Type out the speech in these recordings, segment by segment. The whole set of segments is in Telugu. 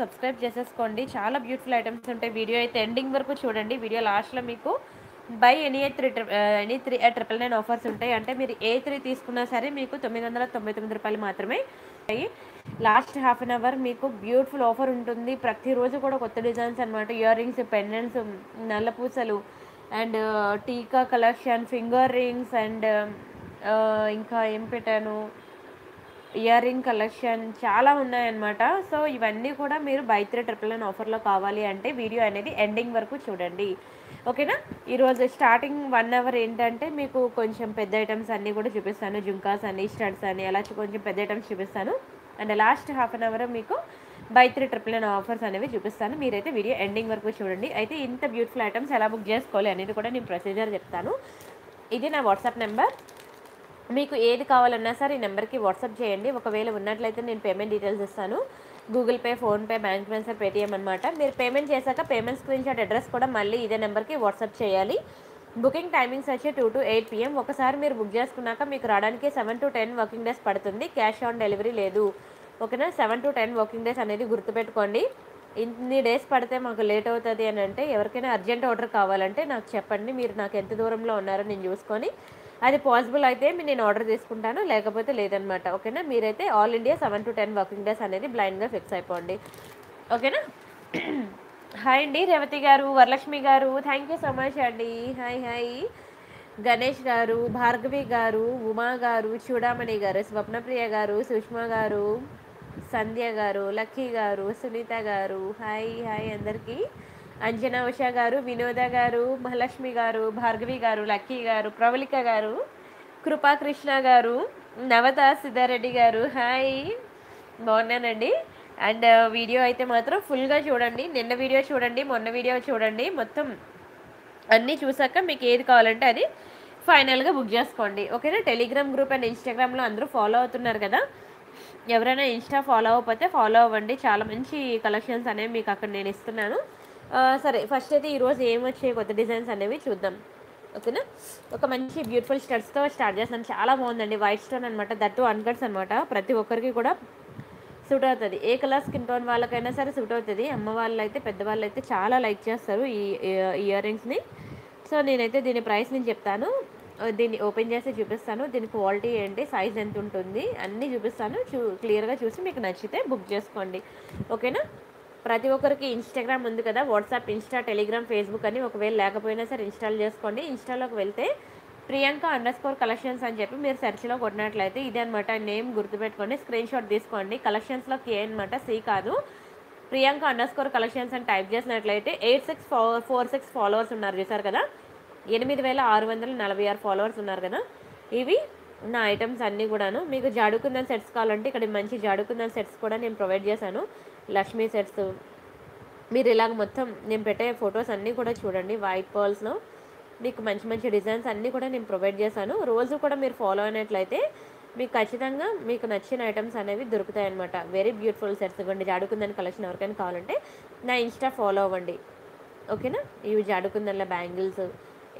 సబ్స్క్రైబ్ చేసేసుకోండి. చాలా బ్యూటిఫుల్ ఐటమ్స్ ఉంటాయి. వీడియో అయితే ఎండింగ్ వరకు చూడండి. వీడియో లాస్ట్లో మీకు buy any three any three triple nine offers ఉంటాయి. అంటే మీరు ఏ త్రీ తీసుకున్నా సరే మీకు తొమ్మిది వందల తొంభై తొమ్మిది రూపాయలు మాత్రమే ఉంటాయి. లాస్ట్ హాఫ్ అన్ అవర్ మీకు బ్యూటిఫుల్ ఆఫర్ ఉంటుంది. ప్రతిరోజు కూడా కొత్త డిజైన్స్ అనమాట ఇయర్ రింగ్స్ పెండెంట్స్ నల్ల పూసలు అండ్ టీకా కలెక్షన్ ఫింగర్ రింగ్స్ అండ్ ఇంకా ఏం పెట్టాను? ఇయర్ రింగ్ కలెక్షన్ చాలా ఉన్నాయన్నమాట. సో ఇవన్నీ కూడా మీరు బై త్రీ ట్రిపుల్ నైన్ ఆఫర్లో కావాలి అంటే వీడియో అనేది ఎండింగ్ వరకు చూడండి. ఓకేనా? ఈరోజు స్టార్టింగ్ వన్ అవర్ ఏంటంటే మీకు కొంచెం పెద్ద ఐటమ్స్ అన్నీ కూడా చూపిస్తాను. జుంకాస్ అని స్టడ్స్ అని అలా కొంచెం పెద్ద ఐటమ్స్ చూపిస్తాను. And last half an hour మీకు buy three triple nine offers అనేవి చూపిస్తాను. మీరైతే వీడియో ఎండింగ్ వరకు చూడండి. అయితే ఇంత బ్యూటిఫుల్ ఐటమ్స్ ఎలా బుక్ చేసుకోవాలి అనేది కూడా నేను ప్రొసీజర్ చెప్తాను. ఇది నా వాట్సాప్ నెంబర్. మీకు ఏది కావాలన్నా సరే ఈ నెంబర్కి వాట్సాప్ చేయండి. ఒకవేళ ఉన్నట్లయితే నేను పేమెంట్ డీటెయిల్స్ ఇస్తాను. Google Pay PhonePe bank transfer Paytm అనమాట మీరు పేమెంట్ చేశాక పేమెంట్ స్క్రీన్ షాట్ అడ్రస్ కూడా మళ్ళీ ఇదే నెంబర్కి వాట్సాప్ చేయాలి. బుకింగ్ టైమింగ్స్ వచ్చి టూ టు ఎయిట్ పిఎం ఒకసారి మీరు బుక్ చేసుకున్నాక మీకు రావడానికి seven to ten working days పడుతుంది. క్యాష్ ఆన్ డెలివరీ లేదు. ఓకేనా? Seven to ten working days అనేది గుర్తుపెట్టుకోండి. ఇన్ని డేస్ పడితే మాకు లేట్ అవుతుంది అని అంటే ఎవరికైనా అర్జెంట్ ఆర్డర్ కావాలంటే నాకు చెప్పండి. మీరు నాకు ఎంత దూరంలో ఉన్నారో నేను చూసుకొని అది పాసిబుల్ అయితే నేను ఆర్డర్ తీసుకుంటాను లేకపోతే లేదనమాట ఓకేనా? మీరైతే all India seven to ten working days అనేది బ్లైండ్గా ఫిక్స్ అయిపోండి. ఓకేనా? హాయ్ అండి Revathi garu Varalakshmi garu thank you so much అండి. Hi hi. గణేష్ గారు భార్గవి గారు ఉమా గారు చూడామణి గారు స్వప్నప్రియ గారు సుష్మా గారు సంధ్య గారు లక్కీ గారు సునీత గారు. హాయ్ హాయ్ అందరికీ. అంజనా ఉషా గారు వినోద గారు మహాలక్ష్మి గారు భార్గవి గారు లక్కీ గారు ప్రవళిక గారు కృపాకృష్ణ గారు నవత సిద్ధారెడ్డి గారు. హాయ్. బాగున్నానండి. అండ్ వీడియో అయితే మాత్రం ఫుల్గా చూడండి. నిన్న వీడియో చూడండి మొన్న వీడియో చూడండి. మొత్తం అన్నీ చూసాక మీకు ఏది కావాలంటే అది ఫైనల్గా బుక్ చేసుకోండి. ఓకేనా? టెలిగ్రామ్ గ్రూప్ అండ్ ఇన్స్టాగ్రామ్లో అందరూ ఫాలో అవుతున్నారు కదా? ఎవరైనా ఇన్స్టా ఫాలో అవ్వకపోతే ఫాలో అవ్వండి. చాలా మంచి కలెక్షన్స్ అనేవి మీకు అక్కడ నేను ఇస్తున్నాను. సరే ఫస్ట్ అయితే ఈరోజు ఏం వచ్చాయి కొత్త డిజైన్స్ అనేవి చూద్దాం. ఓకేనా? ఒక మంచి బ్యూటిఫుల్ స్టడ్స్తో స్టార్ట్ చేస్తాను చాలా బాగుందండి. వైట్ స్టోన్ అనమాట దట్టు అన్కట్స్ అనమాట ప్రతి ఒక్కరికి కూడా సూట్ అవుతుంది. ఏ కలర్ స్కిన్ టోన్ వాళ్ళకైనా సరే సూట్ అవుతుంది. అమ్మ వాళ్ళు అయితే పెద్దవాళ్ళు అయితే చాలా లైక్ చేస్తారు ఈ ఇయర్ రింగ్స్ని సో నేనైతే దీని ప్రైస్ నేను చెప్తాను. దీన్ని ఓపెన్ చేసి చూపిస్తాను. దీని క్వాలిటీ ఏంటి సైజ్ ఎంత ఉంటుంది అన్నీ చూపిస్తాను. చూ క్లియర్గా చూసి మీకు నచ్చితే బుక్ చేసుకోండి. ఓకేనా? ప్రతి ఒక్కరికి ఇన్స్టాగ్రామ్ ఉంది కదా వాట్సాప్ ఇన్స్టా టెలిగ్రామ్ ఫేస్బుక్ అని. ఒకవేళ లేకపోయినా సరే ఇన్స్టాల్ చేసుకోండి. ఇన్స్టాలోకి వెళ్తే ప్రియాంక అండర్ స్కోర్ కలెక్షన్స్ అని చెప్పి మీరు సెర్చ్లో కొట్టినట్లయితే ఇదే అనమాట నేమ్ గుర్తుపెట్టుకోండి స్క్రీన్ షాట్ తీసుకోండి. కలెక్షన్స్లో కే అనమాట సి కాదు. ప్రియాంక అండర్ స్కోర్ కలెక్షన్స్ అని టైప్ చేసినట్లయితే eight six four six followers ఉన్నారు చూసారు కదా? ఎనిమిది వేల ఆరు వందల నలభై ఆరు ఫాలోవర్స్ ఉన్నారు కదా? ఇవి నా ఐటమ్స్ అన్నీ కూడాను. మీకు జాడుకుందని సెట్స్ కావాలంటే ఇక్కడ మంచి జాడుకుందని సెట్స్ కూడా నేను ప్రొవైడ్ చేశాను. లక్ష్మీ సెట్స్. మీరు ఇలాగ మొత్తం నేను పెట్టే ఫొటోస్ అన్నీ కూడా చూడండి వైట్ పర్ల్స్లో మీకు మంచి మంచి డిజైన్స్ అన్నీ కూడా నేను ప్రొవైడ్ చేశాను. రోజు కూడా మీరు ఫాలో అయినట్లయితే మీకు ఖచ్చితంగా మీకు నచ్చిన ఐటమ్స్ అనేవి దొరుకుతాయి అనమాట వెరీ బ్యూటిఫుల్ సెట్స్ ఇవ్వండి. జాడుకుందని కలెక్షన్ ఎవరికైనా కావాలంటే నా ఇన్స్టా ఫాలో అవ్వండి. ఓకేనా ఇవి జాడుకుందన్ల బ్యాంగిల్స్.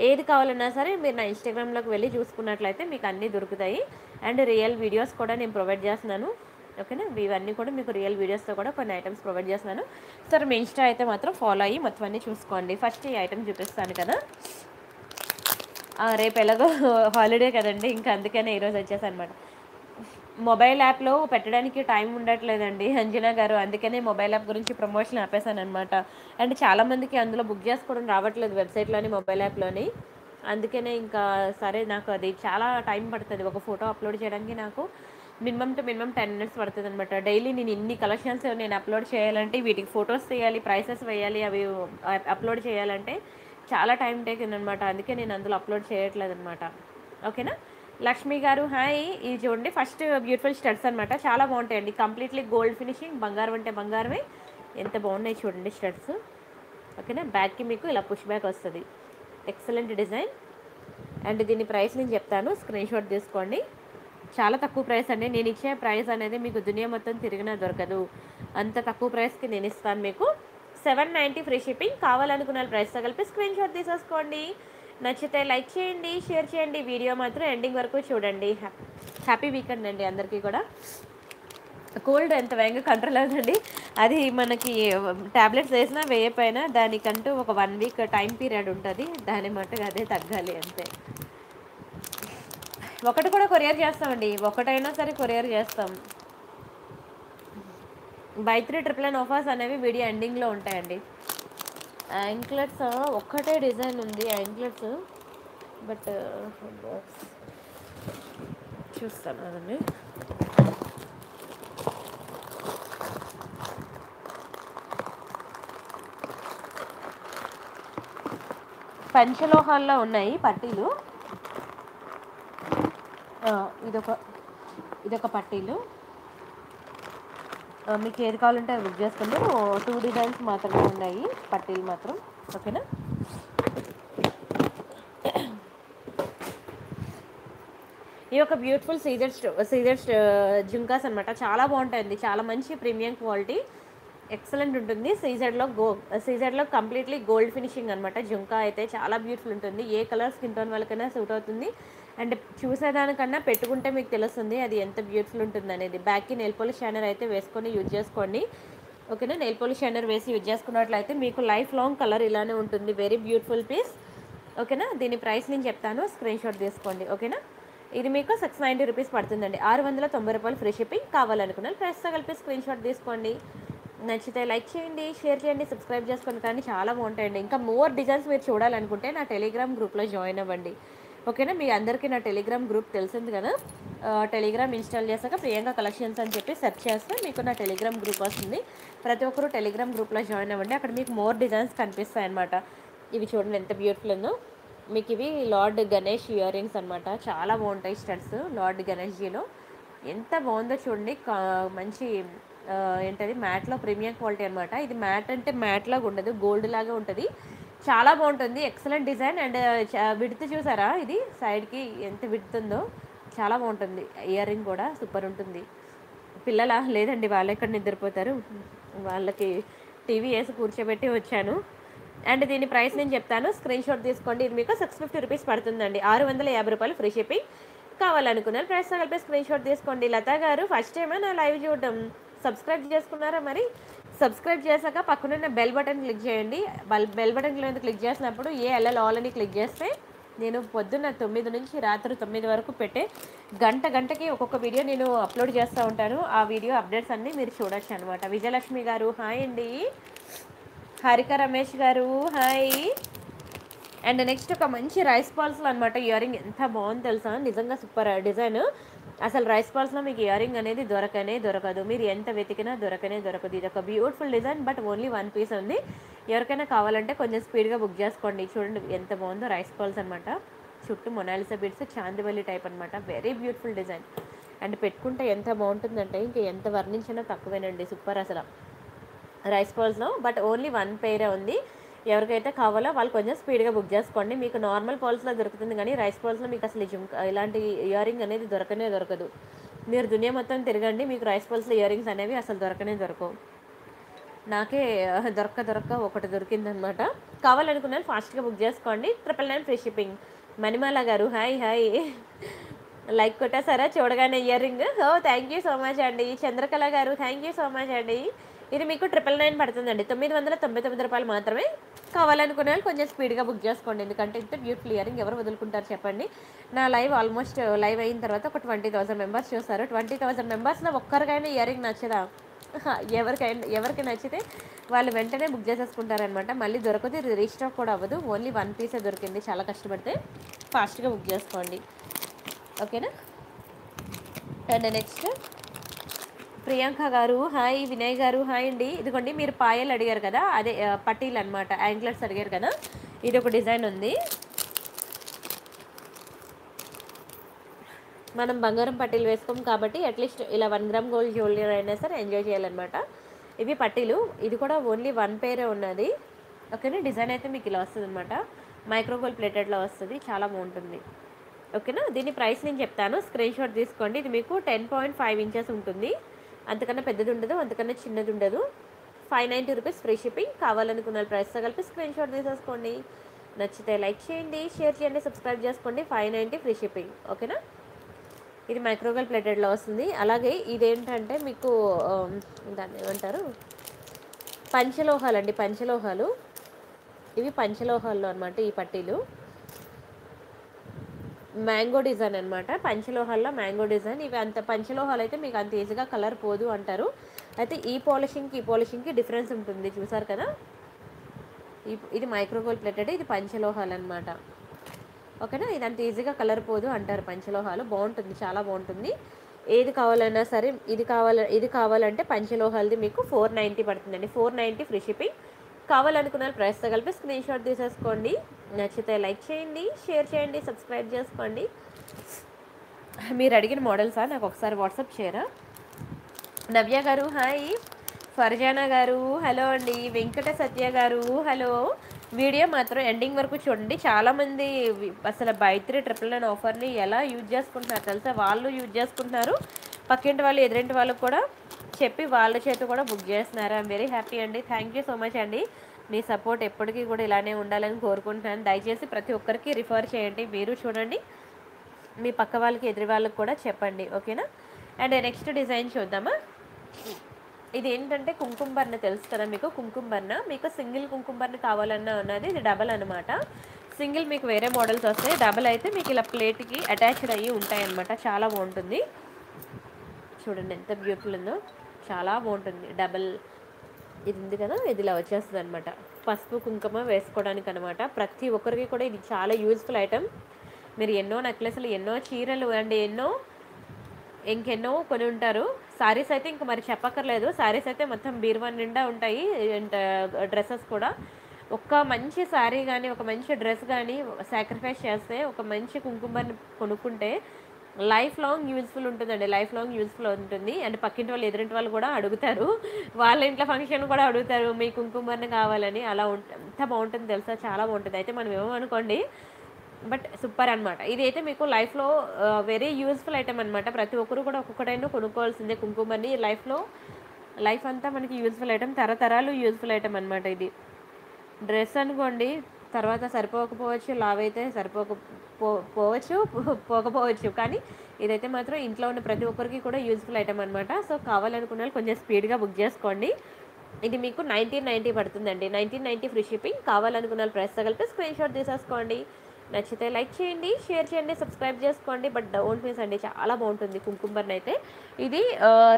ఏది కావాలన్నా సరే మీరు నా ఇన్స్టాగ్రామ్లోకి వెళ్ళి చూసుకున్నట్లయితే మీకు అన్నీ దొరుకుతాయి. అండ్ రియల్ వీడియోస్ కూడా నేను ప్రొవైడ్ చేస్తున్నాను. ఓకేనా? ఇవన్నీ కూడా మీకు రియల్ వీడియోస్తో కూడా కొన్ని ఐటమ్స్ ప్రొవైడ్ చేస్తున్నాను. సరే మీ ఇన్స్టా అయితే మాత్రం ఫాలో అయ్యి మొత్తం అన్నీ చూసుకోండి. ఫస్ట్ ఈ ఐటమ్ చూపిస్తాను కదా. రేపు ఎలాగో హాలిడే కదండి ఇంకా అందుకనే ఈరోజు వచ్చేసి అనమాట మొబైల్ యాప్లో పెట్టడానికి టైం ఉండట్లేదండి అంజనా గారు. అందుకనే మొబైల్ యాప్ గురించి ప్రమోషన్ ఆపేశాను అనమాట అండ్ చాలామందికి అందులో బుక్ చేసుకోవడం రావట్లేదు వెబ్సైట్లోని మొబైల్ యాప్లోని అందుకనే ఇంకా సరే నాకు అది చాలా టైం పడుతుంది. ఒక ఫోటో అప్లోడ్ చేయడానికి నాకు. Minimum to minimum ten minutes పడుతుంది అనమాట డైలీ నేను ఇన్ని కలెక్షన్స్ నేను అప్లోడ్ చేయాలంటే వీటికి ఫొటోస్ తీయాలి ప్రైసెస్ వేయాలి అవి అప్లోడ్ చేయాలంటే చాలా టైం టేకింది అనమాట అందుకే నేను అందులో అప్లోడ్ చేయట్లేదు అనమాట ఓకేనా? లక్ష్మి గారు హాయ్. ఇది చూడండి ఫస్ట్ బ్యూటిఫుల్ స్టడ్స్ అనమాట చాలా బాగుంటాయండి. కంప్లీట్లీ గోల్డ్ ఫినిషింగ్ బంగారం అంటే బంగారమే. ఎంత బాగున్నాయి చూడండి స్టడ్స్. ఓకేనా? బ్యాక్కి మీకు ఇలా పుష్ బ్యాక్ వస్తుంది. Excellent design. అండ్ దీని ప్రైస్ నేను చెప్తాను. స్క్రీన్ షాట్ తీసుకోండి. చాలా తక్కువ ప్రైస్ అండి. నేను ఇచ్చే ప్రైస్ అనేది మీకు దునియా మొత్తం తిరిగినా దొరకదు. అంత తక్కువ ప్రైస్కి నేను ఇస్తాను మీకు. Seven ninety free shipping. కావాలనుకున్న ప్రైస్తో కలిపి స్క్రీన్ షాట్ తీసేసుకోండి. నచ్చితే లైక్ చేయండి షేర్ చేయండి. వీడియో మాత్రం ఎండింగ్ వరకు చూడండి. హ్యాపీ వీకెండ్ అండి అందరికీ కూడా. కోల్డ్ ఎంత వేగంగా కంట్రోల్ అవుతుంది అది మనకి టాబ్లెట్స్ వేసినా వేయపోయినా దానికంటూ ఒక వన్ వీక్ టైం పీరియడ్ ఉంటుంది. దాని మట్టుగా అదే తగ్గాలి అంతే. ఒకటి కూడా కొరియర్ చేస్తామండి. ఒకటైనా సరే కొరియర్ చేస్తాం. Buy three triple nine offers అనేవి వీడియో ఎండింగ్లో ఉంటాయండి. యాంక్లెట్స్ ఒక్కటే డిజైన్ ఉంది యాంక్లెట్స్. బట్ చూస్తాను అదండి పంచలోహాల్లో ఉన్నాయి పట్టీలు. ఇదొక ఇదొక పట్టీలు. మీకు ఏది కావాలంటే అది బుక్ చేసుకోండి టూ డిజైన్స్ మాత్రమే ఉన్నాయి పట్టీలు మాత్రం. ఓకేనా? ఈ యొక్క బ్యూటిఫుల్ సీజర్ సీజర్ జింకాస్ అనమాట చాలా బాగుంటాయండి. చాలా మంచి ప్రీమియం క్వాలిటీ. ఎక్సలెంట్ ఉంటుంది. సీజర్లో గో సీజర్లో కంప్లీట్లీ గోల్డ్ ఫినిషింగ్ అనమాట జుంకా అయితే చాలా బ్యూటిఫుల్ ఉంటుంది. ఏ కలర్ స్కిన్ టోన్ వాళ్ళకైనా సూట్ అవుతుంది. అండ్ చూసేదానికన్నా పెట్టుకుంటే మీకు తెలుస్తుంది అది ఎంత బ్యూటిఫుల్ ఉంటుంది అనేది బ్యాక్కి నెయిల్ పాలిష్ షైనర్ అయితే వేసుకొని యూజ్ చేసుకోండి. ఓకేనా నెయిల్ పాలిష్ షైనర్ వేసి యూజ్ చేసుకున్నట్లయితే మీకు లైఫ్ లాంగ్ కలర్ ఇలానే ఉంటుంది. వెరీ బ్యూటిఫుల్ పీస్ ఓకేనా దీని ప్రైస్ నేను చెప్తాను. స్క్రీన్ షాట్ తీసుకోండి. ఓకేనా ఇది మీకు సిక్స్ నైంటీ రూపీస్ పడుతుందండి. ఆరు వందల తొంభై రూపాయలు ఫ్రీ షిప్పింగ్ కావాలనుకున్నాను ప్రైస్తో కలిపి స్క్రీన్ షాట్ తీసుకోండి. నచ్చితే లైక్ చేయండి షేర్ చేయండి సబ్స్క్రైబ్ చేసుకోండి. కానీ చాలా బాగుంటాయండి. ఇంకా మోర్ డిజైన్స్ మీరు చూడాలనుకుంటే నా టెలిగ్రామ్ గ్రూప్లో జాయిన్ అవ్వండి. ఓకేనా? మీ అందరికీ నా టెలిగ్రామ్ గ్రూప్ తెలిసింది కదా? టెలిగ్రామ్ ఇన్స్టాల్ చేశాక ప్రియాంక కలెక్షన్స్ అని చెప్పి సెర్చ్ చేస్తే మీకు నా టెలిగ్రామ్ గ్రూప్ వస్తుంది. ప్రతి ఒక్కరు టెలిగ్రామ్ గ్రూప్లో జాయిన్ అవ్వండి. అక్కడ మీకు మోర్ డిజైన్స్ కనిపిస్తాయి అనమాట ఇవి చూడండి ఎంత బ్యూటిఫుల్ ఉందో. మీకు ఇవి లార్డ్ గణేష్ ఇయర్ రింగ్స్ అనమాట చాలా బాగుంటాయి స్టడ్స్ లార్డ్ గణేష్జీలో. ఎంత బాగుందో చూడండి. మంచి ఏంటది? మ్యాట్లో ప్రీమియం క్వాలిటీ అనమాట ఇది మ్యాట్ అంటే మ్యాట్ లాగా ఉండదు. గోల్డ్ లాగా ఉంటుంది. చాలా బాగుంటుంది. ఎక్సలెంట్ డిజైన్ అండ్ విడుతు చూసారా ఇది? సైడ్కి ఎంత విడుతుందో చాలా బాగుంటుంది. ఇయర్ రింగ్ కూడా సూపర్ ఉంటుంది. పిల్లల? లేదండి వాళ్ళు ఎక్కడ నిద్రపోతారు? వాళ్ళకి టీవీ వేసి కూర్చోబెట్టి వచ్చాను. అండ్ దీని ప్రైస్ నేను చెప్తాను. స్క్రీన్ షాట్ తీసుకోండి. ఇది మీకు సిక్స్ ఫిఫ్టీ రూపీస్ పడుతుందండి. ఆరు వందల యాభై రూపాయలు ఫ్రీ షిప్పింగ్ కావాలనుకున్నాను ప్రైస్ కలిపి స్క్రీన్ షాట్ తీసుకోండి. లతా గారు ఫస్ట్ టైమే నా లైవ్ చూడడం. సబ్స్క్రైబ్ చేసుకున్నారా మరి? సబ్స్క్రైబ్ చేశాక పక్కనున్న బెల్ బటన్ క్లిక్ చేయండి. బెల్ బెల్ బటన్ మీద క్లిక్ చేసినప్పుడు ఏ ఎల్ఎల్ ఆల్ అని క్లిక్ చేస్తే నేను పొద్దున్న తొమ్మిది నుంచి రాత్రి తొమ్మిది వరకు పెట్టే గంట గంటకి ఒక్కొక్క వీడియో నేను అప్లోడ్ చేస్తూ ఉంటాను. ఆ వీడియో అప్డేట్స్ అన్నీ మీరు చూడొచ్చు అనమాట విజయలక్ష్మి గారు హాయ్ అండి. హరిక రమేష్ గారు హాయ్. అండ్ నెక్స్ట్ ఒక మంచి రైస్ పాల్స్లో అనమాట ఇయరింగ్ ఎంత బాగుంది తెలుసా? నిజంగా సూపర్ డిజైన్. అసలు రైస్ పాల్స్లో మీకు ఇయరింగ్ అనేది దొరకనే దొరకదు. మీరు ఎంత వెతికినా దొరకనే దొరకదు. ఇది ఒక beautiful design but only one piece ఉంది. ఎవరికైనా కావాలంటే కొంచెం స్పీడ్గా బుక్ చేసుకోండి. చూడండి ఎంత బాగుందో రైస్ పాల్స్ అనమాట చుట్టూ Mona Lisa beads Chandivalli type అనమాట వెరీ బ్యూటిఫుల్ డిజైన్ అండ్ పెట్టుకుంటే ఎంత బాగుంటుందంటే ఇంకా ఎంత వర్ణించినా తక్కువేనండి. సూపర్ అసలు. రైస్ పాల్స్లో బట్ ఓన్లీ వన్ పేరే ఉంది. ఎవరికైతే కావాలో వాళ్ళు కొంచెం స్పీడ్గా బుక్ చేసుకోండి. మీకు నార్మల్ పాల్స్లో దొరుకుతుంది కానీ రైస్ పాల్స్లో మీకు అసలు ఈ జుంక ఇలాంటి ఇయర్ రింగ్ అనేది దొరకనే దొరకదు. మీరు దునియా మొత్తం తిరగండి మీకు రైస్ పాల్స్లో ఇయర్ రింగ్స్ అనేవి అసలు దొరకనే దొరకవు. నాకే దొరక దొరక్క ఒకటి దొరికిందనమాట. కావాలనుకున్నాను ఫాస్ట్గా బుక్ చేసుకోండి. Triple nine free shipping. Manimala garu hi hi. Like కొట్టేసారా చూడగానే earring oh thank you so much అండి. చంద్రకళ గారు థ్యాంక్ యూ సో మచ్ అండి. ఇది మీకు ట్రిపుల్ నైన్ పడుతుందండి. తొమ్మిది వందల తొంభై తొమ్మిది రూపాయలు మాత్రమే కావాలనుకునే వాళ్ళు కొంచెం స్పీడ్గా బుక్ చేసుకోండి. ఎందుకంటే ఇంత బ్యూటిఫుల్ ఇయర్ ఎవరు వదులుకుంటారు చెప్పండి. నా లైవ్ ఆల్మోస్ట్ లైవ్ అయిన తర్వాత ఒక ట్వంటీ థౌసండ్ మెంబర్స్ చూస్తారు. ట్వంటీ థౌసండ్ మెంబర్స్లో ఒక్కరికైనా ఇయరింగ్ నచ్చదా? ఎవరికైనా ఎవరికి నచ్చితే వాళ్ళు వెంటనే బుక్ చేసేసుకుంటారనమాట మళ్ళీ దొరకదు ఇది రీస్టాక్ కూడా అవ్వదు. ఓన్లీ వన్ పీసే దొరికింది. చాలా కష్టపడితే ఫాస్ట్గా బుక్ చేసుకోండి. ఓకేనా అండ్ నెక్స్ట్ ప్రియాంక గారు హాయ్ వినయ్ గారు హాయ్ అండి. ఇదిగోండి మీరు పాయలు అడిగారు కదా అదే పట్టీలు అనమాట యాంక్లర్స్ అడిగారు కదా ఇది ఒక డిజైన్ ఉంది. మనం బంగారం పట్టీలు వేసుకోం కాబట్టి అట్లీస్ట్ ఇలా వన్ గ్రామ్ గోల్డ్ జ్యువెలరీ అయినా సరే ఎంజాయ్ చేయాలన్నమాట. ఇవి పట్టీలు ఇది కూడా ఓన్లీ వన్ పేరే ఉన్నది. ఓకేనా డిజైన్ అయితే మీకు ఇలా వస్తుంది అనమాట మైక్రోగోల్డ్ ప్లేటెడ్లో వస్తుంది చాలా బాగుంటుంది. ఓకేనా దీని ప్రైస్ నేను చెప్తాను స్క్రీన్ షాట్ తీసుకోండి. ఇది మీకు టెన్ పాయింట్ ఫైవ్ ఇంచెస్ ఉంటుంది. అంతకన్నా పెద్దది ఉండదు అంతకన్నా చిన్నది ఉండదు. Five ninety rupees free shipping కావాలనుకున్న ప్రైస్తో కలిపి స్క్రీన్ షాట్ తీసేసుకోండి. నచ్చితే లైక్ చేయండి షేర్ చేయండి సబ్స్క్రైబ్ చేసుకోండి. ఫైవ్ నైంటీ ఫ్రీ షిప్పింగ్ ఓకేనా ఇది మైక్రోగల్ ప్లేటెడ్లో వస్తుంది. అలాగే ఇదేంటంటే మీకు um, దాన్ని ఏమంటారు? పంచలోహాలు అండి పంచలోహాలు. ఇవి పంచలోహాల్లో అనమాట ఈ పట్టీలు. మ్యాంగో డిజైన్ అనమాట పంచలోహాల్లో మ్యాంగో డిజైన్. ఇవి అంత పంచలోహాలు అయితే మీకు అంత ఈజీగా కలర్ పోదు అంటారు. అయితే ఈ పాలిషింగ్కి ఈ పాలిషింగ్కి డిఫరెన్స్ ఉంటుంది. చూసారు కదా? ఇది మైక్రోగోల్ ప్లేటెడ్ ఇది పంచలోహాలు అనమాట ఓకేనా? ఇది అంత ఈజీగా కలర్ పోదు అంటారు పంచలోహాలు. బాగుంటుంది. చాలా బాగుంటుంది. ఏది కావాలన్నా సరే ఇది కావాల ఇది కావాలంటే పంచలోహాలది మీకు ఫోర్ నైంటీ పడుతుందండి. ఫోర్ నైంటీ ఫ్రీ షిప్పింగ్ కావాలనుకున్నారు ప్రైస్తో కలిపి స్క్రీన్ షాట్ తీసేసుకోండి. నచ్చితే లైక్ చేయండి షేర్ చేయండి సబ్స్క్రైబ్ చేసుకోండి. మీరు అడిగిన మోడల్సా నాకు ఒకసారి వాట్సాప్ చేయరా? నవ్య గారు హాయ్ ఫర్జానా గారు హలో అండి. వెంకట సత్య గారు హలో వీడియో మాత్రం ఎండింగ్ వరకు చూడండి. చాలామంది అసలు బైత్రి ట్రిపుల్ నైన్ ఆఫర్ని ఎలా యూజ్ చేసుకుంటున్నారు తెలుసా? వాళ్ళు యూజ్ చేసుకుంటున్నారు. పక్కింటి వాళ్ళు ఎదురింటి వాళ్ళకు కూడా చెప్పి వాళ్ళ చేత కూడా బుక్ చేస్తున్నారు. ఐమ్ వెరీ హ్యాపీ అండి. థ్యాంక్ యూ సో మచ్ అండి. మీ సపోర్ట్ ఎప్పటికీ కూడా ఇలానే ఉండాలని కోరుకుంటున్నాను. దయచేసి ప్రతి ఒక్కరికి రిఫర్ చేయండి. మీరు చూడండి. మీ పక్క వాళ్ళకి ఎదురు వాళ్ళకి కూడా చెప్పండి. ఓకేనా అండ్ నెక్స్ట్ డిజైన్ చూద్దామా? ఇది ఏంటంటే కుంకుమబర్ణ తెలుసు కదా మీకు? కుంకుమబర్ణ మీకు సింగిల్ కుంకుమబర్ణ కావాలన్నా ఉన్నది. ఇది డబల్ అనమాట సింగిల్ మీకు వేరే మోడల్స్ వస్తాయి. డబల్ అయితే మీకు ఇలా ప్లేట్కి అటాచ్డ్ అయ్యి ఉంటాయి అనమాట చాలా బాగుంటుంది. చూడండి ఎంత బ్యూటిఫుల్ ఉందో. చాలా బాగుంటుంది. డబల్ ఇది ఉంది కదా ఇది ఇలా వచ్చేస్తుంది అనమాట పసుపు కుంకుమ వేసుకోవడానికి అనమాట ప్రతి ఒక్కరికి కూడా ఇది చాలా యూజ్ఫుల్ ఐటమ్ మీరు ఎన్నో నెక్లెస్లు ఎన్నో చీరలు అండ్ ఎన్నో ఇంకెన్నో కొని ఉంటారు. సారీస్ అయితే ఇంక మరి చెప్పక్కర్లేదు. సారీస్ అయితే మొత్తం బీరువా నిండా ఉంటాయి. డ్రెస్సెస్ కూడా. ఒక మంచి శారీ కానీ ఒక మంచి డ్రెస్ కానీ సాక్రిఫైస్ చేస్తే ఒక మంచి కుంకుమని కొనుక్కుంటే లైఫ్ లాంగ్ యూజ్ఫుల్ ఉంటుందండి. లైఫ్ లాంగ్ యూజ్ఫుల్ ఉంటుంది. అండ్ పక్కింటి వాళ్ళు ఎదురింటి వాళ్ళు కూడా అడుగుతారు. వాళ్ళ ఇంట్లో ఫంక్షన్ కూడా అడుగుతారు. మీ కుంకుమర్ని కావాలని అలా ఉంట ఎంత బాగుంటుంది తెలుసా? చాలా బాగుంటుంది. అయితే మనం ఏమనుకోండి బట్ సూపర్ అనమాట ఇది అయితే మీకు లైఫ్లో వెరీ యూస్ఫుల్ ఐటమ్ అనమాట ప్రతి ఒక్కరు కూడా ఒక్కొక్కటైనా కొనుక్కోవాల్సిందే కుంకుమని లైఫ్లో లైఫ్ అంతా మనకి యూస్ఫుల్ ఐటమ్ తరతరాలు యూస్ఫుల్ ఐటమ్ అనమాట ఇది. డ్రెస్ అనుకోండి తర్వాత సరిపోకపోవచ్చు లావ్ అయితే సరిపోక పో పోవచ్చు పోకపోవచ్చు. కానీ ఇదైతే మాత్రం ఇంట్లో ఉన్న ప్రతి ఒక్కరికి కూడా యూజ్ఫుల్ ఐటమ్ అనమాట సో కావాలనుకున్న వాళ్ళు కొంచెం స్పీడ్గా బుక్ చేసుకోండి. ఇది మీకు నైన్టీన్ నైంటీ పడుతుందండి. నైన్టీన్ నైంటీ ఫ్రీ షిప్పింగ్ కావాలనుకున్న వాళ్ళు ప్రైస్ తగిలితే స్క్రీన్ షాట్ తీసేసుకోండి. నచ్చితే లైక్ చేయండి షేర్ చేయండి సబ్స్క్రైబ్ చేసుకోండి. బట్ డోంట్ మిస్ అండి. చాలా బాగుంటుంది కుంకుంబర్న్ అయితే. ఇది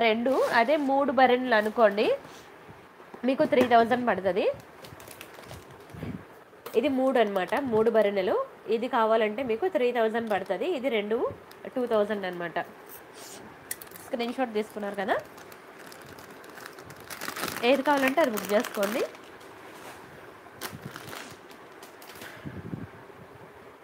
రెండు అదే మూడు బరెన్లు అనుకోండి. మీకు త్రీ థౌజండ్ పడుతుంది. ఇది మూడు అనమాట మూడు బర్రెనలు. ఇది కావాలంటే మీకు త్రీ థౌజండ్ పడుతుంది. ఇది రెండు టూ థౌజండ్ అనమాట స్క్రీన్ షాట్ తీసుకున్నారు కదా? ఏది కావాలంటే అది బుక్ చేసుకోండి.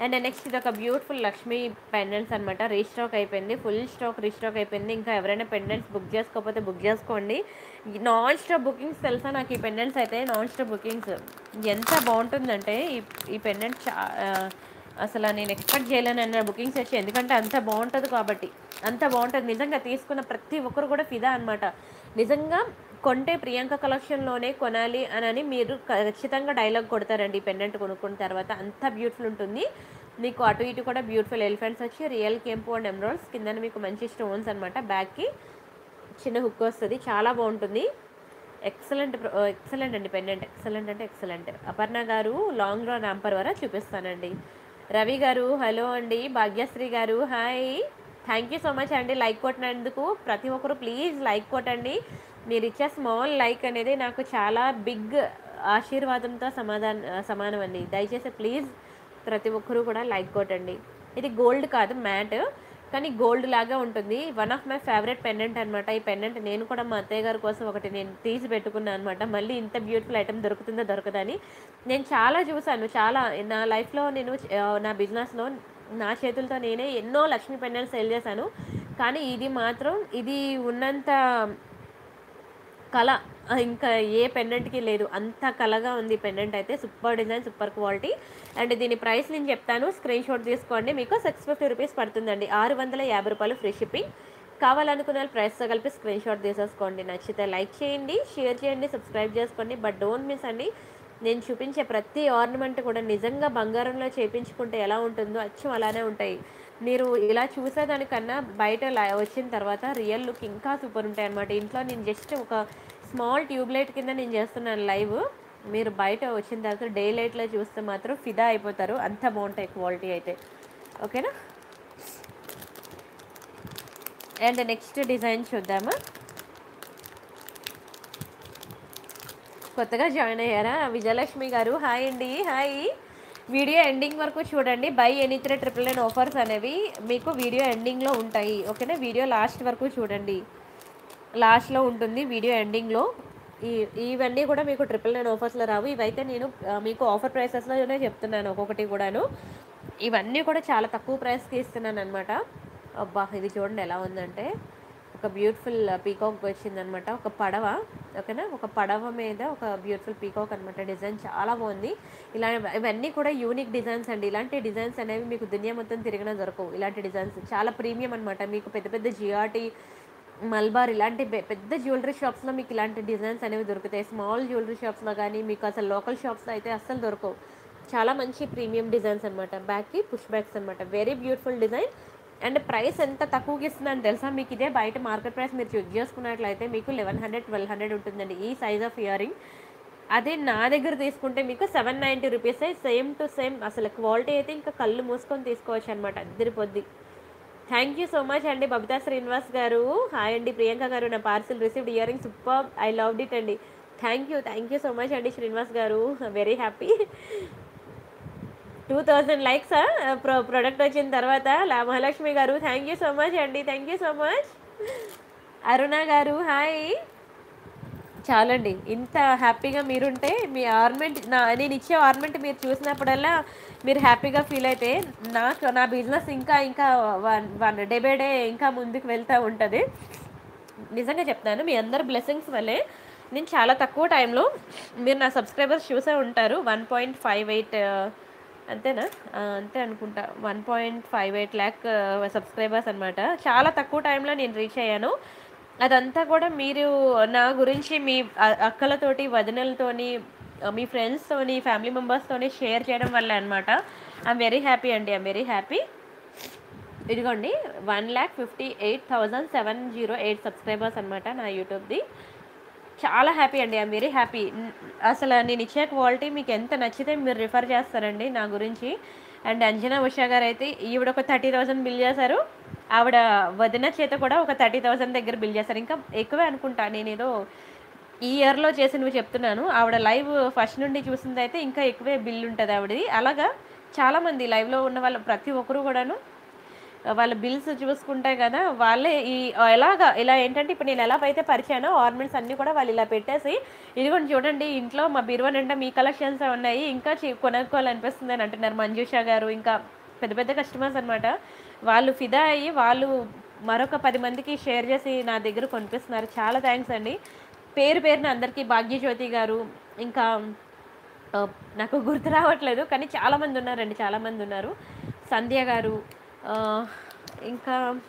అండ్ నెక్స్ట్ ఇది ఒక బ్యూటిఫుల్ లక్ష్మీ పెండెంట్స్ అనమాట రీస్టాక్ అయిపోయింది. ఫుల్ స్టాక్ రీస్టాక్ అయిపోయింది. ఇంకా ఎవరైనా పెండెంట్స్ బుక్ చేసుకోకపోతే బుక్ చేసుకోండి. నాన్ స్టాప్ బుకింగ్స్ తెలుసా నాకు ఈ పెండెంట్స్ అయితే? నాన్ స్టాప్ బుకింగ్స్ ఎంత బాగుంటుందంటే ఈ ఈ పెండెంట్ చా అసలు నేను ఎక్స్పెక్ట్ చేయలేను అన్న బుకింగ్స్ వచ్చి ఎందుకంటే అంత బాగుంటుంది కాబట్టి. అంత బాగుంటుంది. నిజంగా తీసుకున్న ప్రతి ఒక్కరు కూడా ఫిదా అనమాట నిజంగా కొంటే ప్రియాంక కలెక్షన్లోనే కొనాలి అని మీరు ఖచ్చితంగా డైలాగ్ కొడతారండి. ఈ పెండెంట్ కొనుక్కున్న తర్వాత అంత బ్యూటిఫుల్ ఉంటుంది. మీకు అటు ఇటు కూడా బ్యూటిఫుల్ ఎలిఫెంట్స్ వచ్చి రియల్ కెంపు అండ్ ఎమ్రోల్స్ కింద మీకు మంచి స్టోన్స్ అనమాట బ్యాక్కి చిన్న హుక్ వస్తుంది. చాలా బాగుంటుంది. ఎక్సలెంట్ ఎక్సలెంట్ అండి పెండెంట్. ఎక్సలెంట్ అంటే excellent. Aparna garu long run hamper వరకు చూపిస్తానండి. రవి గారు హలో అండి. Bhagyashree garu hi. Thank you so much అండి లైక్ కొట్టినందుకు. ప్రతి ఒక్కరు ప్లీజ్ లైక్ కొట్టండి. మీరు ఇచ్చే స్మాల్ లైక్ అనేది నాకు చాలా బిగ్ ఆశీర్వాదంతో సమాధాన సమానం అండి దయచేసి ప్లీజ్ ప్రతి ఒక్కరూ కూడా లైక్ కొట్టండి. ఇది గోల్డ్ కాదు మ్యాట్ కానీ గోల్డ్ లాగా ఉంటుంది. One of my favourite pendant అనమాట ఈ పెండెంట్ నేను కూడా మా అత్తయ్య గారి కోసం ఒకటి నేను తీసి పెట్టుకున్నాను అనమాట మళ్ళీ ఇంత బ్యూటిఫుల్ ఐటమ్ దొరుకుతుందో దొరకదని నేను చాలా చూసాను చాలా నా లైఫ్లో నేను నా బిజినెస్లో నా చేతులతో నేనే ఎన్నో లక్ష్మీ పెండెంట్ సేల్ చేశాను. కానీ ఇది మాత్రం ఇది ఉన్నంత కళ ఇంకా ఏ పెండెంట్కి లేదు. అంత కలగా ఉంది పెండెంట్ అయితే. Super design super quality. And దీని ప్రైస్ నేను చెప్తాను. స్క్రీన్ షాట్ తీసుకోండి. మీకు సిక్స్ ఫిఫ్టీ రూపీస్ పడుతుందండి. ఆరు వందల యాభై రూపాయలు ఫ్రీ షిప్పింగ్. కావాలనుకున్న ప్రైస్తో కలిపి స్క్రీన్ షాట్ తీసేసుకోండి. నచ్చితే లైక్ చేయండి షేర్ చేయండి సబ్స్క్రైబ్ చేసుకోండి. బట్ డోంట్ మిస్ అండి నేను చూపించే ప్రతి ఆర్నమెంట్ కూడా నిజంగా బంగారంలో చేపించుకుంటే ఎలా ఉంటుందో అచ్చం అలానే ఉంటాయి. మీరు ఇలా చూసేదానికన్నా బయట వచ్చిన తర్వాత రియల్ లుక్ ఇంకా సూపర్ ఉంటాయి అనమాట ఇంట్లో నేను జస్ట్ ఒక స్మాల్ ట్యూబ్లైట్ కింద నేను చేస్తున్నాను లైవ్. మీరు బయట వచ్చిన తర్వాత డే లైట్లో చూస్తే మాత్రం ఫిదా అయిపోతారు. అంత బాగుంటాయి క్వాలిటీ అయితే. ఓకేనా? అండ్ నెక్స్ట్ డిజైన్ చూద్దామా? కొత్తగా జాయిన్ అయ్యారా? విజయలక్ష్మి గారు. హాయ్ అండి. హాయ్. వీడియో ఎండింగ్ వరకు చూడండి. Buy any three triple nine offers అనేవి మీకు వీడియో ఎండింగ్లో ఉంటాయి. ఓకేనా? వీడియో లాస్ట్ వరకు చూడండి. లాస్ట్లో ఉంటుంది వీడియో ఎండింగ్లో. ఈ ఇవన్నీ కూడా మీకు ట్రిపుల్ నైన్ ఆఫర్స్లో రావు. ఇవైతే నేను మీకు ఆఫర్ ప్రైసెస్లోనే చెప్తున్నాను ఒక్కొక్కటి కూడాను. ఇవన్నీ కూడా చాలా తక్కువ ప్రైస్కి ఇస్తున్నాను అనమాట అబ్బా ఇది చూడండి ఎలా ఉందంటే ఒక బ్యూటిఫుల్ పీకాక్ వచ్చిందనమాట ఒక పడవ ఓకేనా? ఒక పడవ మీద ఒక బ్యూటిఫుల్ పీకాక్ అనమాట డిజైన్ చాలా బాగుంది. ఇలా ఇవన్నీ కూడా యూనిక్ డిజైన్స్ అండి. ఇలాంటి డిజైన్స్ అనేవి మీకు దునియా మొత్తం తిరిగినా దొరకవు. ఇలాంటి డిజైన్స్ చాలా ప్రీమియం అనమాట మీకు పెద్ద పెద్ద జిఆర్టీ మల్బార్ ఇలాంటి పెద్ద జ్యువెలరీ షాప్స్లో మీకు ఇలాంటి డిజైన్స్ అనేవి దొరుకుతాయి. స్మాల్ జ్యువెలరీ షాప్స్లో కానీ మీకు అసలు లోకల్ షాప్స్లో అయితే అస్సలు దొరకవు. చాలా మంచి ప్రీమియం డిజైన్స్ అనమాట బ్యాక్కి పుష్ బ్యాక్స్ అనమాట very beautiful design and price ఎంత తక్కువకి ఇస్తుందని తెలుసా? మీకు ఇదే బయట మార్కెట్ ప్రైస్ మీరు చెక్ చేసుకున్నట్లయితే మీకు లెవెన్ హండ్రెడ్ ట్వెల్వ్ హండ్రెడ్ ఉంటుందండి ఈ సైజ్ ఆఫ్ ఇయరింగ్ అదే నా దగ్గర తీసుకుంటే మీకు seven ninety rupees same to same అసలు క్వాలిటీ అయితే ఇంకా కళ్ళు మూసుకొని తీసుకోవచ్చు అనమాట అద్దరిపోద్ది. థ్యాంక్ యూ సో మచ్ అండి బబితా శ్రీనివాస్ గారు. హాయ్ అండి ప్రియాంక గారు నా parcel received ear ring super I love it అండి. Thank you thank you so much అండి శ్రీనివాస్ గారు. Very happy two thousand likes pro product వచ్చిన తర్వాత మహాలక్ష్మి గారు థ్యాంక్ యూ సో మచ్ అండి thank you so much Aruna గారు హాయ్ చాలండి ఇంత హ్యాపీగా మీరుంటే మీ ఆర్నమెంట్ నా నేను ఇచ్చే ఆర్నమెంట్ మీరు చూసినప్పుడల్లా మీరు హ్యాపీగా ఫీల్ అయితే నాకు నా బిజినెస్ ఇంకా ఇంకా one one day by day ఇంకా ముందుకు వెళ్తూ ఉంటుంది. నిజంగా చెప్తాను మీ అందరి బ్లెస్సింగ్స్ వల్లే నేను చాలా తక్కువ టైంలో మీరు నా సబ్స్క్రైబర్స్ చూసే ఉంటారు వన్ పాయింట్ ఫైవ్ ఎయిట్ అంతేనా? అంతే అనుకుంటా. One point five eight lakh subscribers అనమాట చాలా తక్కువ టైంలో నేను రీచ్ అయ్యాను. అదంతా కూడా మీరు నా గురించి మీ అక్కలతోటి వదినలతోని మీ ఫ్రెండ్స్తోని ఫ్యామిలీ మెంబర్స్తోని షేర్ చేయడం వల్ల అనమాట ఐఎమ్ వెరీ హ్యాపీ అండి. ఐఎమ్ వెరీ హ్యాపీ ఇదిగోండి one lakh fifty eight thousand seven zero eight subscribers అనమాట నా యూట్యూబ్ది. చాలా హ్యాపీ అండి. I'm very happy. అసలు నేను ఇచ్చే క్వాలిటీ మీకు ఎంత నచ్చితే మీరు రిఫర్ చేస్తారండి నా గురించి. అండ్ అంజనా ఉషా గారు అయితే ఈవిడ ఒక థర్టీ థౌసండ్ బిల్ చేశారు. ఆవిడ వదిన చేత కూడా ఒక థర్టీ థౌసండ్ దగ్గర బిల్ చేశారు. ఇంకా ఎక్కువే అనుకుంటా నేను ఏదో ఈ ఇయర్లో చేసినవి చెప్తున్నాను. ఆవిడ లైవ్ ఫస్ట్ నుండి చూసింది అయితే ఇంకా ఎక్కువే బిల్ ఉంటుంది ఆవిడది. అలాగా చాలామంది లైవ్లో ఉన్న వాళ్ళు ప్రతి ఒక్కరు కూడాను వాళ్ళ బిల్స్ చూసుకుంటే కదా వాళ్ళే ఈ ఎలాగా ఇలా ఏంటంటే ఇప్పుడు నేను ఎలా అయితే పరిచానో ఆర్నమెంట్స్ అన్నీ కూడా వాళ్ళు ఇలా పెట్టేసి ఇదిగోండి చూడండి ఇంట్లో మా బీరువా నిండా మీ కలెక్షన్స్ ఉన్నాయి ఇంకా కొనుక్కోవాలనిపిస్తుంది అని అంటున్నారు మంజుష గారు. ఇంకా పెద్ద పెద్ద కస్టమర్స్ అనమాట వాళ్ళు ఫిదా అయ్యి వాళ్ళు మరొక పది మందికి షేర్ చేసి నా దగ్గర కొనిపిస్తున్నారు. చాలా థ్యాంక్స్ అండి. పేరు పేరున అందరికీ భాగ్యజ్యోతి గారు. ఇంకా నాకు గుర్తు రావట్లేదు కానీ చాలామంది ఉన్నారండి చాలామంది ఉన్నారు. సంధ్య గారు ఇంకా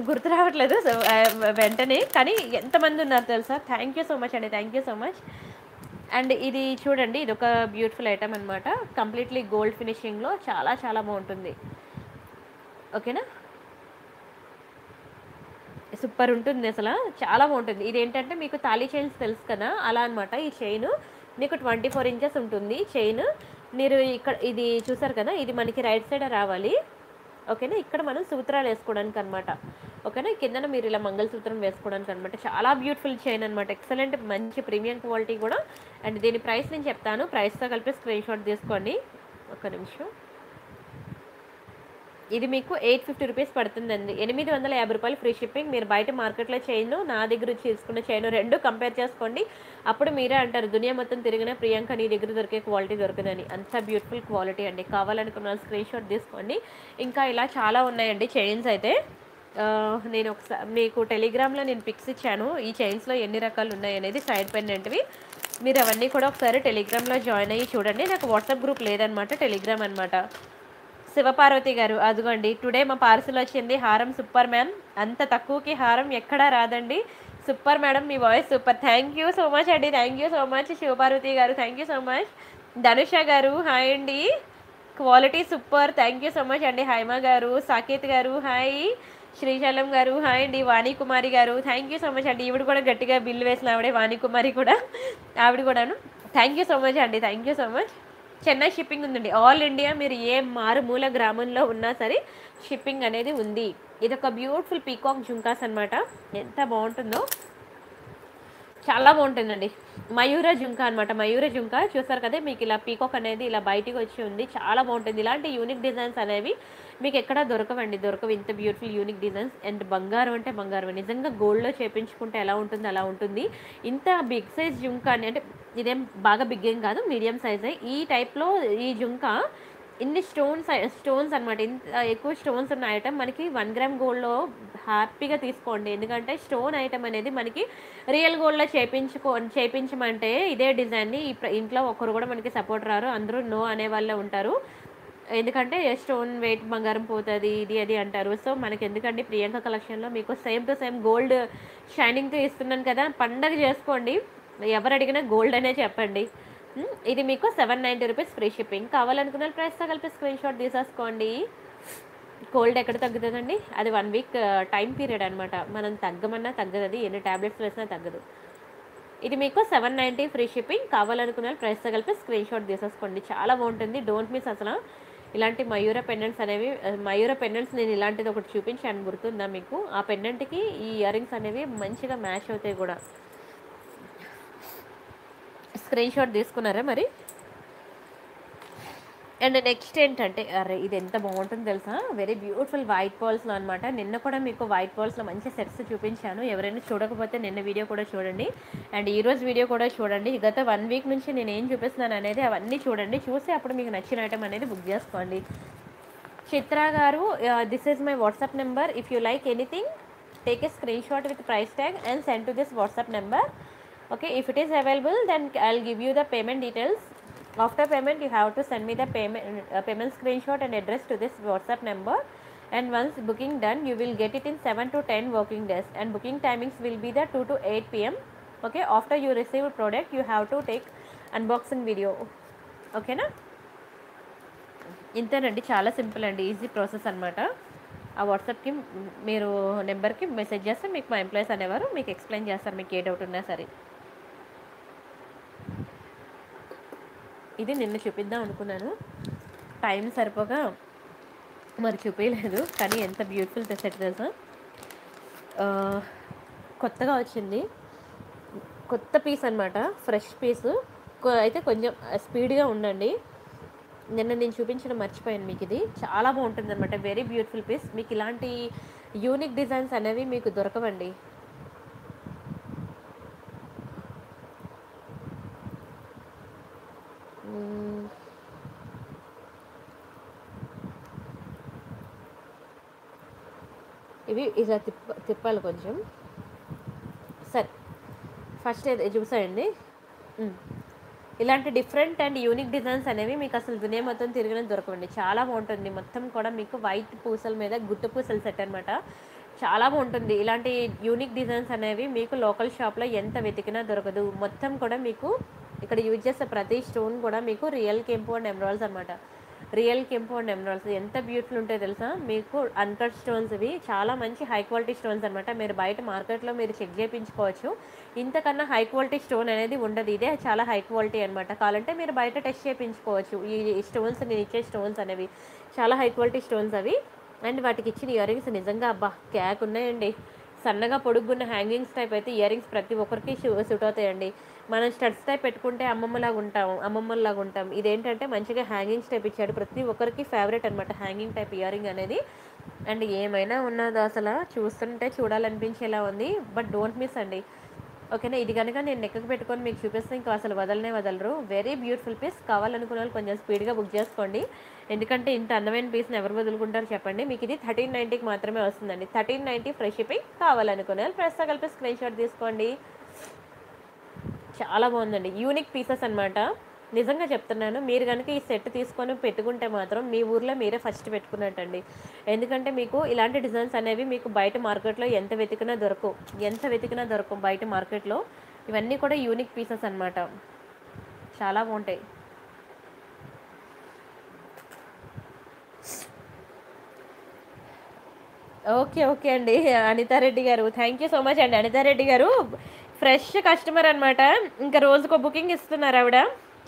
గుర్తు రావట్లేదు. సో, వెంటనే. కానీ ఎంతమంది ఉన్నారు తెలుసా? థ్యాంక్ యూ సో మచ్ అండి. Thank you so much and ఇది చూడండి ఇది ఒక బ్యూటిఫుల్ ఐటమ్ అనమాట కంప్లీట్లీ గోల్డ్ ఫినిషింగ్లో చాలా చాలా బాగుంటుంది. ఓకేనా? సూపర్ ఉంటుంది అసలు. చాలా బాగుంటుంది. ఇది ఏంటంటే మీకు తాళీ చైన్స్ తెలుసు కదా? అలా అనమాట ఈ చైన్ మీకు ట్వంటీ ఫోర్ ఇంచెస్ ఉంటుంది చైన్ మీరు ఇక్కడ ఇది చూసారు కదా? ఇది మనకి రైట్ సైడ్ రావాలి. ఓకేనా? ఇక్కడ మనం సూత్రాలు వేసుకోవడానికి అనమాట ఓకేనా? కిందన మీరు ఇలా మంగళసూత్రం వేసుకోవడానికి అనమాట చాలా బ్యూటిఫుల్ చైన్ అనమాట ఎక్సలెంట్ మంచి ప్రీమియం క్వాలిటీ కూడా. అండ్ దీని ప్రైస్ నేను చెప్తాను. ప్రైస్తో కలిపి స్క్రీన్ షాట్ తీసుకోండి. ఒక నిమిషం. ఇది మీకు ఎయిట్ ఫిఫ్టీ రూపీస్ పడుతుందండి. ఎనిమిది వందల యాభై రూపాయలు ఫ్రీ షిప్పింగ్ మీరు బయట మార్కెట్లో చైన్ నా దగ్గర తీసుకున్న చైన్ రెండు కంపేర్ చేసుకోండి. అప్పుడు మీరే అంటారు దునియా మొత్తం తిరిగిన ప్రియాంక నీ దగ్గర దొరికే క్వాలిటీ దొరకదని. అంత బ్యూటిఫుల్ క్వాలిటీ అండి. కావాలనుకున్న స్క్రీన్ షాట్ తీసుకోండి. ఇంకా ఇలా చాలా ఉన్నాయండి చైన్స్ అయితే. నేను ఒకసారి మీకు టెలిగ్రామ్లో నేను పిక్స్ ఇచ్చాను. ఈ చైన్స్లో ఎన్ని రకాలు ఉన్నాయి అనేది సైడ్ పెండెంట్వి మీరు అవన్నీ కూడా ఒకసారి టెలిగ్రామ్లో జాయిన్ అయ్యి చూడండి. నాకు వాట్సాప్ గ్రూప్ లేదనమాట టెలిగ్రామ్ అనమాట శివపార్వతి గారు అదిగోండి టుడే మా పార్సిల్ వచ్చింది హారం సూపర్ మ్యామ్. అంత తక్కువకి హారం ఎక్కడా రాదండి. Super madam me voice super. Thank you so much అండి thank you so much Sivaparvathi గారు thank you so much Dhanusha గారు హాయ్ అండి. Quality super thank you so much అండి. హైమా గారు సాకేత్ గారు హాయ్ శ్రీశైలం గారు హాయ్ అండి. వాణికుమారి గారు థ్యాంక్ యూ సో మచ్ అండి. ఈవిడ కూడా గట్టిగా బిల్లు వేసిన ఆవిడే వాణికుమారి కూడా ఆవిడ కూడాను. థ్యాంక్ యూ సో మచ్ అండి thank you so much Chennai shipping ఉందండి. ఆల్ ఇండియా మీరు ఏ మారుమూల గ్రామంలో ఉన్నా సరే షిప్పింగ్ అనేది ఉంది. ఇది ఒక బ్యూటిఫుల్ పీకాక్ జుంకాస్ అన్నమాట. ఎంత బాగుంటుందో. చాలా బాగుంటుందండి. మయూర జుంక అనమాట మయూర జుంక చూస్తారు కదా మీకు ఇలా పీకాక్ అనేది ఇలా బయటికి వచ్చి ఉంది. చాలా బాగుంటుంది. ఇలాంటి యూనిక్ డిజైన్స్ అనేవి మీకు ఎక్కడ దొరకవండి. దొరకవు. ఇంత బ్యూటిఫుల్ యూనిక్ డిజైన్స్ అండ్ బంగారం అంటే బంగారం నిజంగా గోల్డ్లో చేపించుకుంటే ఎలా ఉంటుంది అలా ఉంటుంది. ఇంత బిగ్ సైజ్ జుంక అని అంటే ఇదేం బాగా బిగ్ ఏం కాదు. మీడియం సైజే ఈ టైప్లో ఈ జుంక ఇన్ని స్టోన్స్ స్టోన్స్ అనమాట ఇంత ఎక్కువ స్టోన్స్ ఉన్న ఐటమ్ మనకి వన్ గ్రామ్ గోల్డ్లో హ్యాపీగా తీసుకోండి. ఎందుకంటే స్టోన్ ఐటమ్ అనేది మనకి రియల్ గోల్డ్లో చేపించుకో చేపించమంటే ఇదే డిజైన్ని ఇంట్లో ఒకరు కూడా మనకి సపోర్ట్ రారు. అందరూ నో అనే వాళ్ళే ఉంటారు. ఎందుకంటే స్టోన్ వెయిట్ బంగారం పోతుంది ఇది అది అంటారు. సో మనకి ఎందుకంటే ప్రియాంక కలెక్షన్లో మీకు సేమ్ టు సేమ్ గోల్డ్ షైనింగ్తో ఇస్తున్నాను కదా పండగ చేసుకోండి. ఎవరు అడిగినా గోల్డ్ అనే చెప్పండి. ఇది మీకు seven ninety rupees free shipping. కావాలనుకున్న ప్రైస్తో కలిపి స్క్రీన్ షాట్ తీసేసుకోండి. కోల్డ్ ఎక్కడ తగ్గుతుందండి? అది వన్ వీక్ టైం పీరియడ్ అనమాట మనం తగ్గమన్నా తగ్గదు అది ఎన్ని ట్యాబ్లెట్స్ వేసినా తగ్గదు. ఇది మీకు సెవెన్ నైంటీ ఫ్రీ షిప్పింగ్. కావాలనుకున్న ప్రైస్తో కలిపి స్క్రీన్ షాట్ తీసేసుకోండి. చాలా బాగుంటుంది. డోంట్ మిస్ అసలు. ఇలాంటి మయూర పెండెంట్స్ అనేవి మయూర పెండెంట్స్ నేను ఇలాంటిది ఒకటి చూపించాను. గుర్తుందా మీకు? ఆ పెండెంట్కి ఈ ఇయర్ రింగ్స్ అనేవి మంచిగా మ్యాచ్ అవుతాయి కూడా. స్క్రీన్ షాట్ తీసుకున్నారా మరి? అండ్ నెక్స్ట్ ఏంటంటే అరే ఇది ఎంత బాగుంటుందో తెలుసా? వెరీ బ్యూటిఫుల్ వైట్ బాల్స్లో అనమాట నిన్న కూడా మీకు వైట్ బాల్స్లో మంచి సెట్స్ చూపించాను. ఎవరైనా చూడకపోతే నిన్న వీడియో కూడా చూడండి. అండ్ ఈరోజు వీడియో కూడా చూడండి. గత వన్ వీక్ నుంచి నేను ఏం చూపిస్తున్నాను అనేది అవన్నీ చూడండి. చూసి అప్పుడు మీకు నచ్చిన ఐటమ్ అనేది బుక్ చేసుకోండి. చిత్ర గారు this is my WhatsApp number if you like anything take a screenshot with price tag and send to this WhatsApp number okay if it is available then i'll give you the payment details after payment you have to send me the payment uh, payment screenshot and address to this whatsapp number and once booking done you will get it in 7 to 10 working days and booking timings will be the 2 to 8 pm okay after you receive a product you have to take unboxing video ఓకేనా ఇంతేనండి చాలా సింపుల్ అండి ఈజీ ప్రాసెస్ అనమాట ఆ వాట్సాప్కి మీరు నెంబర్కి మెసేజ్ చేస్తే మీకు మా ఎంప్లాయీస్ అనేవారు మీకు ఎక్స్ప్లెయిన్ చేస్తారు మీకు ఏ డౌట్ ఉన్నా సరే ఇది నిన్న చూపిద్దాం అనుకున్నాను. టైం సరిపోగా మరి చూపించలేదు కానీ ఎంత బ్యూటిఫుల్ సెట్ తెలుసా కొత్తగా వచ్చింది. కొత్త పీస్ అనమాట ఫ్రెష్ పీస్ అయితే కొంచెం స్పీడ్గా ఉండండి. నిన్న నేను చూపించడం మర్చిపోయాను మీకు ఇది. చాలా బాగుంటుంది అనమాట వెరీ బ్యూటిఫుల్ పీస్ మీకు ఇలాంటి యూనిక్ డిజైన్స్ అనేవి మీకు దొరకవండి. ఇవి ఇలా తిప్ప తిప్పాలి కొంచెం. సరే. ఫస్ట్ ఇది చూసాయండి ఇలాంటి డిఫరెంట్ అండ్ యూనిక్ డిజైన్స్ అనేవి మీకు అసలు దునియా మొత్తం తిరిగిన దొరకండి చాలా బాగుంటుంది. మొత్తం కూడా మీకు వైట్ పూసల మీద గుట్ట పూసల సెట్ అనమాట చాలా బాగుంటుంది. ఇలాంటి యూనిక్ డిజైన్స్ అనేవి మీకు లోకల్ షాప్లో ఎంత వెతికినా దొరకదు. మొత్తం కూడా మీకు ఇక్కడ యూజ్ చేసే ప్రతి స్టోన్ కూడా మీకు రియల్ కెంపు అండ్ ఎమరాల్స్ అనమాట రియల్ కెంపు అండ్ ఎమరాల్స్ ఎంత బ్యూటిఫుల్ ఉంటాయో తెలుసా? మీకు అన్కట్ స్టోన్స్ ఇవి చాలా మంచి హై క్వాలిటీ స్టోన్స్ అనమాట మీరు బయట మార్కెట్లో మీరు చెక్ చేయించుకోవచ్చు. ఇంతకన్నా హై క్వాలిటీ స్టోన్ అనేది ఉండదు. ఇదే చాలా హై క్వాలిటీ అనమాట కావాలంటే మీరు బయట టెస్ట్ చేయించుకోవచ్చు. ఈ స్టోన్స్ నేను ఇచ్చే స్టోన్స్ అనేవి చాలా హై క్వాలిటీ స్టోన్స్ అవి. అండ్ వాటికి ఇచ్చిన ఇయర్ రింగ్స్ నిజంగా అబ్బా క్యాక్ ఉన్నాయండి. సన్నగా పొడుగున్న హ్యాంగింగ్స్ టైప్ అయితే ఇయర్ రింగ్స్ ప్రతి ఒక్కరికి సూట్ అవుతాయండి. మనం స్టడ్స్ టైప్ పెట్టుకుంటే అమ్మమ్మలాగా ఉంటాం అమ్మమ్మలాగా ఉంటాం. ఇదేంటంటే మంచిగా హ్యాంగింగ్స్ టైప్ ఇచ్చాడు. ప్రతి ఒక్కరికి ఫేవరెట్ అనమాట హ్యాంగింగ్ టైప్ ఇయరింగ్ అనేది. అండ్ ఏమైనా ఉన్నది అసలు? చూస్తుంటే చూడాలనిపించేలా ఉంది. బట్ డోంట్ మిస్ అండి. ఓకేనా? ఇది కనుక నేను నెక్కకు పెట్టుకొని మీకు చూపిస్తే ఇంకా అసలు వదలనే వదలరు. Very beautiful piece. కావాలనుకున్న వాళ్ళు కొంచెం స్పీడ్గా బుక్ చేసుకోండి. ఎందుకంటే ఇంత అందమైన పీస్ని ఎవరు వదులుకుంటారు చెప్పండి. మీకు ఇది థర్టీన్ నైంటీకి మాత్రమే వస్తుందండి. థర్టీన్ నైంటీ ఫ్రెష్ షిప్పింగ్ కావాలనుకునే వాళ్ళు ఫ్రెష్గా కలిపి స్క్రీన్ షాట్ తీసుకోండి. చాలా బాగుందండి. యూనిక్ పీసెస్ అనమాట నిజంగా చెప్తున్నాను మీరు కనుక ఈ సెట్ తీసుకొని పెట్టుకుంటే మాత్రం మీ ఊర్లో మీరే ఫస్ట్ పెట్టుకున్నట్టండి. ఎందుకంటే మీకు ఇలాంటి డిజైన్స్ అనేవి మీకు బయట మార్కెట్లో ఎంత వెతికినా దొరకవు ఎంత వెతికినా దొరకవు బయట మార్కెట్లో ఇవన్నీ కూడా యూనిక్ పీసెస్ అన్నమాట. చాలా బాగుంటాయి. ఓకే ఓకే అండి. అనితారెడ్డి గారు థ్యాంక్ యూ సో మచ్ అండి. అనితారెడ్డి గారు ఫ్రెష్ కస్టమర్ అనమాట ఇంకా రోజుకో బుకింగ్ ఇస్తున్నారు ఆవిడ.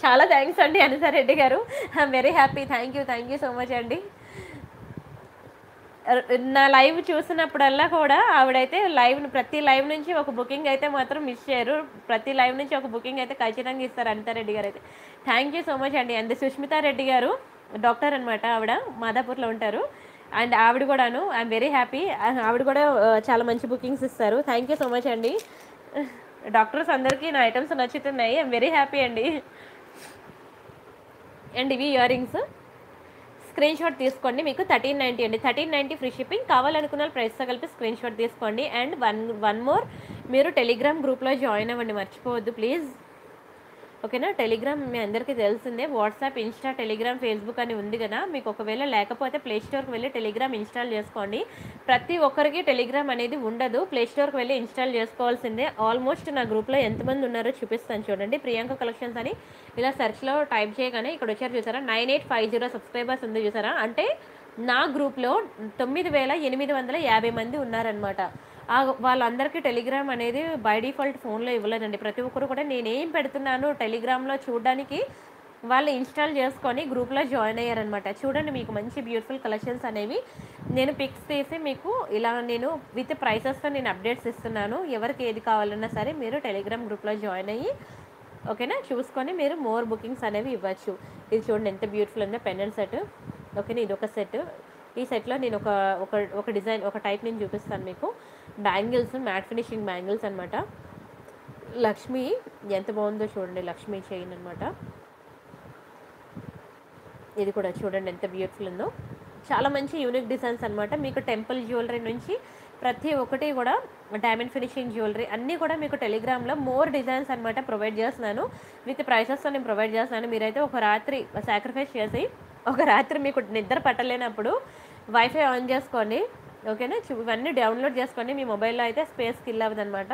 చాలా థ్యాంక్స్ అండి అనితారెడ్డి గారు. I'm very happy thank you thank you so much అండి. నా లైవ్ చూసినప్పుడల్లా కూడా ఆవిడైతే లైవ్ ప్రతి లైవ్ నుంచి ఒక బుకింగ్ అయితే మాత్రం మిస్ చేయరు. ప్రతి లైవ్ నుంచి ఒక బుకింగ్ అయితే ఖచ్చితంగా ఇస్తారు అనితారెడ్డి గారు అయితే. థ్యాంక్ యూ సో మచ్ అండి. అండ్ సుష్మితా రెడ్డి గారు డాక్టర్ అనమాట ఆవిడ మాదాపూర్లో ఉంటారు. అండ్ ఆవిడ కూడాను ఐఎమ్ వెరీ హ్యాపీ ఆవిడ కూడా చాలా మంచి బుకింగ్స్ ఇస్తారు. థ్యాంక్ యూ సో మచ్ అండి. డాక్టర్స్ అందరికీ నా ఐటమ్స్ నచ్చుతున్నాయి. ఐఎమ్ వెరీ హ్యాపీ అండి. అండ్ ఇవి ఇయర్ రింగ్స్ స్క్రీన్ షాట్ తీసుకోండి. మీకు థర్టీన్ నైంటీ అండి. థర్టీన్ నైంటీ ఫ్రీ షిప్పింగ్ కావాలనుకున్న ప్రైస్తో కలిపి స్క్రీన్ షాట్ తీసుకోండి. అండ్ వన్ వన్ మోర్ మీరు టెలిగ్రామ్ గ్రూప్లో జాయిన్ అవ్వండి. మర్చిపోవద్దు ప్లీజ్ ఓకేనా? టెలిగ్రామ్ మీ అందరికీ తెలిసిందే. వాట్సాప్ ఇన్స్టా టెలిగ్రామ్ ఫేస్బుక్ అని ఉంది కదా? మీకు ఒకవేళ లేకపోతే ప్లే స్టోర్కి వెళ్ళి టెలిగ్రామ్ ఇన్స్టాల్ చేసుకోండి. ప్రతి ఒక్కరికి టెలిగ్రామ్ అనేది ఉండదు. ప్లే స్టోర్కి వెళ్ళి ఇన్స్టాల్ చేసుకోవాల్సిందే. ఆల్మోస్ట్ నా గ్రూప్లో ఎంతమంది ఉన్నారో చూపిస్తాను చూడండి. ప్రియాంక కలెక్షన్స్ అని ఇలా సెర్చ్లో టైప్ చేయగానే ఇక్కడ వచ్చారు చూసారా? Nine eight five zero subscribers ఉంది చూసారా? అంటే నా గ్రూప్లో తొమ్మిది వేల ఎనిమిది వందల యాభై మంది ఉన్నారనమాట వాళ్ళందరికీ టెలిగ్రామ్ అనేది బై డిఫాల్ట్ ఫోన్లో ఇవ్వలేదండి. ప్రతి ఒక్కరు కూడా నేనేం పెడుతున్నాను టెలిగ్రామ్లో చూడడానికి వాళ్ళు ఇన్స్టాల్ చేసుకొని గ్రూప్లో జాయిన్ అయ్యారనమాట చూడండి మీకు మంచి బ్యూటిఫుల్ కలెక్షన్స్ అనేవి. నేను పిక్స్ తీసి మీకు ఇలా నేను విత్ ప్రైసెస్తో నేను అప్డేట్స్ ఇస్తున్నాను. ఎవరికి ఏది కావాలన్నా సరే మీరు టెలిగ్రామ్ గ్రూప్లో జాయిన్ అయ్యి ఓకేనా? చూసుకొని మీరు మోర్ బుకింగ్స్ అనేవి ఇవ్వచ్చు. ఇది చూడండి ఎంత బ్యూటిఫుల్ ఉందో పెండెంట్ సెట్. ఓకేనా? ఇది ఒక సెట్. ఈ సెట్లో నేను ఒక ఒక ఒక డిజైన్ ఒక టైప్ నేను చూపిస్తాను మీకు. బ్యాంగిల్స్ మ్యాట్ ఫినిషింగ్ బ్యాంగిల్స్ అనమాట లక్ష్మి ఎంత బాగుందో చూడండి లక్ష్మి చైన్ అనమాట ఇది కూడా చూడండి ఎంత బ్యూటిఫుల్ ఉందో. చాలా మంచి యూనిక్ డిజైన్స్ అనమాట మీకు టెంపుల్ జ్యువెలరీ నుంచి ప్రతి ఒక్కటి కూడా డైమండ్ ఫినిషింగ్ జ్యువెలరీ అన్నీ కూడా మీకు టెలిగ్రామ్లో మోర్ డిజైన్స్ అనమాట ప్రొవైడ్ చేస్తున్నాను. విత్ ప్రైసెస్తో నేను ప్రొవైడ్ చేస్తున్నాను. మీరైతే ఒక రాత్రి సాక్రిఫైస్ చేసి ఒక రాత్రి మీకు నిద్ర పట్టలేనప్పుడు వైఫై ఆన్ చేసుకోండి. ఓకేనా? ఇవన్నీ డౌన్లోడ్ చేసుకోండి. మీ మొబైల్లో అయితే స్పేస్ కిల్ అవ్వదన్నమాట.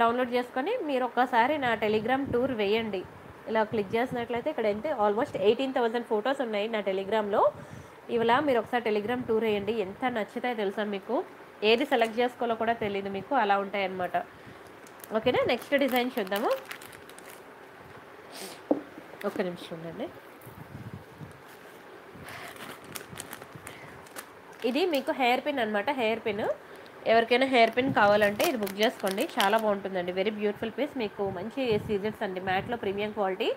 డౌన్లోడ్ చేసుకొని మీరు ఒక్కసారి నా టెలిగ్రామ్ టూర్ వేయండి. ఇలా క్లిక్ చేసినట్లయితే ఇక్కడ అయితే ఆల్మోస్ట్ ఎయిటీన్ థౌసండ్ ఫొటోస్ ఉన్నాయి నా టెలిగ్రామ్లో ఇవిలా మీరు ఒకసారి టెలిగ్రామ్ టూర్ వేయండి. ఎంత నచ్చుతాయో తెలుసా మీకు? ఏది సెలెక్ట్ చేసుకోవాలో కూడా తెలియదు మీకు. అలా ఉంటాయి అన్నమాట ఓకేనా? నెక్స్ట్ డిజైన్ చూద్దాము. ఒక్క నిమిషం ఉండండి. ఇది మీకు హెయిర్ పిన్ అనమాట హెయిర్ పిన్ ఎవరికైనా హెయిర్ పిన్ కావాలంటే ఇది బుక్ చేసుకోండి. చాలా బాగుంటుందండి. వెరీ బ్యూటిఫుల్ పీస్ మీకు మంచి సీజర్స్ అండి. మ్యాట్లో ప్రీమియం క్వాలిటీ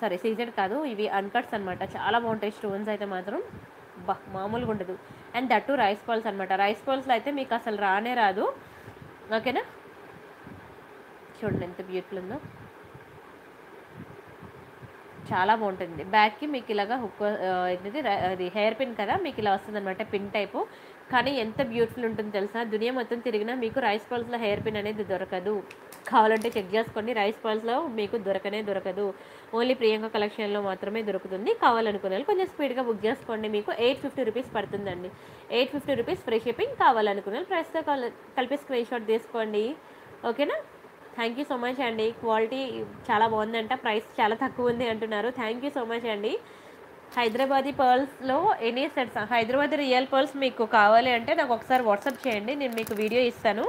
సారీ సీజర్ కాదు ఇవి అన్కట్స్ అనమాట చాలా బాగుంటాయి స్టోన్స్ అయితే మాత్రం. బా మామూలుగా ఉండదు. అండ్ దట్టు రైస్ పాల్స్ అనమాట రైస్ పాల్స్లో అయితే మీకు అసలు రానే రాదు. ఓకేనా చూడండి ఎంత బ్యూటిఫుల్ ఉందో. చాలా బాగుంటుంది. బ్యాక్కి మీకు ఇలాగా హుక్ ఏంటిది అది హెయిర్ పిన్ కదా మీకు ఇలా వస్తుంది అనమాట పిన్ టైపు. కానీ ఎంత బ్యూటిఫుల్ ఉంటుందో తెలుసా? దునియా మొత్తం తిరిగినా మీకు రైస్ పాల్స్లో హెయిర్ పిన్ అనేది దొరకదు. కావాలంటే చెక్ చేసుకోండి రైస్ పాల్స్లో మీకు దొరకనే దొరకదు. ఓన్లీ ప్రియాంక కలెక్షన్లో మాత్రమే దొరుకుతుంది. కావాలనుకునే కొంచెం స్పీడ్గా బుక్ చేసుకోండి. మీకు ఎయిట్ ఫిఫ్టీ రూపీస్ పడుతుందండి. Eight fifty rupees free shipping. కావాలనుకునే వాళ్ళు ప్రైస్తో కలిపి స్క్రీన్ షాట్ తీసుకోండి. ఓకేనా? థ్యాంక్ యూ సో మచ్ అండి. క్వాలిటీ చాలా బాగుందంట ప్రైస్ చాలా తక్కువ ఉంది అంటున్నారు. థ్యాంక్ యూ సో మచ్ అండి. Hyderabadi పర్ల్స్లో any sets Hyderabad real pearls మీకు కావాలి అంటే నాకు ఒకసారి వాట్సాప్ చేయండి నేను మీకు వీడియో ఇస్తాను.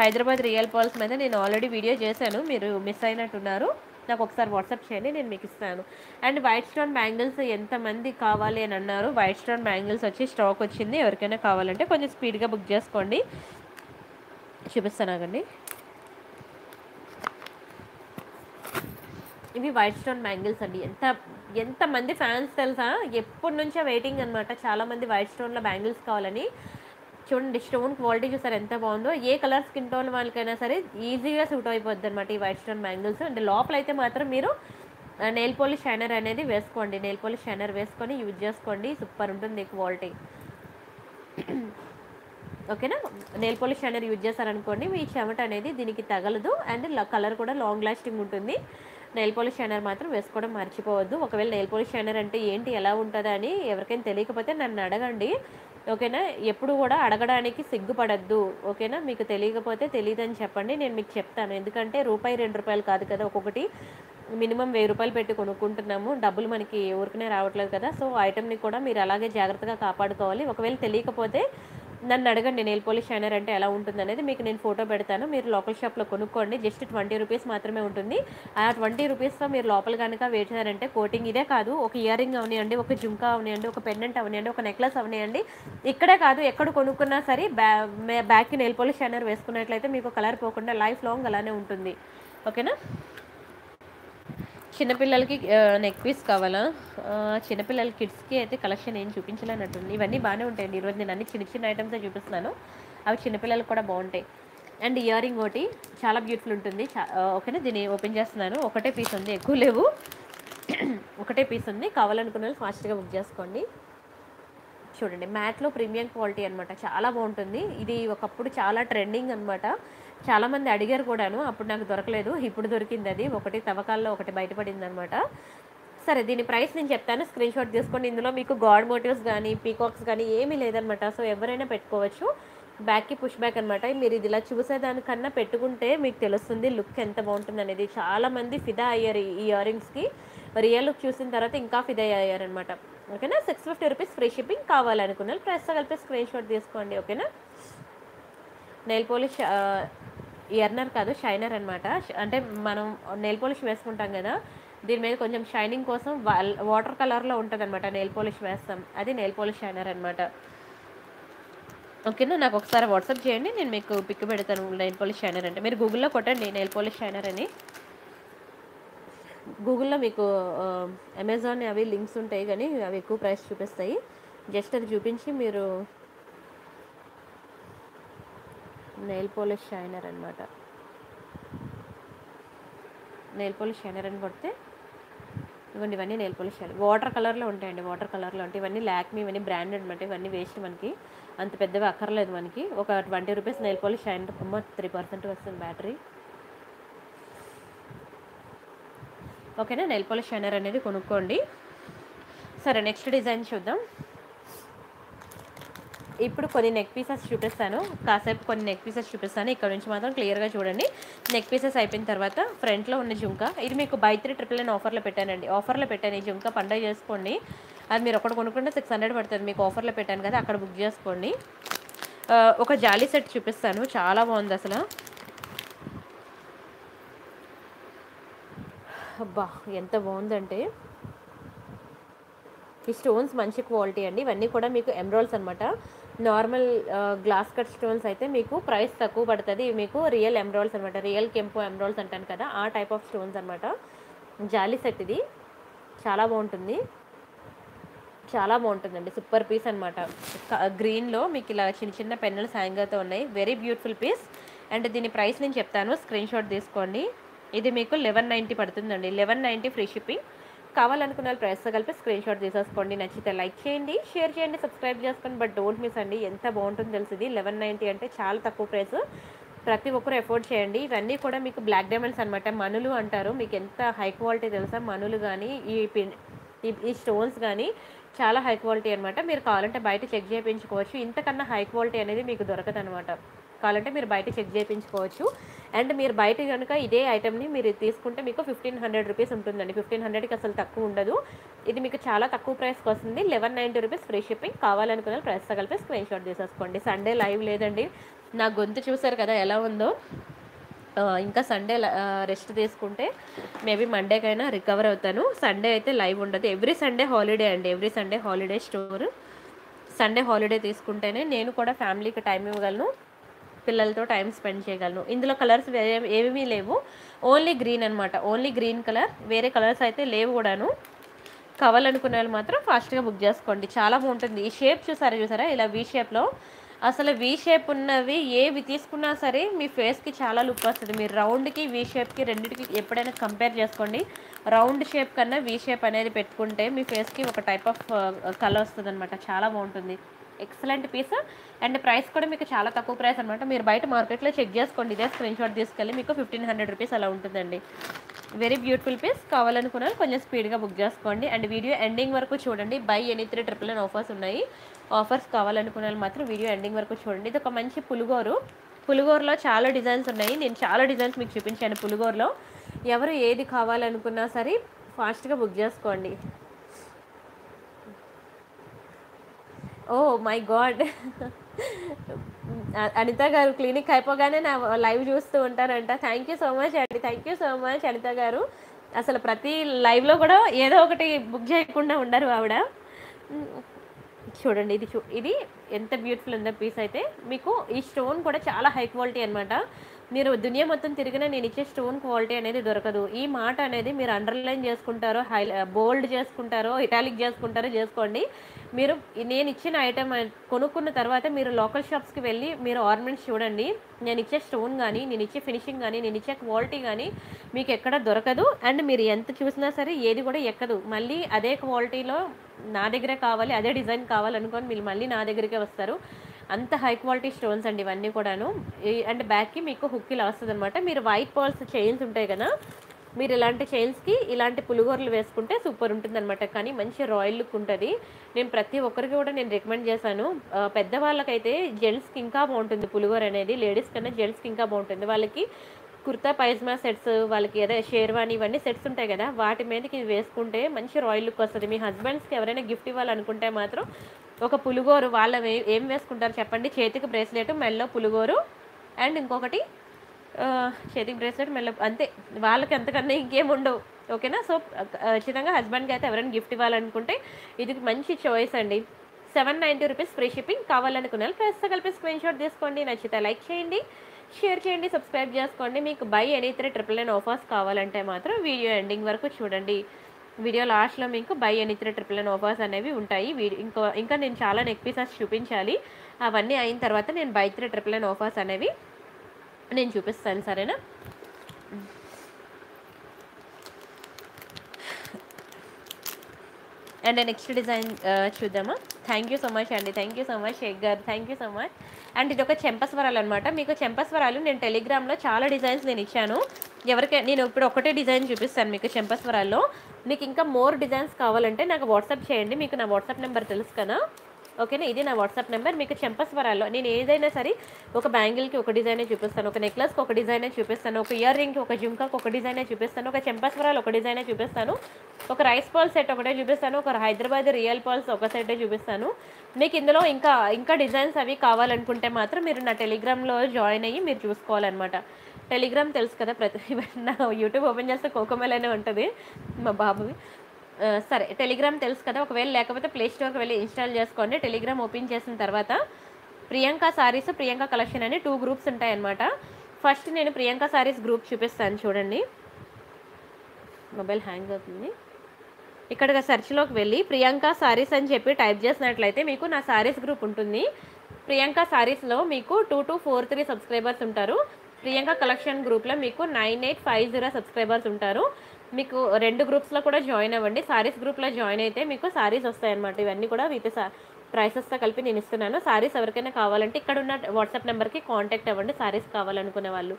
హైదరాబాద్ రియల్ పర్ల్స్ మీద నేను ఆల్రెడీ వీడియో చేశాను మీరు మిస్ అయినట్టున్నారు. నాకు ఒకసారి వాట్సాప్ చేయండి నేను మీకు ఇస్తాను. అండ్ వైట్ స్టోన్ బ్యాంగిల్స్ ఎంతమంది కావాలి అని అన్నారు. వైట్ స్టోన్ బ్యాంగిల్స్ వచ్చి స్టాక్ వచ్చింది ఎవరికైనా కావాలంటే కొంచెం స్పీడ్గా బుక్ చేసుకోండి. చూపిస్తాను ఆగండి. ఇవి వైట్ స్టోన్ బ్యాంగిల్స్ అండి. ఎంత ఎంతమంది ఫ్యాన్స్ తెలుసా? ఎప్పటి నుంచో వెయిటింగ్ అనమాట చాలామంది వైట్ స్టోన్లో బ్యాంగిల్స్ కావాలని. చూడండి స్టోన్ క్వాలిటీ చూసారు ఎంత బాగుందో? ఏ కలర్ స్కిన్ టోన్ వాళ్ళకైనా సరే ఈజీగా సూట్ అయిపోద్ది అనమాట ఈ వైట్ స్టోన్ బ్యాంగిల్స్ అంటే లోపల అయితే మాత్రం మీరు నెయిల్ పోలిష్ షైనర్ అనేది వేసుకోండి. నెయిల్ పోలిష్ షైనర్ వేసుకొని యూజ్ చేసుకోండి. సూపర్ ఉంటుంది క్వాలిటీ ఓకేనా? నెయిల్ పోలిష్ షైనర్ యూజ్ చేశారనుకోండి మీ చెమట అనేది దీనికి తగలదు. అండ్ కలర్ కూడా లాంగ్ లాస్టింగ్ ఉంటుంది. నెయిల్ పాలిష్ షైనర్ మాత్రం వేసుకోవడం మర్చిపోవద్దు. ఒకవేళ నెయిల్ పాలిష్ షైనర్ అంటే ఏంటి ఎలా ఉంటుందా అని ఎవరికైనా తెలియకపోతే నన్ను అడగండి. ఓకేనా? ఎప్పుడు కూడా అడగడానికి సిగ్గుపడద్దు. ఓకేనా? మీకు తెలియకపోతే తెలియదని చెప్పండి. నేను మీకు చెప్తాను. ఎందుకంటే రూపాయి రెండు రూపాయలు కాదు కదా ఒక్కొక్కటి. మినిమం వెయ్యి రూపాయలు పెట్టి కొనుక్కుంటున్నాము. డబ్బులు మనకి ఊరికనే రావట్లేదు కదా. సో ఐటమ్ని కూడా మీరు అలాగే జాగ్రత్తగా కాపాడుకోవాలి. ఒకవేళ తెలియకపోతే నన్ను అడగండి నెయిల్ పాలిష్ షైనర్ అంటే ఎలా ఉంటుంది అనేది మీకు నేను ఫోటో పెడతాను. మీరు లోకల్ షాప్లో కొనుక్కోండి జస్ట్ ట్వంటీ రూపీస్ మాత్రమే ఉంటుంది. ఆ ట్వంటీ రూపీస్తో మీరు లోపల కనుక వేసారంటే కోటింగ్ ఇదే కాదు. ఒక ఇయర్ రింగ్ అవనివ్వండి ఒక జుంకా అవనివ్వండి ఒక పెండెంట్ అవనియండి ఒక నెక్లెస్ అవనివ్వండి ఇక్కడే కాదు ఎక్కడ కొనుక్కున్నా సరే బ్యా బ్యాక్కి నెయిల్ పాలిష్ షైనర్ వేసుకున్నట్లయితే మీకు కలర్ పోకుండా లైఫ్ లాంగ్ అలానే ఉంటుంది. ఓకేనా? చిన్నపిల్లలకి నెక్ పీస్ కావాలా? చిన్నపిల్లల కిడ్స్కి అయితే కలెక్షన్ ఏం చూపించలేనట్టుంది ఇవన్నీ బాగానే ఉంటాయండి. ఈరోజు నేను అన్ని చిన్న చిన్న ఐటమ్స్ చూపిస్తున్నాను. అవి చిన్నపిల్లలకు కూడా బాగుంటాయి. అండ్ ఇయర్ రింగ్ ఒకటి చాలా బ్యూటిఫుల్ ఉంటుంది. చా- ఓకేనా? దీన్ని ఓపెన్ చేస్తున్నాను. ఒకటే పీస్ ఉంది ఎక్కువ లేవు. ఒకటే పీస్ ఉంది. కావాలనుకున్న వాళ్ళు ఫాస్ట్గా బుక్ చేసుకోండి. చూడండి మ్యాట్లో ప్రీమియం క్వాలిటీ అనమాట చాలా బాగుంటుంది. ఇది ఒకప్పుడు చాలా ట్రెండింగ్ అనమాట చాలామంది అడిగారు కూడాను అప్పుడు నాకు దొరకలేదు. ఇప్పుడు దొరికింది అది. ఒకటి తవ్వకాల్లో ఒకటి బయటపడింది అనమాట సరే దీని ప్రైస్ నేను చెప్తాను. స్క్రీన్ షాట్ తీసుకోండి. ఇందులో మీకు గాడ్ మోటివ్స్ కానీ పీకాక్స్ కానీ ఏమీ లేదనమాట. సో ఎవరైనా పెట్టుకోవచ్చు. బ్యాక్కి పుష్ బ్యాక్ అనమాట. మీరు ఇది ఇలా చూసేదానికన్నా పెట్టుకుంటే మీకు తెలుస్తుంది లుక్ ఎంత బాగుంటుంది అనేది చాలామంది ఫిదా అయ్యారు ఈ ఇయర్ రింగ్స్కి రియల్ లుక్ చూసిన తర్వాత ఇంకా ఫిదా అయ్యారనమాట. ఓకేనా? Six fifty rupees free shipping కావాలనుకున్నారు price కలిపి స్క్రీన్ షాట్ తీసుకోండి. ఓకేనా? నెయిల్ పోలిష్ ఎర్నర్ కాదు షైనర్ అనమాట అంటే మనం నెయిల్ పాలిష్ వేసుకుంటాం కదా దీని మీద కొంచెం షైనింగ్ కోసం వాటర్ కలర్లో ఉంటుంది అనమాట నెయిల్ పాలిష్ వేస్తాం. అది నెయిల్ పాలిష్ షైనర్ అనమాట ఓకేనా? నాకు ఒకసారి వాట్సాప్ చేయండి నేను మీకు పిక్ పెడతాను నెయిల్ పాలిష్ షైనర్ అంటే. మీరు గూగుల్లో కొట్టండి నెయిల్ పాలిష్ షైనర్ అని. గూగుల్లో మీకు అమెజాన్ అవి లింక్స్ ఉంటాయి కానీ అవి ఎక్కువ ప్రైస్ చూపిస్తాయి. జస్ట్ అది చూపించి మీరు నెయిల్ పాలిష్ షైనర్ అనమాట నెయిల్ పాలిష్ షైనర్ అని కొడితే ఇవన్నీ ఇవన్నీ నెయిల్ పాలిష్ షైనర్. వాటర్ కలర్లో ఉంటాయండి వాటర్ కలర్లో ఉంటాయి. ఇవన్నీ లాక్మీ ఇవన్నీ బ్రాండెడ్ అనమాట ఇవన్నీ వేస్ట్ మనకి అంత పెద్దవి అక్కర్లేదు మనకి. ఒక twenty rupees nail polish shiner అమ్మ త్రీ పర్సెంట్ వస్తుంది బ్యాటరీ. ఓకేనా? నెయిల్ పాలిష్ షైనర్ అనేది కొనుక్కోండి. సరే నెక్స్ట్ డిజైన్ చూద్దాం. ఇప్పుడు కొన్ని నెక్ పీసెస్ చూపిస్తాను. కాసేపు కొన్ని నెక్ పీసెస్ చూపిస్తాను. ఇక్కడ నుంచి మాత్రం క్లియర్గా చూడండి. నెక్ పీసెస్ అయిపోయిన తర్వాత ఫ్రంట్లో ఉన్న జుంక. ఇది మీకు బై త్రీ ట్రిపుల్ నైన్ ఆఫర్లో పెట్టానండి. ఆఫర్లో పెట్టాను ఈ జుంక. పండగ చేసుకోండి. అది మీరు ఒకటి కొనుక్కుంటే సిక్స్ హండ్రెడ్ పడుతుంది. మీకు ఆఫర్లో పెట్టాను కదా అక్కడ బుక్ చేసుకోండి. ఒక జాలీ సెట్ చూపిస్తాను. చాలా బాగుంది అసలు. అబ్బా ఎంత బాగుందంటే. ఈ స్టోన్స్ మంచి క్వాలిటీ అండి. ఇవన్నీ కూడా మీకు ఎమ్రాల్స్ అనమాట నార్మల్ గ్లాస్ కట్ స్టోన్స్ అయితే మీకు ప్రైస్ తక్కువ పడుతుంది. ఇవి మీకు రియల్ ఎమ్రాల్స్ అనమాట రియల్ కెంపు ఎమ్రాల్స్ అంటాను కదా ఆ టైప్ ఆఫ్ స్టోన్స్ అనమాట జాలీ సెట్ ఇది. చాలా బాగుంటుంది. చాలా బాగుంటుందండి. సూపర్ పీస్ అనమాట గ్రీన్లో మీకు ఇలా చిన్న చిన్న పెన్నులు హ్యాంగర్తో ఉన్నాయి. వెరీ బ్యూటిఫుల్ పీస్ అండ్ దీని ప్రైస్ నేను చెప్తాను. స్క్రీన్ షాట్ తీసుకోండి. ఇది మీకు లెవెన్ నైంటీ పడుతుందండి. Eleven ninety free shipping. కావాలనుకున్న వాళ్ళు ప్రైస్తో కలిపి స్క్రీన్ షాట్ తీసేసుకోండి. నచ్చితే లైక్ చేయండి షేర్ చేయండి సబ్స్క్రైబ్ చేసుకోండి. బట్ డోంట్ మిస్ అండి ఎంత బాగుంటుందో తెలిసింది. లెవెన్ నైంటీ అంటే చాలా తక్కువ ప్రైస్ ప్రతి ఒక్కరు ఎఫోర్డ్ చేయండి. ఇవన్నీ కూడా మీకు బ్లాక్ డైమండ్స్ అనమాట మనులు అంటారు. మీకు ఎంత హై క్వాలిటీ తెలుసా? మనులు కానీ ఈ పిన్ ఈ- ఈ స్టోన్స్ కానీ చాలా హై క్వాలిటీ అనమాట మీరు కావాలంటే బయట చెక్ చేయించుకోవచ్చు. ఇంతకన్నా హై క్వాలిటీ అనేది మీకు దొరకదు అనమాట కావాలంటే మీరు బయట చెక్ చేయించుకోవచ్చు. అండ్ మీరు బయట కనుక ఇదే ఐటమ్ని మీరు తీసుకుంటే మీకు ఫిఫ్టీన్ హండ్రెడ్ రూపీస్ ఉంటుందండి. ఫిఫ్టీన్ హండ్రెడ్కి అసలు తక్కువ ఉండదు. ఇది మీకు చాలా తక్కువ ప్రైస్కి వస్తుంది. Eleven ninety rupees free shipping. కావాలనుకున్న ప్రైస్తో కలిపి స్క్రీన్ షాట్ తీసేసుకోండి. సండే లైవ్ లేదండి. నా గొంతు చూసారు కదా ఎలా ఉందో. ఇంకా సండే రెస్ట్ తీసుకుంటే మేబీ మండేకైనా రికవర్ అవుతాను. సండే అయితే లైవ్ ఉండదు. ఎవ్రీ సండే హాలిడే అండి. Every Sunday holiday store. Sunday holiday తీసుకుంటేనే నేను కూడా ఫ్యామిలీకి టైం ఇవ్వగలను. పిల్లలతో టైం స్పెండ్ చేయగలను. ఇందులో కలర్స్ వేరే ఏమీ లేవు. ఓన్లీ గ్రీన్ అనమాట ఓన్లీ గ్రీన్ కలర్. వేరే కలర్స్ అయితే లేవు కూడాను. కావాలనుకునే వాళ్ళు మాత్రం ఫాస్ట్గా బుక్ చేసుకోండి. చాలా బాగుంటుంది. ఈ షేప్ చూసారా చూసారా? ఇలా వీ షేప్లో అసలు వీ షేప్ ఉన్నవి ఏవి తీసుకున్నా సరే మీ ఫేస్కి చాలా లుక్ వస్తుంది. మీరు రౌండ్కి వీ షేప్కి రెండింటికి ఎప్పుడైనా కంపేర్ చేసుకోండి. రౌండ్ షేప్ కన్నా వీ షేప్ అనేది పెట్టుకుంటే మీ ఫేస్కి ఒక టైప్ ఆఫ్ కలర్ uh, వస్తుంది అనమాట చాలా బాగుంటుంది. Excellent piece. అండ్ ప్రైస్ కూడా మీకు చాలా తక్కువ ప్రైస్ అనమాట మీరు బయట మార్కెట్లో చెక్ చేసుకోండి. ఇదే స్క్రీన్ షాట్ తీసుకెళ్ళి మీకు ఫిఫ్టీన్ హండ్రెడ్ రూపీస్ అలా ఉంటుందండి. వెరీ బ్యూటిఫుల్ పీస్ కావాలనుకున్నారు కొంచెం స్పీడ్గా బుక్ చేసుకోండి. అండ్ వీడియో ఎండింగ్ వరకు చూడండి. Buy any three triple nine offers ఉన్నాయి. ఆఫర్స్ కావాలనుకున్న మాత్రం వీడియో ఎండింగ్ వరకు చూడండి. ఇది ఒక మంచి పులుగోరు. పులుగోరులో చాలా డిజైన్స్ ఉన్నాయి. నేను చాలా డిజైన్స్ మీకు చూపించాను పులుగోరులో. ఎవరు ఏది కావాలనుకున్నా సరే ఫాస్ట్గా బుక్ చేసుకోండి. ఓ మై గాడ్ అనిత గారు క్లినిక్ అయిపోగానే నా లైవ్ చూస్తూ ఉంటారంట. థ్యాంక్ యూ సో మచ్ అండి thank you so much Anitha గారు. అసలు ప్రతి లైవ్లో కూడా ఏదో ఒకటి బుక్ చేయకుండా ఉండరు ఆవిడ. చూడండి ఇది చూ ఇది ఎంత బ్యూటిఫుల్ ఉందో పీస్ అయితే. మీకు ఈ స్టోన్ కూడా చాలా హై క్వాలిటీ అనమాట మీరు దునియా మొత్తం తిరిగినా నేను ఇచ్చే స్టోన్ క్వాలిటీ అనేది దొరకదు. ఈ మాట అనేది మీరు అండర్లైన్ చేసుకుంటారో హై బోల్డ్ uh, చేసుకుంటారో ఇటాలిక్ చేసుకుంటారో చేసుకోండి. మీరు నేను ఇచ్చిన ఐటమ్ కొనుక్కున్న తర్వాత మీరు లోకల్ షాప్స్కి వెళ్ళి మీరు ఆర్నమెంట్స్ చూడండి. నేను ఇచ్చే స్టోన్ కానీ నేను ఇచ్చే ఫినిషింగ్ కానీ నేను ఇచ్చే క్వాలిటీ కానీ మీకు ఎక్కడ దొరకదు. అండ్ మీరు ఎంత చూసినా సరే ఏది కూడా ఎక్కదు. మళ్ళీ అదే క్వాలిటీలో నా దగ్గరే కావాలి అదే డిజైన్ కావాలనుకొని మీరు మళ్ళీ నా దగ్గరికే వస్తారు. అంత హై క్వాలిటీ స్టోన్స్ అండి ఇవన్నీ కూడాను. అండ్ బ్యాక్కి మీకు హుక్ ఇలా వస్తుంది అనమాట మీరు వైట్ పర్ల్స్ చైన్స్ ఉంటాయి కదా మీరు ఇలాంటి చైన్స్కి ఇలాంటి పులిగోరలు వేసుకుంటే సూపర్ ఉంటుంది అనమాట కానీ మంచి రాయల్ లుక్ ఉంటుంది. నేను ప్రతి ఒక్కరికి కూడా నేను రికమెండ్ చేశాను. పెద్దవాళ్ళకైతే జెంట్స్కి ఇంకా బాగుంటుంది పులిగోర అనేది. లేడీస్ కన్నా జెంట్స్కి ఇంకా బాగుంటుంది. వాళ్ళకి కుర్తా పైజ్మా సెట్స్ వాళ్ళకి ఏదో షేర్వాణి ఇవన్నీ సెట్స్ ఉంటాయి కదా వాటి మీదకి వేసుకుంటే మంచి రాయల్ లుక్ వస్తుంది. మీ హస్బెండ్స్కి ఎవరైనా గిఫ్ట్ ఇవ్వాలనుకుంటే మాత్రం ఒక పులిగోరు వాళ్ళ ఏం వేసుకుంటారు చెప్పండి? చేతికి బ్రేస్లెట్ మెల్లో పులిగోరు అండ్ ఇంకొకటి చేతికి బ్రేస్లెట్ మెల్ల అంతే. వాళ్ళకి అంతకన్నా ఇంకేం ఉండవు. ఓకేనా సో ఖచ్చితంగా హస్బెండ్కి అయితే ఎవరైనా గిఫ్ట్ ఇవ్వాలనుకుంటే ఇది మంచి చాయిస్ అండి. Seven ninety rupees free shipping కావాలనుకున్న వాళ్ళు కలిపి స్క్రీన్ షాట్ తీసుకోండి. నచ్చితే లైక్ చేయండి షేర్ చేయండి సబ్స్క్రైబ్ చేసుకోండి. మీకు buy any three triple nine offers కావాలంటే మాత్రం వీడియో ఎండింగ్ వరకు చూడండి. వీడియో లాస్ట్లో మీకు buy any three triple and offers అనేవి ఉంటాయి. ఇంకో ఇంకా నేను చాలా నెక్ పీసెస్ చూపించాలి. అవన్నీ అయిన తర్వాత నేను buy three triple and offers అనేవి నేను చూపిస్తాను సరేనా? అండ్ నెక్స్ట్ డిజైన్ చూద్దామా? థ్యాంక్ యూ సో మచ్ అండి. Thank you so much Sheikh గారు. Thank you so much and ఇది ఒక చెంపస్వరాలు అనమాట మీకు చెంపస్వరాలు నేను టెలిగ్రామ్లో చాలా డిజైన్స్ నేను ఇచ్చాను. ఎవరికై నేను ఇప్పుడు ఒకటే డిజైన్ చూపిస్తాను మీకు చెంపస్వరాల్లో మీకు ఇంకా మోర్ డిజైన్స్ కావాలంటే నాకు వాట్సాప్ చేయండి. మీకు నా వాట్సాప్ నెంబర్ తెలుసు కదా? ఓకేనా? ఇది నా వాట్సాప్ నెంబర్. మీకు చెంపస్వరాల్లో నేను ఏదైనా సరే ఒక బ్యాంగిల్కి ఒక డిజైనే చూపిస్తాను ఒక నెక్లెస్కి ఒక డిజైనే చూపిస్తాను ఒక ఇయర్ రింగ్కి ఒక జుంకాకి ఒక డిజైనే చూపిస్తాను ఒక చెంపస్వరాలు ఒక డిజైనే చూపిస్తాను ఒక రైస్ పాల్ సెట్ ఒకటే చూపిస్తాను ఒక హైదరాబాద్ రియల్ పాల్స్ ఒక సెటే చూపిస్తాను. మీకు ఇందులో ఇంకా ఇంకా డిజైన్స్ అవి కావాలనుకుంటే మాత్రం మీరు నా టెలిగ్రామ్లో జాయిన్ అయ్యి మీరు చూసుకోవాలన్నమాట. టెలిగ్రామ్ తెలుసు కదా ప్రతి నా యూట్యూబ్ ఓపెన్ చేస్తే కోకోమెలనే ఉంటుంది మా బాబువి. సరే టెలిగ్రామ్ తెలుసు కదా ఒకవేళ లేకపోతే ప్లే స్టోర్కి వెళ్ళి ఇన్స్టాల్ చేసుకోండి. టెలిగ్రామ్ ఓపెన్ చేసిన తర్వాత ప్రియాంక సారీస్ ప్రియాంక కలెక్షన్ అని టూ గ్రూప్స్ ఉంటాయన్నమాట. ఫస్ట్ నేను ప్రియాంక సారీస్ గ్రూప్ చూపిస్తాను చూడండి. మొబైల్ హ్యాంగ్ అవుతుంది. ఇక్కడ సెర్చ్లోకి వెళ్ళి ప్రియాంక సారీస్ అని చెప్పి టైప్ చేసినట్లయితే మీకు నా సారీస్ గ్రూప్ ఉంటుంది. ప్రియాంక సారీస్లో మీకు two two four three subscribers ఉంటారు. ప్రియాంక కలెక్షన్ గ్రూప్లో మీకు nine eight five zero subscribers ఉంటారు. మీకు రెండు గ్రూప్స్లో కూడా జాయిన్ అవ్వండి. సారీస్ గ్రూప్లో జాయిన్ అయితే మీకు సారీస్ వస్తాయన్నమాట. ఇవన్నీ కూడా విత్ ప్రైసెస్తో కలిపి నేను ఇస్తున్నాను. సారీస్ ఎవరికైనా కావాలంటే ఇక్కడ ఉన్న వాట్సాప్ నెంబర్కి కాంటాక్ట్ అవ్వండి. సారీస్ కావాలనుకునే వాళ్ళు.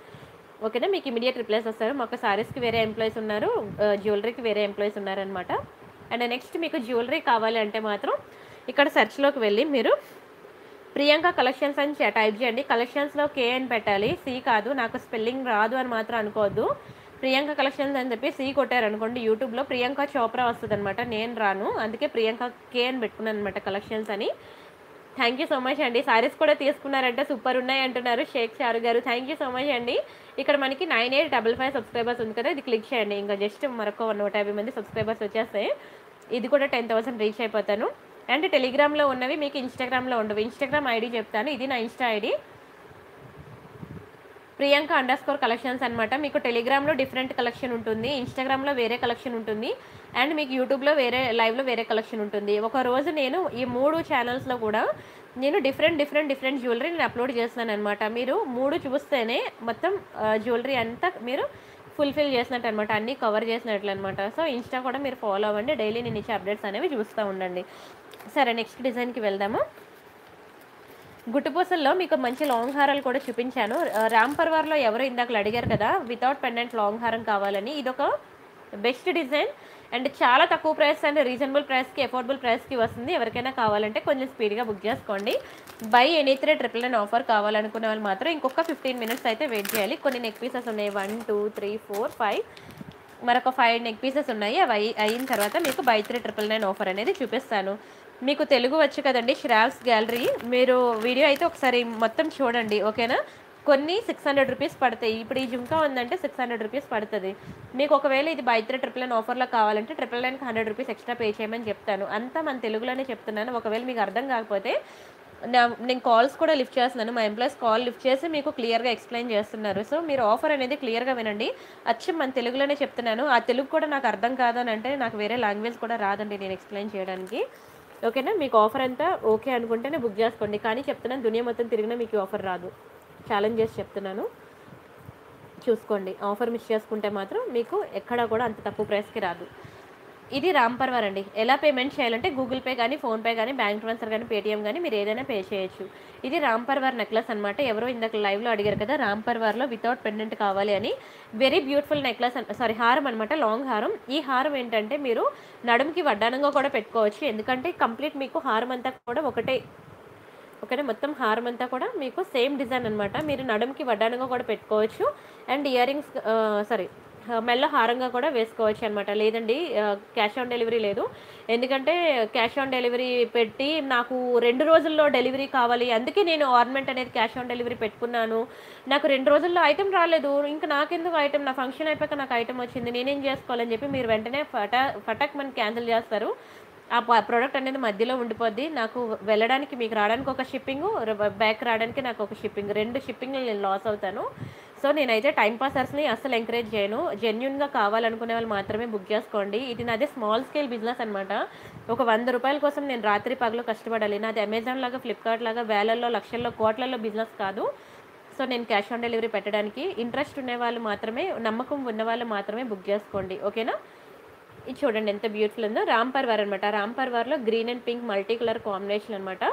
ఓకేనా? మీకు ఇమీడియట్ రిప్లైస్ వస్తారు. మాకు సారీస్కి వేరే ఎంప్లాయీస్ ఉన్నారు. జ్యువెలరీకి వేరే ఎంప్లాయీస్ ఉన్నారనమాట అండ్ నెక్స్ట్ మీకు జ్యువెలరీ కావాలి అంటే మాత్రం ఇక్కడ సెర్చ్లోకి వెళ్ళి మీరు ప్రియాంక కలెక్షన్స్ అని టైప్ చేయండి. కలెక్షన్స్లో కే అని పెట్టాలి. సి కాదు. నాకు స్పెల్లింగ్ రాదు అని మాత్రం అనుకోవద్దు. ప్రియాంక కలెక్షన్స్ అని చెప్పి సి కొట్టారు అనుకోండి యూట్యూబ్లో ప్రియాంక చోప్రా వస్తుంది అనమాట నేను రాను. అందుకే ప్రియాంక కే అని పెట్టుకున్నాను అనమాట కలెక్షన్స్ అని. థ్యాంక్ యూ సో మచ్ అండి. సారీస్ కూడా తీసుకున్నారంటే. సూపర్ ఉన్నాయి అంటున్నారు షేక్ షారు గారు. థ్యాంక్ యూ సో మచ్ అండి. ఇక్కడ మనకి nine eight double five subscribers ఉంది కదా ఇది క్లిక్ చేయండి. ఇంకా జస్ట్ మరొక నూట యాభై మంది సబ్స్క్రైబర్స్ వచ్చేస్తాయి. ఇది కూడా టెన్ థౌసండ్ రీచ్ అయిపోతాను. అండ్ టెలిగ్రామ్లో ఉన్నవి మీకు ఇన్స్టాగ్రామ్లో ఉండవు. ఇన్స్టాగ్రామ్ ఐడి చెప్తాను. ఇది నా insta ID. Priyanka underscore collections అనమాట మీకు టెలిగ్రామ్లో డిఫరెంట్ కలెక్షన్ ఉంటుంది. ఇన్స్టాగ్రామ్లో వేరే కలెక్షన్ ఉంటుంది. అండ్ మీకు యూట్యూబ్లో వేరే లైవ్లో వేరే కలెక్షన్ ఉంటుంది. ఒక రోజు నేను ఈ మూడు ఛానల్స్లో కూడా నేను డిఫరెంట్ డిఫరెంట్ డిఫరెంట్ జ్యువెలరీ నేను అప్లోడ్ చేస్తున్నాను అనమాట మీరు మూడు చూస్తేనే మొత్తం జ్యువెలరీ అంతా మీరు ఫుల్ఫిల్ చేసినట్టు అనమాట అన్నీ కవర్ చేసినట్లు అనమాట సో ఇన్స్టా కూడా మీరు ఫాలో అవ్వండి. డైలీ నేను ఇచ్చే అప్డేట్స్ అనేవి చూస్తూ ఉండండి. సరే నెక్స్ట్ డిజైన్కి వెళ్దాము. గుట్టుపూసల్లో మీకు మంచి లాంగ్ హారాలు కూడా చూపించాను. రామ్ పర్వార్లో ఎవరు ఇందాకలు అడిగారు కదా వితౌట్ పెండెంట్ లాంగ్ హారం కావాలని. ఇదొక బెస్ట్ డిజైన్. అండ్ చాలా తక్కువ ప్రైస్ అండ్ రీజనబుల్ ప్రైస్కి అఫోర్డబుల్ ప్రైస్కి వస్తుంది. ఎవరికైనా కావాలంటే కొంచెం స్పీడ్గా బుక్ చేసుకోండి. Buy any three triple nine offer కావాలనుకునే వాళ్ళు మాత్రం ఇంకొక ఫిఫ్టీన్ మినిట్స్ అయితే వెయిట్ చేయాలి. కొన్ని నెక్ పీసెస్ ఉన్నాయి. One two three four five. మరొక ఫైవ్ నెక్ పీసెస్ ఉన్నాయి. అవి అయిన తర్వాత మీకు buy three triple nine offer అనేది చూపిస్తాను. మీకు తెలుగు వచ్చు కదండి శ్రావ్స్ గ్యాలరీ మీరు వీడియో అయితే ఒకసారి మొత్తం చూడండి ఓకేనా? కొన్ని సిక్స్ హండ్రెడ్ రూపీస్ పడతాయి. ఇప్పుడు ఈ జుంకా ఉందంటే సిక్స్ హండ్రెడ్ రూపీస్ పడుతుంది. మీకు ఒకవేళ ఇది బయట ట్రిపుల్ నైన్ ఆఫర్లో కావాలంటే ట్రిపుల్ నైన్కి హండ్రెడ్ రూపీస్ ఎక్స్ట్రా పే చేయమని చెప్తాను. అంతా మన తెలుగులోనే చెప్తున్నాను. ఒకవేళ మీకు అర్థం కాకపోతే నా నేను కాల్స్ కూడా లిఫ్ట్ చేస్తున్నాను. మా ఎంప్లాయీస్ కాల్ లిఫ్ట్ చేసి మీకు క్లియర్గా ఎక్స్ప్లెయిన్ చేస్తున్నారు. సో మీరు ఆఫర్ అనేది క్లియర్గా వినండి. అచ్చి మన తెలుగులోనే చెప్తున్నాను. ఆ తెలుగు కూడా నాకు అర్థం కాదని అంటే నాకు వేరే లాంగ్వేజ్ కూడా రాదండి నేను ఎక్స్ప్లెయిన్ చేయడానికి. ఓకేనా? మీకు ఆఫర్ అంతా ఓకే అనుకుంటేనే బుక్ చేసుకోండి. కానీ చెప్తున్నాను దునియా మొత్తం తిరిగినా మీకు ఆఫర్ రాదు. ఛాలెంజ్ చేసి చెప్తున్నాను. చూసుకోండి. ఆఫర్ మిస్ చేసుకుంటే మాత్రం మీకు ఎక్కడా కూడా అంత తక్కువ ప్రైస్కి రాదు. ఇది రాంపర్వర్ అండి. ఎలా పేమెంట్ చేయాలంటే గూగుల్ పే కానీ ఫోన్పే కానీ బ్యాంక్ ట్రాన్స్ఫర్ కానీ పేటీఎం కానీ మీరు ఏదైనా పే చేయొచ్చు. ఇది రాంపర్వర్ నెక్లెస్ అనమాట ఎవరో ఇందాక లైవ్లో అడిగారు కదా రాంపర్వర్లో వితౌట్ పెండెంట్ కావాలి అని. వెరీ బ్యూటిఫుల్ నెక్లెస్ సారీ హారం అనమాట లాంగ్ హారం. ఈ హారం ఏంటంటే మీరు నడుముకి వడ్డానంగా కూడా పెట్టుకోవచ్చు. ఎందుకంటే కంప్లీట్ మీకు హారం అంతా కూడా ఒకటే ఓకేనా మొత్తం హారం అంతా కూడా మీకు సేమ్ డిజైన్ అనమాట మీరు నడుముకి వడ్డానంగా కూడా పెట్టుకోవచ్చు. అండ్ ఇయర్ రింగ్స్ సారీ మెల్ల హారంగా కూడా వేసుకోవచ్చు అనమాట లేదండి క్యాష్ ఆన్ డెలివరీ లేదు. ఎందుకంటే క్యాష్ ఆన్ డెలివరీ పెట్టి నాకు రెండు రోజుల్లో డెలివరీ కావాలి. అందుకే నేను ఆర్నమెంట్ అనేది క్యాష్ ఆన్ డెలివరీ పెట్టుకున్నాను. నాకు రెండు రోజుల్లో ఐటెం రాలేదు. ఇంకా నాకెందుకు ఐటెం నా ఫంక్షన్ అయిపోయాక నాకు ఐటెం వచ్చింది. నేనేం చేసుకోవాలని చెప్పి మీరు వెంటనే ఫటా ఫటాక్ మన క్యాన్సిల్ చేస్తారు. ఆ ప్రోడక్ట్ అనేది మధ్యలో ఉండిపోద్ది. నాకు వెళ్ళడానికి మీకు రావడానికి ఒక షిప్పింగ్ బ్యాక్ రావడానికి నాకు ఒక షిప్పింగ్ రెండు షిప్పింగ్లు నేను లాస్ అవుతాను. సో నేనైతే టైం పాసర్స్ని అస్సలు ఎంకరేజ్ చేయను. జెన్యున్గా కావాలనుకునే వాళ్ళు మాత్రమే బుక్ చేసుకోండి. ఇది నాదే స్మాల్ స్కేల్ బిజినెస్ అనమాట ఒక వంద రూపాయల కోసం నేను రాత్రి పగలు కష్టపడాలి. నాది అమెజాన్ లాగా ఫ్లిప్కార్ట్ లాగా వేలల్లో లక్షల్లో కోట్లలో బిజినెస్ కాదు. సో నేను క్యాష్ ఆన్ డెలివరీ పెట్టడానికి ఇంట్రెస్ట్ ఉన్న వాళ్ళు మాత్రమే నమ్మకం ఉన్న వాళ్ళు మాత్రమే బుక్ చేసుకోండి. ఓకేనా ఇది చూడండి ఎంత బ్యూటిఫుల్ ఉందో. రామ్ పర్వార్ అనమాట Ram పర్వార్లో green and pink multi colour combination అనమాట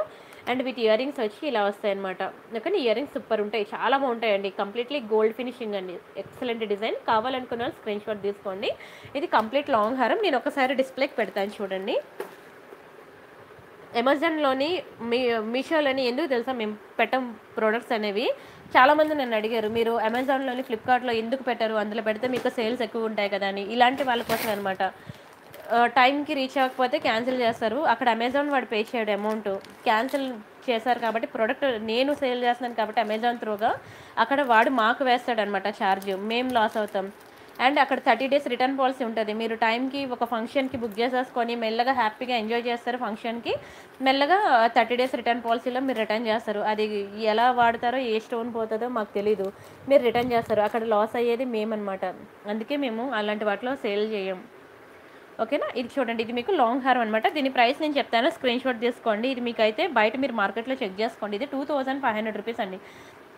అండ్ వీటి ఇయర్ రింగ్స్ వచ్చి ఇలా వస్తాయి అనమాట కానీ ఇయర్ రింగ్స్ సూపర్ ఉంటాయి. చాలా బాగుంటాయండి. కంప్లీట్లీ గోల్డ్ ఫినిషింగ్ అండి. ఎక్సలెంట్ డిజైన్ కావాలనుకున్న వాళ్ళు స్క్రీన్ షాట్ తీసుకోండి. ఇది కంప్లీట్ లాంగ్ హారం నేను ఒకసారి డిస్ప్లేకి పెడతాను చూడండి. అమెజాన్లోని మీ మీషోలోని ఎందుకు తెలుసా? మేము పెట్టం ప్రోడక్ట్స్ అనేవి. చాలామంది నన్ను అడిగారు మీరు అమెజాన్లోని ఫ్లిప్కార్ట్లో ఎందుకు పెట్టరు? అందులో పెడితే మీకు సేల్స్ ఎక్కువ ఉంటాయి కదా అని. ఇలాంటి వాళ్ళ కోసం అనమాట టైంకి రీచ్ అవ్వకపోతే క్యాన్సిల్ చేస్తారు. అక్కడ అమెజాన్ వాడు పే చేయడు అమౌంట్. క్యాన్సిల్ చేశారు కాబట్టి ప్రోడక్ట్ నేను సేల్ చేస్తున్నాను కాబట్టి అమెజాన్ త్రూగా అక్కడ వాడు మాకు వేస్తాడు అనమాట ఛార్జ్ మేము లాస్ అవుతాం. అండ్ అక్కడ థర్టీ డేస్ రిటర్న్ పాలసీ ఉంటుంది. మీరు టైంకి ఒక ఫంక్షన్కి బుక్ చేసేసుకొని మెల్లగా హ్యాపీగా ఎంజాయ్ చేస్తారు ఫంక్షన్కి. మెల్లగా థర్టీ డేస్ రిటర్న్ పాలసీలో మీరు రిటర్న్ చేస్తారు. అది ఎలా వాడతారో ఏ స్టోన్ పోతుందో మాకు తెలీదు. మీరు రిటర్న్ చేస్తారు. అక్కడ లాస్ అయ్యేది మేమనమాట అందుకే మేము అలాంటి వాటిలో సేల్ చేయం. ఓకేనా? ఇది చూడండి ఇది మీకు లాంగ్ హార్ అనమాట దీని ప్రైస్ నేను చెప్తాను స్క్రీన్ షాట్ తీసుకోండి. ఇది మీకు అయితే బయట మీరు మార్కెట్లో చెక్ చేసుకోండి. ఇది two thousand five hundred rupees అండి.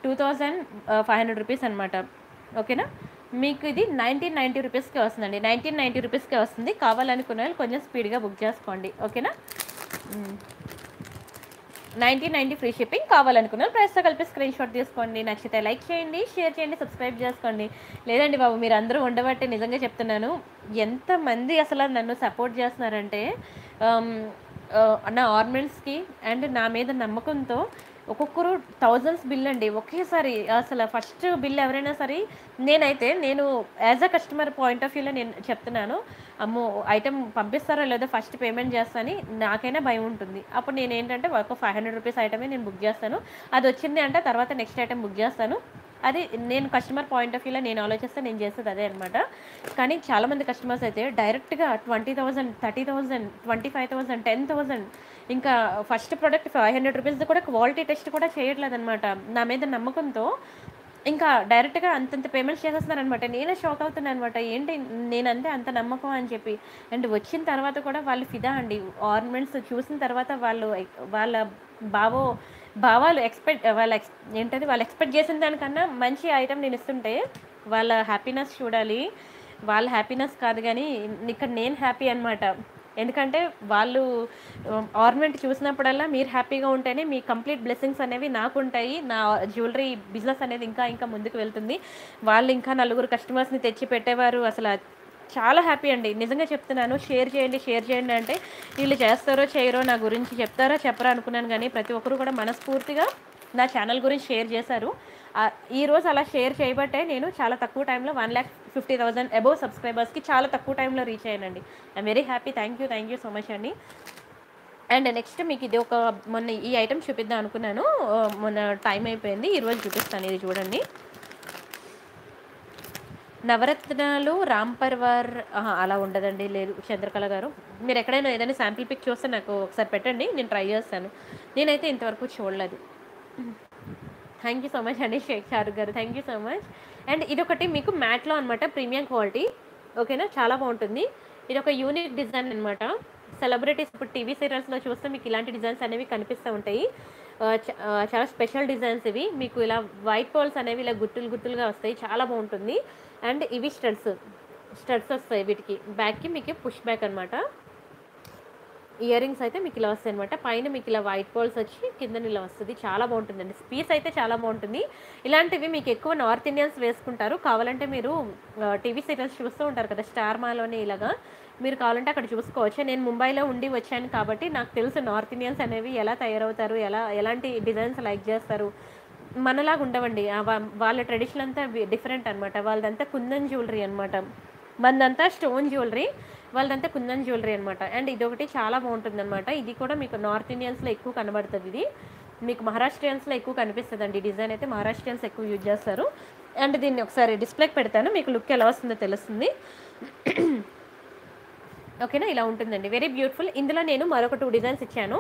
Two thousand five hundred rupees అనమాట ఓకేనా? మీకు ఇది నైన్టీన్ నైంటీ రూపీస్కే వస్తుందండి. నైన్టీన్ నైంటీ రూపీస్కే వస్తుంది. కావాలనుకునే వాళ్ళు కొంచెం స్పీడ్గా బుక్ చేసుకోండి. ఓకేనా? నైన్టీన్ నైంటీ ఫ్రీ షిప్పింగ్ కావాలనుకున్న ప్రైస్తో కలిపి స్క్రీన్ షాట్ తీసుకోండి. నచ్చితే లైక్ చేయండి షేర్ చేయండి సబ్స్క్రైబ్ చేసుకోండి. లేదండి బాబు మీరు అందరూ ఉండబట్టి నిజంగా చెప్తున్నాను. ఎంతమంది అసలు నన్ను సపోర్ట్ చేస్తున్నారంటే um, uh, నా ఆర్నమెంట్స్కి అండ్ నా మీద నమ్మకంతో ఒక్కొక్కరు థౌజండ్స్ బిల్ అండి. ఒకేసారి అసలు ఫస్ట్ బిల్ ఎవరైనా సరే నేనైతే నేను as a customer point of వ్యూలో నేను చెప్తున్నాను అమ్మో ఐటెం పంపిస్తారో లేదో ఫస్ట్ పేమెంట్ చేస్తానని నాకైనా భయం ఉంటుంది. అప్పుడు నేను ఏంటంటే ఒక ఫైవ్ హండ్రెడ్ రూపీస్ ఐటమే నేను బుక్ చేస్తాను. అది వచ్చింది అంటే తర్వాత నెక్స్ట్ ఐటెం బుక్ చేస్తాను. అది నేను కస్టమర్ పాయింట్ ఆఫ్ వ్యూలో నేను ఆలోచిస్తే నేను చేసేది అదే అనమాట కానీ చాలామంది కస్టమర్స్ అయితే డైరెక్ట్గా twenty thousand thirty thousand twenty five thousand ten thousand ఇంకా first product five hundred rupees కూడా క్వాలిటీ టెస్ట్ కూడా చేయట్లేదు అనమాట నా మీద నమ్మకంతో ఇంకా డైరెక్ట్గా అంతంత పేమెంట్స్ చేసేస్తున్నారనమాట నేనే షాక్ అవుతున్నాను అనమాట ఏంటి నేనంటే అంత నమ్మకం అని చెప్పి. అండ్ వచ్చిన తర్వాత కూడా వాళ్ళు ఫిదా అండి. ఆర్నమెంట్స్ చూసిన తర్వాత వాళ్ళు వాళ్ళ బావో భావాలు ఎక్స్పెక్ట్ వాళ్ళ ఎక్స్ ఏంటది? వాళ్ళు ఎక్స్పెక్ట్ చేసిన దానికన్నా మంచి ఐటెం నేను ఇస్తుంటే వాళ్ళ హ్యాపీనెస్ చూడాలి. వాళ్ళ హ్యాపీనెస్ కాదు కానీ ఇక్కడ నేను హ్యాపీ అనమాట ఎందుకంటే వాళ్ళు ఆర్నమెంట్ చూసినప్పుడల్లా మీరు హ్యాపీగా ఉంటేనే మీ కంప్లీట్ బ్లెస్సింగ్స్ అనేవి నాకు ఉంటాయి నా జ్యువెలరీ బిజినెస్ అనేది ఇంకా ఇంకా ముందుకు వెళ్తుంది. వాళ్ళు ఇంకా నలుగురు కస్టమర్స్ని తెచ్చి పెట్టేవారు అసలు చాలా హ్యాపీ అండి. నిజంగా చెప్తున్నాను షేర్ చేయండి షేర్ చేయండి అంటే వీళ్ళు చేస్తారో చేయరో నా గురించి చెప్తారో చెప్పరా అనుకున్నాను కానీ ప్రతి ఒక్కరు కూడా మనస్ఫూర్తిగా నా ఛానల్ గురించి షేర్ చేశారు. ఈరోజు అలా షేర్ చేయబట్టే నేను చాలా తక్కువ టైంలో one lakh fifty thousand above సబ్స్క్రైబర్స్కి చాలా తక్కువ టైంలో రీచ్ అయ్యానండి. I'm very happy thank you thank you so much అండి. అండ్ నెక్స్ట్ మీకు ఇది ఒక మొన్న ఈ ఐటెం చూపిద్దాం అనుకున్నాను. మొన్న టైం అయిపోయింది. ఈరోజు చూపిస్తాను. ఇది చూడండి. నవరత్నాలు రామ్ పర్వార్ అలా ఉండదండి. లేదు చంద్రకళ గారు. మీరు ఎక్కడైనా ఏదైనా శాంపిల్ పిక్ చూస్తే నాకు ఒకసారి పెట్టండి. నేను ట్రై చేస్తాను. నేనైతే ఇంతవరకు చూడలేదు. థ్యాంక్ యూ సో మచ్ అండి షేక్ షారుఖ్ గారు. Thank you so much and ఇదొకటి మీకు మ్యాట్లో అనమాట ప్రీమియం క్వాలిటీ ఓకేనా చాలా బాగుంటుంది. ఇది ఒక యూనిక్ డిజైన్ అనమాట సెలబ్రిటీస్ ఇప్పుడు టీవీ సీరియల్స్లో చూస్తే మీకు ఇలాంటి డిజైన్స్ అనేవి కనిపిస్తూ ఉంటాయి. చ- చాలా స్పెషల్ డిజైన్స్ ఇవి. మీకు ఇలా వైట్ పోల్స్ అనేవి ఇలా గుట్టులు గుట్టులుగా వస్తాయి. చాలా బాగుంటుంది. అండ్ ఇవి స్టడ్స్ స్టడ్స్ వస్తాయి వీటికి. బ్యాక్కి మీకు పుష్ బ్యాక్ అనమాట ఇయర్ రింగ్స్ అయితే మీకు ఇలా వస్తాయి అనమాట పైన మీకు ఇలా వైట్ పోల్స్ వచ్చి కింద ఇలా వస్తుంది. చాలా బాగుంటుందండి. పీస్ అయితే చాలా బాగుంటుంది. ఇలాంటివి మీకు ఎక్కువ నార్త్ ఇండియన్స్ వేసుకుంటారు. కావాలంటే మీరు టీవీ సీరియల్స్ చూస్తూ ఉంటారు కదా స్టార్ మాలోనే ఇలాగా. మీరు కావాలంటే అక్కడ చూసుకోవచ్చు. నేను ముంబైలో ఉండి వచ్చాను కాబట్టి నాకు తెలుసు నార్త్ ఇండియన్స్ అనేవి ఎలా తయారవుతారు ఎలా ఎలాంటి డిజైన్స్ లైక్ చేస్తారు. మనలాగా ఉండవండి. వాళ్ళ ట్రెడిషన్ అంతా డిఫరెంట్ అనమాట వాళ్ళదంతా కుందన్ జ్యువెలరీ అనమాట మనదంతా స్టోన్ జ్యువెలరీ వాళ్ళదంతా కుందన్ జ్యువెలరీ అనమాట అండ్ ఇదొకటి చాలా బాగుంటుంది అనమాట ఇది కూడా మీకు నార్త్ ఇండియన్స్లో ఎక్కువ కనబడుతుంది ఇది. మీకు మహారాష్ట్రియన్స్లో ఎక్కువ కనిపిస్తుంది అండి డిజైన్ అయితే మహారాష్ట్రియన్స్ ఎక్కువ యూజ్ చేస్తారు. అండ్ దీన్ని ఒకసారి డిస్ప్లేకి పెడతాను. మీకు లుక్ ఎలా వస్తుందో తెలుస్తుంది. ఓకేనా? ఇలా ఉంటుందండి. Very beautiful. ఇందులో నేను మరొక టూ డిజైన్స్ ఇచ్చాను.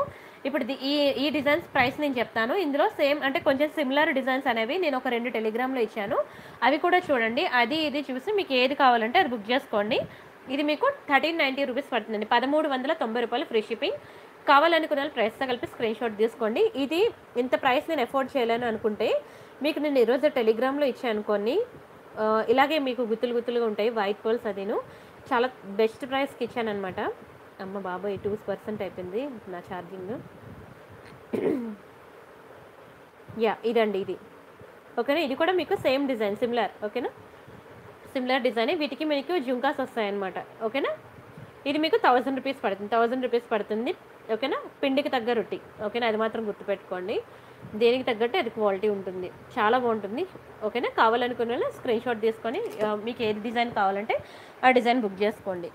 ఇప్పుడు ఈ ఈ డిజైన్స్ ప్రైస్ నేను చెప్తాను. ఇందులో సేమ్ అంటే కొంచెం సిమిలర్ డిజైన్స్ అనేవి నేను ఒక రెండు టెలిగ్రామ్లో ఇచ్చాను. అవి కూడా చూడండి. అది ఇది చూసి మీకు ఏది కావాలంటే అది బుక్ చేసుకోండి. ఇది మీకు థర్టీన్ నైంటీ రూపీస్ పడుతుందండి. పదమూడు వందల తొంభై రూపాయలు ఫ్రీ షిప్పింగ్ కావాలనుకున్న వాళ్ళు ప్రైస్తో కలిపి స్క్రీన్ షాట్ తీసుకోండి. ఇది ఇంత ప్రైస్ నేను ఎఫోర్డ్ చేయలేను అనుకుంటే మీకు నేను ఈరోజు టెలిగ్రామ్లో ఇచ్చాను ఇలాగే మీకు గుత్తులు గుత్తులుగా ఉంటాయి. వైట్ పోల్స్ అదిను. చాలా బెస్ట్ ప్రైస్కి ఇచ్చాను అనమాట అమ్మ బాబాయ్ టూ పర్సెంట్ అయిపోయింది నా ఛార్జింగ్ యా ఇదండి ఇది. ఓకేనా ఇది కూడా మీకు సేమ్ డిజైన్ సిమిలర్ ఓకేనా సిమిలర్ డిజైన్ వీటికి మీకు జుంకాస్ వస్తాయన్నమాట. ఓకేనా? ఇది మీకు థౌజండ్ రూపీస్ పడుతుంది. థౌజండ్ రూపీస్ పడుతుంది. ఓకేనా? పిండికి తగ్గ రొట్టి. ఓకేనా? అది మాత్రం గుర్తుపెట్టుకోండి. దేనికి తగ్గట్టు అది క్వాలిటీ ఉంటుంది. చాలా బాగుంటుంది. ఓకేనా? కావాలనుకున్న వాళ్ళు స్క్రీన్ షాట్ తీసుకొని మీకు ఏది డిజైన్ కావాలంటే ఆ డిజైన్ బుక్ చేసుకోండి.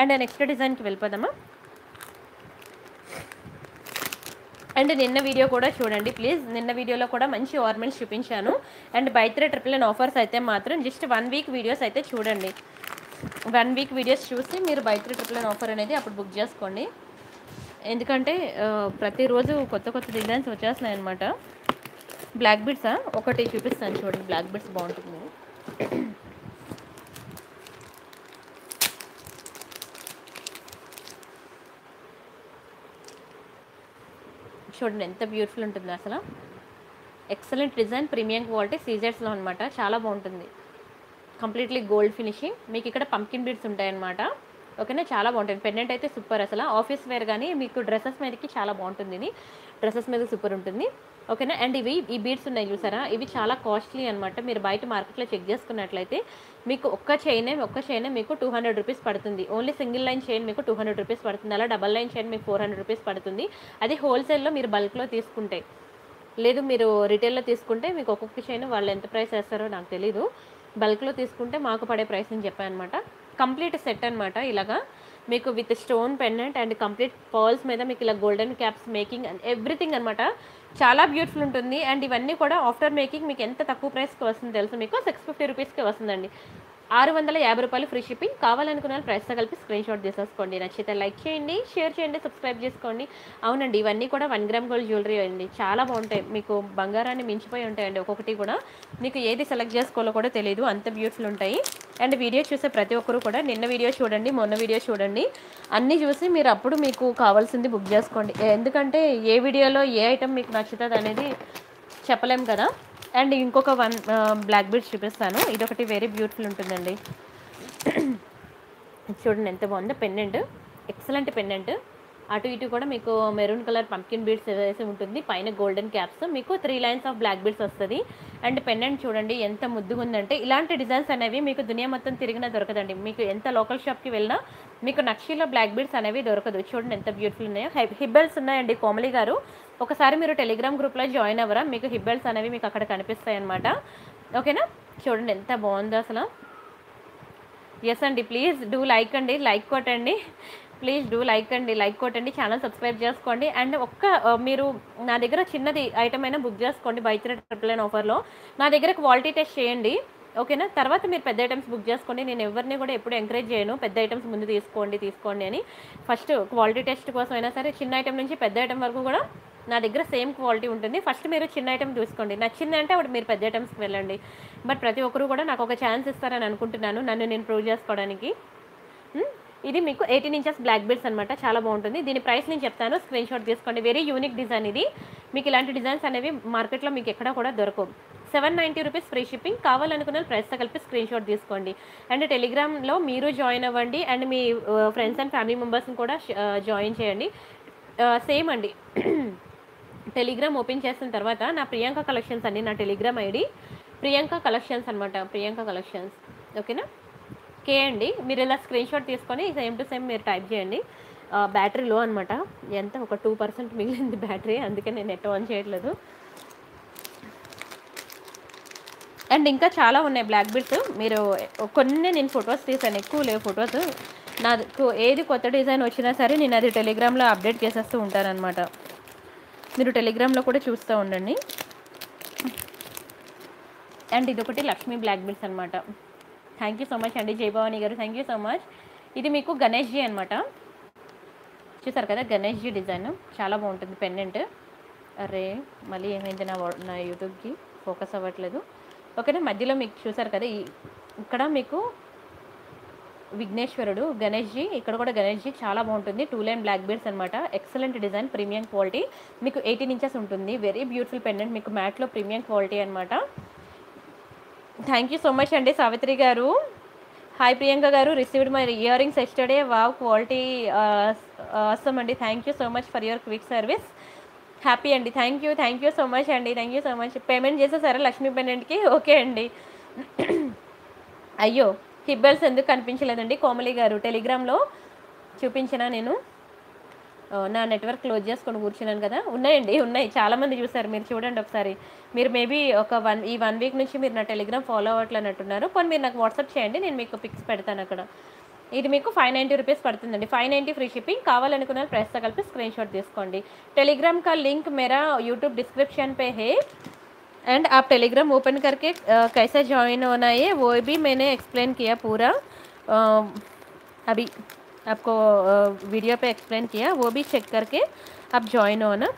అండ్ నెక్స్ట్ డిజైన్కి వెళ్ళిపోదామా? అండ్ నిన్న వీడియో కూడా చూడండి ప్లీజ్. నిన్న వీడియోలో కూడా మంచి ఆర్నమెంట్స్ చూపించాను. And buy three triple and offers అయితే మాత్రం జస్ట్ వన్ వీక్ వీడియోస్ అయితే చూడండి. వన్ వీక్ వీడియోస్ చూసి మీరు buy three triple and offer అనేది అప్పుడు బుక్ చేసుకోండి. ఎందుకంటే ప్రతిరోజు కొత్త కొత్త డిజైన్స్ వచ్చేస్తున్నాయి అనమాట బ్లాక్ బిడ్సా ఒకటి చూపిస్తాను చూడండి బ్లాక్ బిడ్స్ బాగుంటుంది. చూడండి ఎంత బ్యూటిఫుల్ ఉంటుంది అసలు. ఎక్సలెంట్ డిజైన్ ప్రీమియం క్వాలిటీ సీజర్స్లో అనమాట చాలా బాగుంటుంది. కంప్లీట్లీ గోల్డ్ ఫినిషింగ్ మీకు ఇక్కడ పంకిన్ బీడ్స్ ఉంటాయన్నమాట. ఓకేనా చాలా బాగుంటుంది పెండెంట్ అయితే సూపర్ అసలు. ఆఫీస్ వేర్ కానీ మీకు డ్రెస్సెస్ మీదకి చాలా బాగుంటుంది ఇది. డ్రెస్సెస్ మీద సూపర్ ఉంటుంది. ఓకేనా? అండ్ ఇవి ఈ బీడ్స్ ఉన్నాయి చూసారా? ఇవి చాలా కాస్ట్లీ అనమాట మీరు బయట మార్కెట్లో చెక్ చేసుకున్నట్లయితే మీకు ఒక్క చైనే ఒక్క చైనే మీకు టూ హండ్రెడ్ రూపీస్ పడుతుంది. ఓన్లీ సింగిల్ లైన్ చైన్ మీకు టూ హండ్రెడ్ రూపీస్ పడుతుంది. అలా డబల్ లైన్ చైన్ మీకు ఫోర్ హండ్రెడ్ రూపీస్ పడుతుంది. అది హోల్సేల్లో మీరు బల్క్లో తీసుకుంటే లేదు మీరు రిటైల్లో తీసుకుంటే మీకు ఒక్కొక్క చైన్ వాళ్ళు ఎంత ప్రైస్ వేస్తారో నాకు తెలీదు. బల్క్లో తీసుకుంటే మాకు పడే ప్రైస్ అని చెప్పాను అనమాట కంప్లీట్ సెట్ అనమాట ఇలాగా. మీకు with stone pendant and complete pearls మీద మీకు ఇలా golden caps making and everything అనమాట చాలా బ్యూటిఫుల్ ఉంటుంది. అండ్ ఇవన్నీ కూడా ఆఫ్టర్ మేకింగ్ మీకు ఎంత తక్కువ ప్రైస్కి వస్తుంది తెలుసు? మీకు సిక్స్ ఫిఫ్టీ రూపీస్కి వస్తుందండి. ఆరు వందల యాభై రూపాయలు ఫ్రీ షిప్పింగ్. కావాలనుకున్న వాళ్ళు ప్రైస్తో కలిపి స్క్రీన్ షాట్ తీసేసుకోండి. నచ్చితే లైక్ చేయండి షేర్ చేయండి సబ్స్క్రైబ్ చేసుకోండి. అవునండి ఇవన్నీ కూడా వన్ గ్రామ్ గోల్డ్ జ్యువెలరీ అండి. చాలా బాగుంటాయి. మీకు బంగారాన్ని మించిపోయి ఉంటాయండి ఒక్కొక్కటి కూడా. మీకు ఏది సెలెక్ట్ చేసుకోవాలో కూడా తెలియదు అంత బ్యూటిఫుల్ ఉంటాయి. అండ్ వీడియో చూసే ప్రతి ఒక్కరు కూడా నిన్న వీడియో చూడండి మొన్న వీడియో చూడండి. అన్నీ చూసి మీరు అప్పుడు మీకు కావాల్సింది బుక్ చేసుకోండి. ఎందుకంటే ఏ వీడియోలో ఏ ఐటమ్ మీకు నచ్చుతుంది అనేది చెప్పలేం కదా. అండ్ ఇంకొక వన్ బ్లాక్ బీడ్స్ చూపిస్తాను. ఇదొకటి వెరీ బ్యూటిఫుల్ ఉంటుందండి. చూడండి ఎంత బాగుందో. పెన్నెంట్ ఎక్సలెంట్ పెన్నెంట్ అటు ఇటు కూడా మీకు మెరూన్ కలర్ పంకిన్ బీడ్స్ వేసి ఉంటుంది పైన గోల్డెన్ క్యాప్స్ మీకు three lines of black beads వస్తుంది. అండ్ పెండెంట్ చూడండి ఎంత ముద్దుగా ఉందంటే ఇలాంటి డిజైన్స్ అనేవి మీకు దునియా మొత్తం తిరిగినా దొరకదండి. మీకు ఎంత లోకల్ షాప్కి వెళ్ళినా మీకు నక్షీలో బ్లాక్ బీడ్స్ అనేవి దొరకదు. చూడండి ఎంత బ్యూటిఫుల్ ఉన్నాయో. హై- హిబ్బెల్స్ ఉన్నాయండి కోమలి గారు. ఒకసారి మీరు టెలిగ్రామ్ గ్రూప్లో జాయిన్ అవ్వరా? మీకు హిబ్బెల్స్ అనేవి మీకు అక్కడ కనిపిస్తాయి అనమాట ఓకేనా? చూడండి ఎంత బాగుందో అసలు. ఎస్ అండి ప్లీజ్ డూ లైక్ అండి లైక్ కొట్టండి. ప్లీజ్ డూ లైక్ అండి లైక్ కొట్టండి. ఛానల్ సబ్స్క్రైబ్ చేసుకోండి. అండ్ ఒక్క మీరు నా దగ్గర చిన్నది ఐటమ్ అయినా బుక్ చేసుకోండి బై త్రీ ట్రిపుల్ నైన్ ఆఫర్లో నా దగ్గర క్వాలిటీ టెస్ట్ చేయండి. ఓకేనా? తర్వాత మీరు పెద్ద ఐటమ్స్ బుక్ చేసుకోండి. నేను ఎవరిని కూడా ఎప్పుడు ఎంకరేజ్ చేయను. పెద్ద ఐటమ్స్ ముందు తీసుకోండి తీసుకోండి అని. ఫస్ట్ క్వాలిటీ టెస్ట్ కోసం అయినా సరే చిన్న ఐటమ్ నుంచి పెద్ద ఐటమ్ వరకు కూడా నా దగ్గర సేమ్ క్వాలిటీ ఉంటుంది. ఫస్ట్ మీరు చిన్న ఐటెం చూసుకోండి. నచ్చింది అంటే అప్పుడు మీరు పెద్ద ఐటమ్స్కి వెళ్ళండి. బట్ ప్రతి ఒక్కరు కూడా నాకు ఒక ఛాన్స్ ఇస్తారని అనుకుంటున్నాను. నన్ను నేను ప్రూవ్ చేసుకోవడానికి. ఇది మీకు ఎయిటీన్ ఇంచెస్ బ్లాక్ బెల్ట్స్ అనమాట చాలా బాగుంటుంది. దీని ప్రైస్ నేను చెప్తాను. స్క్రీన్ షాట్ తీసుకోండి. వెరీ యూనిక్ డిజైన్ ఇది. మీకు ఇలాంటి డిజైన్స్ అనేవి మార్కెట్లో మీకు ఎక్కడ కూడా దొరకవు. Seven ninety rupees free shipping కావాలనుకున్న ప్రైస్తో కలిపి స్క్రీన్ షాట్ తీసుకోండి. అండ్ టెలిగ్రామ్లో మీరు జాయిన్ అవ్వండి. అండ్ మీ ఫ్రెండ్స్ అండ్ ఫ్యామిలీ మెంబర్స్ని కూడా uh, జాయిన్ చేయండి. Uh, సేమ్ అండి. టెలిగ్రామ్ ఓపెన్ చేసిన తర్వాత నా ప్రియాంక కలెక్షన్స్ అండి నా టెలిగ్రామ్ ఐడి ప్రియాంక కలెక్షన్స్ అనమాట ప్రియాంక కలెక్షన్స్. ఓకేనా? కే అండి. మీరు ఇలా స్క్రీన్ షాట్ తీసుకొని సేమ్ టు సేమ్ మీరు టైప్ చేయండి. బ్యాటరీ లో అనమాట ఎంత? ఒక టూ పర్సెంట్ మిగిలింది బ్యాటరీ అందుకే నేను నెట్ ఆన్ చేయట్లేదు. అండ్ ఇంకా చాలా ఉన్నాయి బ్లాక్ బిట్స్ మీరు కొన్ని నేను ఫొటోస్ తీసాను. ఎక్కువ లేవు ఫొటోస్ నాకు ఏది కొత్త డిజైన్ వచ్చినా సరే నేను అది టెలిగ్రామ్లో అప్డేట్ చేసేస్తూ ఉంటానన్నమాట. మీరు టెలిగ్రామ్లో కూడా చూస్తూ ఉండండి. అండ్ ఇదొకటి లక్ష్మీ బ్లాక్ బిల్స్ అనమాట థ్యాంక్ యూ సో మచ్ అండి జయభవాని గారు. థ్యాంక్ యూ సో మచ్ ఇది మీకు గణేష్జీ అనమాట చూసారు కదా గణేష్జీ డిజైన్. చాలా బాగుంటుంది పెండెంట్. అరే మళ్ళీ ఏమైంది నా నా యూట్యూబ్కి? ఫోకస్ అవ్వట్లేదు. ఓకేనా? మధ్యలో మీకు చూసారు కదా ఇక్కడ మీకు విఘ్నేశ్వరుడు గణేష్జీ. ఇక్కడ కూడా గణేష్జీ చాలా బాగుంటుంది. టూ లైన్ బ్లాక్ బీడ్స్ అనమాట ఎక్సలెంట్ డిజైన్ ప్రీమియం క్వాలిటీ మీకు ఎయిటీన్ ఇంచెస్ ఉంటుంది. వెరీ బ్యూటిఫుల్ పెండెంట్ మీకు మ్యాట్లో ప్రీమియం క్వాలిటీ అనమాట థ్యాంక్ యూ సో మచ్ అండి Savitri garu. Hi Priyanka garu. Received my earrings yesterday wow quality అవసరం అండి. Thank you so much for your quick service happy అండి. Thank you thank you so much అండి. Thank you so much payment చేసేసారా Lakshmi పెండెంట్కి ఓకే అండి. అయ్యో. హిబ్బెల్స్ ఎందుకు కనిపించలేదండి? కోమలి గారు టెలిగ్రామ్లో చూపించిన నేను. నా నెట్వర్క్ క్లోజ్ చేసుకొని కూర్చున్నాను కదా. ఉన్నాయండి ఉన్నాయి. చాలామంది చూసారు. మీరు చూడండి ఒకసారి. మీరు మేబీ ఒక వన్ ఈ వన్ వీక్ నుంచి మీరు నా టెలిగ్రామ్ ఫాలో అవ్వట్లేనట్టున్నారు. పోనీ మీరు నాకు వాట్సాప్ చేయండి నేను మీకు పిక్స్ పెడతాను అక్కడ. ఇది మీకు ఫైవ్ నైంటీ రూపీస్ పడుతుందండి. Five ninety free shipping. కావాలనుకున్న ప్రెస్తో కలిపి స్క్రీన్ షాట్ తీసుకోండి. టెలిగ్రామ్ కా లింక్ మేర యూట్యూబ్ డిస్క్రిప్షన్ పే హే? एंड आप टेलीग्राम ओपन करके अ, कैसे ज्वाइन होना है वो भी मैंने एक्सप्लेन किया पूरा अ, अभी आपको अ, वीडियो पे एक्सप्लेन किया वो भी चेक करके आप ज्वाइन होना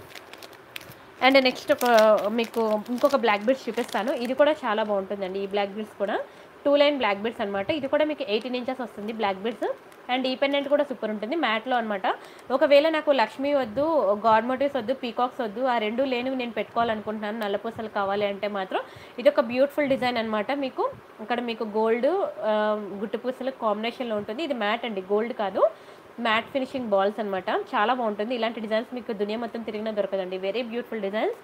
అండ్ నెక్స్ట్ ఒక మీకు ఇంకొక బ్లాక్ బీడ్స్ చూపిస్తాను ఇది కూడా చాలా బాగుంటుందండి ఈ బ్లాక్ బీడ్స్ కూడా టూ లైన్ బ్లాక్ బీడ్స్ అనమాట ఇది కూడా మీకు ఎయిటీన్ ఇంచెస్ వస్తుంది బ్లాక్ బీడ్స్ అండ్ ఈ పెండెంట్ కూడా సూపర్ ఉంటుంది. మ్యాట్లో అనమాట ఒకవేళ నాకు లక్ష్మీ వద్దు గాడ్ మోటివ్స్ వద్దు పీకాక్స్ వద్దు ఆ రెండు లేనివి నేను పెట్టుకోవాలనుకుంటున్నాను. నల్లపూసలు కావాలి అంటే మాత్రం ఇది ఒక బ్యూటిఫుల్ డిజైన్ అనమాట మీకు ఇక్కడ మీకు గోల్డ్ గుట్టుపూసలు కాంబినేషన్లో ఉంటుంది. ఇది మ్యాట్ అండి. గోల్డ్ కాదు. మ్యాట్ ఫినిషింగ్ బాల్స్ అనమాట చాలా బాగుంటుంది. ఇలాంటి డిజైన్స్ మీకు దునియా మొత్తం తిరిగినా దొరకదండి. వెరీ బ్యూటిఫుల్ డిజైన్స్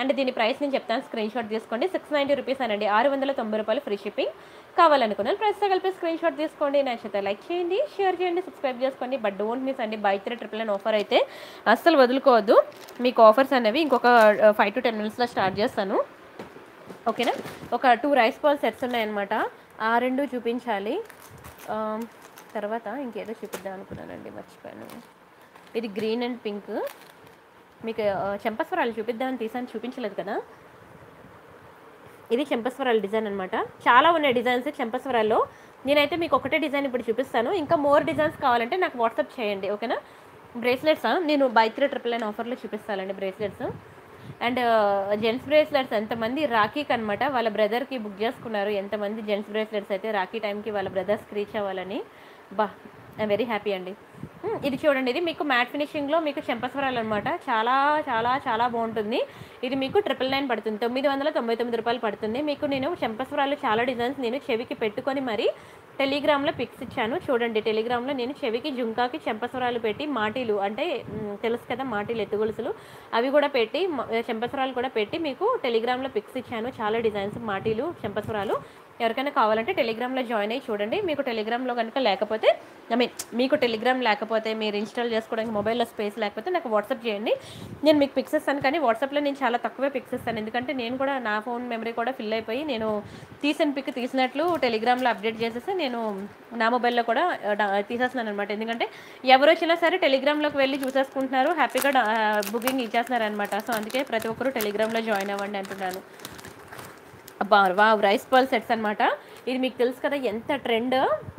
అండ్ దీని ప్రైస్ నేను చెప్తాను స్క్రీన్ షాట్ తీసుకోండి. సిక్స్ నైంటీ రూపీస్ అనండి. ఆరు వందల తొంభై రూపాయలు ఫ్రీ షిప్పింగ్ కావాలనుకున్నాను. ప్రైస్తో కలిపి స్క్రీన్ షాట్ తీసుకోండి. నచ్చితే లైక్ చేయండి షేర్ చేయండి సబ్స్క్రైబ్ చేసుకోండి. బట్ డోంట్ మిస్ అండి buy three triple nine offer అయితే అస్సలు వదులుకోవద్దు. మీకు ఆఫర్స్ అనేవి ఇంకొక ఫైవ్ టు టెన్ మినిట్స్లో స్టార్ట్ చేస్తాను. ఓకేనా? ఒక టూ రైస్ బాల్ సెట్స్ ఉన్నాయన్నమాట. ఆ రెండు చూపించాలి. తర్వాత ఇంకేదో చూపిద్దాం అనుకున్నానండి మర్చిపోయాను. ఇది గ్రీన్ అండ్ పింక్ మీకు చెంపస్వరాలు చూపిద్దామని తీసాను చూపించలేదు కదా? ఇది చెంపస్వరాల డిజైన్ అనమాట చాలా ఉన్నాయి డిజైన్స్ చెంపస్వరాల్లో. నేనైతే మీకు ఒకటే డిజైన్ ఇప్పుడు చూపిస్తాను. ఇంకా మోర్ డిజైన్స్ కావాలంటే నాకు వాట్సాప్ చేయండి ఓకేనా? బ్రేస్లెట్స్? నేను బై త్రీ ట్రిపుల్ నైన్ ఆఫర్లో చూపిస్తానండి బ్రేస్లెట్స్. అండ్ జెంట్స్ బ్రేస్లెట్స్ ఎంతమంది రాఖీకి అనమాట వాళ్ళ బ్రదర్కి బుక్ చేసుకున్నారు. ఎంతమంది జెంట్స్ బ్రేస్లెట్స్ అయితే రాఖీ టైంకి వాళ్ళ బ్రదర్స్కి రీచ్ అవ్వాలని. బా ఐమ్ వెరీ హ్యాపీ అండి. ఇది చూడండి ఇది మీకు మ్యాట్ ఫినిషింగ్లో మీకు చెంపస్వరాలు అనమాట చాలా చాలా చాలా బాగుంటుంది. ఇది మీకు ట్రిపుల్ నైన్ పడుతుంది. తొమ్మిది వందల తొంభై తొమ్మిది రూపాయలు పడుతుంది. మీకు నేను చెంపస్వరాలు చాలా డిజైన్స్ నేను చెవికి పెట్టుకొని మరి టెలిగ్రామ్లో పిక్స్ ఇచ్చాను. చూడండి టెలిగ్రామ్లో నేను చెవికి జుంకాకి చెంపస్వరాలు పెట్టి మాటీలు అంటే తెలుసు కదా మాటీలు ఎత్తుగొలుసులు అవి కూడా పెట్టి చెంపస్వరాలు కూడా పెట్టి మీకు టెలిగ్రామ్లో పిక్స్ ఇచ్చాను. చాలా డిజైన్స్ మాటీలు చెంపస్వరాలు. ఎవరికైనా కావాలంటే టెలిగ్రామ్లో జాయిన్ అయ్యి చూడండి. మీకు టెలిగ్రామ్లో కనుక లేకపోతే ఐ మీన్ మీకు టెలిగ్రామ్ లేకపోతే మీరు ఇన్స్టాల్ చేసుకోవడానికి మొబైల్లో స్పేస్ లేకపోతే నాకు వాట్సాప్ చేయండి. నేను మీకు పిక్స్ ఇస్తాను కానీ వాట్సాప్లో నేను చాలా తక్కువే పిక్స్ ఇస్తాను ఎందుకంటే నేను కూడా నా ఫోన్ మెమరీ కూడా ఫిల్ అయిపోయి నేను తీసిన పిక్ తీసినట్లు టెలిగ్రామ్లో అప్డేట్ చేసేసి నేను నా మొబైల్లో కూడా తీసేస్తున్నాను అనమాట ఎందుకంటే ఎవరు వచ్చినా సరే టెలిగ్రామ్లోకి వెళ్ళి చూసేసుకుంటున్నారు. హ్యాపీగా బుకింగ్ ఇచ్చేస్తున్నారు అనమాట సో అందుకే ప్రతి ఒక్కరు టెలిగ్రామ్లో జాయిన్ అవ్వండి అంటున్నాను. అబ్బా వావ్ రైస్ పర్ల్ సెట్స్ అనమాట ఇది మీకు తెలుసు కదా ఎంత ట్రెండ్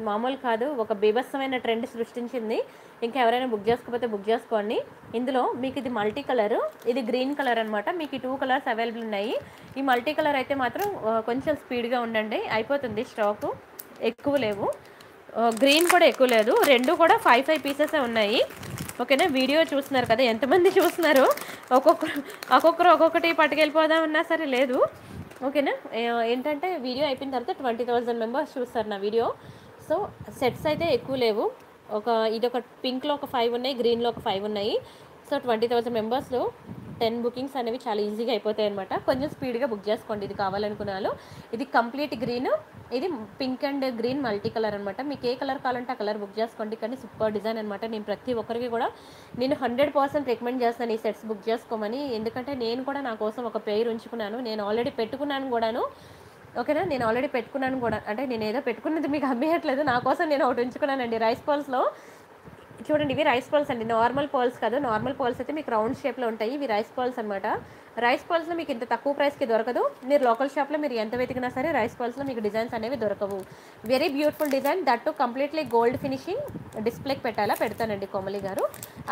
మామూలు కాదు ఒక బీభత్సమైన ట్రెండ్ సృష్టించింది. ఇంకా ఎవరైనా బుక్ చేసుకోకపోతే బుక్ చేసుకోండి. ఇందులో మీకు ఇది మల్టీ కలర్ ఇది గ్రీన్ కలర్ అనమాట మీకు ఈ టూ కలర్స్ అవైలబుల్ ఉన్నాయి. ఈ మల్టీ కలర్ అయితే మాత్రం కొంచెం స్పీడ్గా ఉండండి. అయిపోతుంది స్టాకు ఎక్కువ లేవు. గ్రీన్ కూడా ఎక్కువ లేదు. రెండు కూడా ఫైవ్ ఫైవ్ పీసెస్ ఉన్నాయి. ఓకేనా? వీడియో చూస్తున్నారు కదా ఎంతమంది చూస్తున్నారు? ఒక్కొక్కరు ఒక్కొక్కరు ఒక్కొక్కటి పట్టుకెళ్ళిపోదామన్నా సరే లేదు. ఓకేనా? ఏంటంటే వీడియో అయిపోయిన తర్వాత ట్వంటీ థౌజండ్ మెంబర్స్ చూస్తారు నా వీడియో. సో సెట్స్ అయితే ఎక్కువ లేవు. ఒక ఇది ఒక పింక్లో ఒక ఫైవ్ ఉన్నాయి గ్రీన్లో ఒక ఫైవ్ ఉన్నాయి. సో ట్వంటీ థౌసండ్ మెంబర్స్లో టెన్ బుకింగ్స్ అనేవి చాలా ఈజీగా అయిపోతాయి అనమాట కొంచెం స్పీడ్గా బుక్ చేసుకోండి. ఇది కావాలనుకున్నాను. ఇది కంప్లీట్ గ్రీన్ ఇది pink and green multi colour అనమాట మీకు ఏ కలర్ కావాలంటే ఆ కలర్ బుక్ చేసుకోండి. కానీ సూపర్ డిజైన్ అనమాట నేను ప్రతి ఒక్కరికి కూడా నేను హండ్రెడ్ పర్సెంట్ రికమెండ్ చేస్తాను ఈ సెట్స్ బుక్ చేసుకోమని. ఎందుకంటే నేను కూడా నా కోసం ఒక పేరు ఉంచుకున్నాను. నేను ఆల్రెడీ పెట్టుకున్నాను కూడాను. ఓకేనా? నేను ఆల్రెడీ పెట్టుకున్నాను కూడా. అంటే నేను ఏదో పెట్టుకున్నది మీకు అమ్మేయట్లేదు. నా కోసం నేను ఒకటి ఉంచుకున్నానండి. రైస్ పాల్స్లో చూడండి ఇవి రైస్ పర్ల్స్ అండి. నార్మల్ పర్ల్స్ కాదు. నార్మల్ పర్ల్స్ అయితే మీకు రౌండ్ షేప్లో ఉంటాయి. ఇవి రైస్ పర్ల్స్ అనమాట రైస్ పర్ల్స్లో మీకు ఇంత తక్కువ ప్రైస్కి దొరకదు. మీరు లోకల్ షాప్లో మీరు ఎంత వెతికినా సరే రైస్ పర్ల్స్లో మీకు డిజైన్స్ అనేవి దొరకవు. Very beautiful design that too completely gold finishing డిస్ప్లేకి పెట్టాలా? పెడతానండి కోమలి గారు.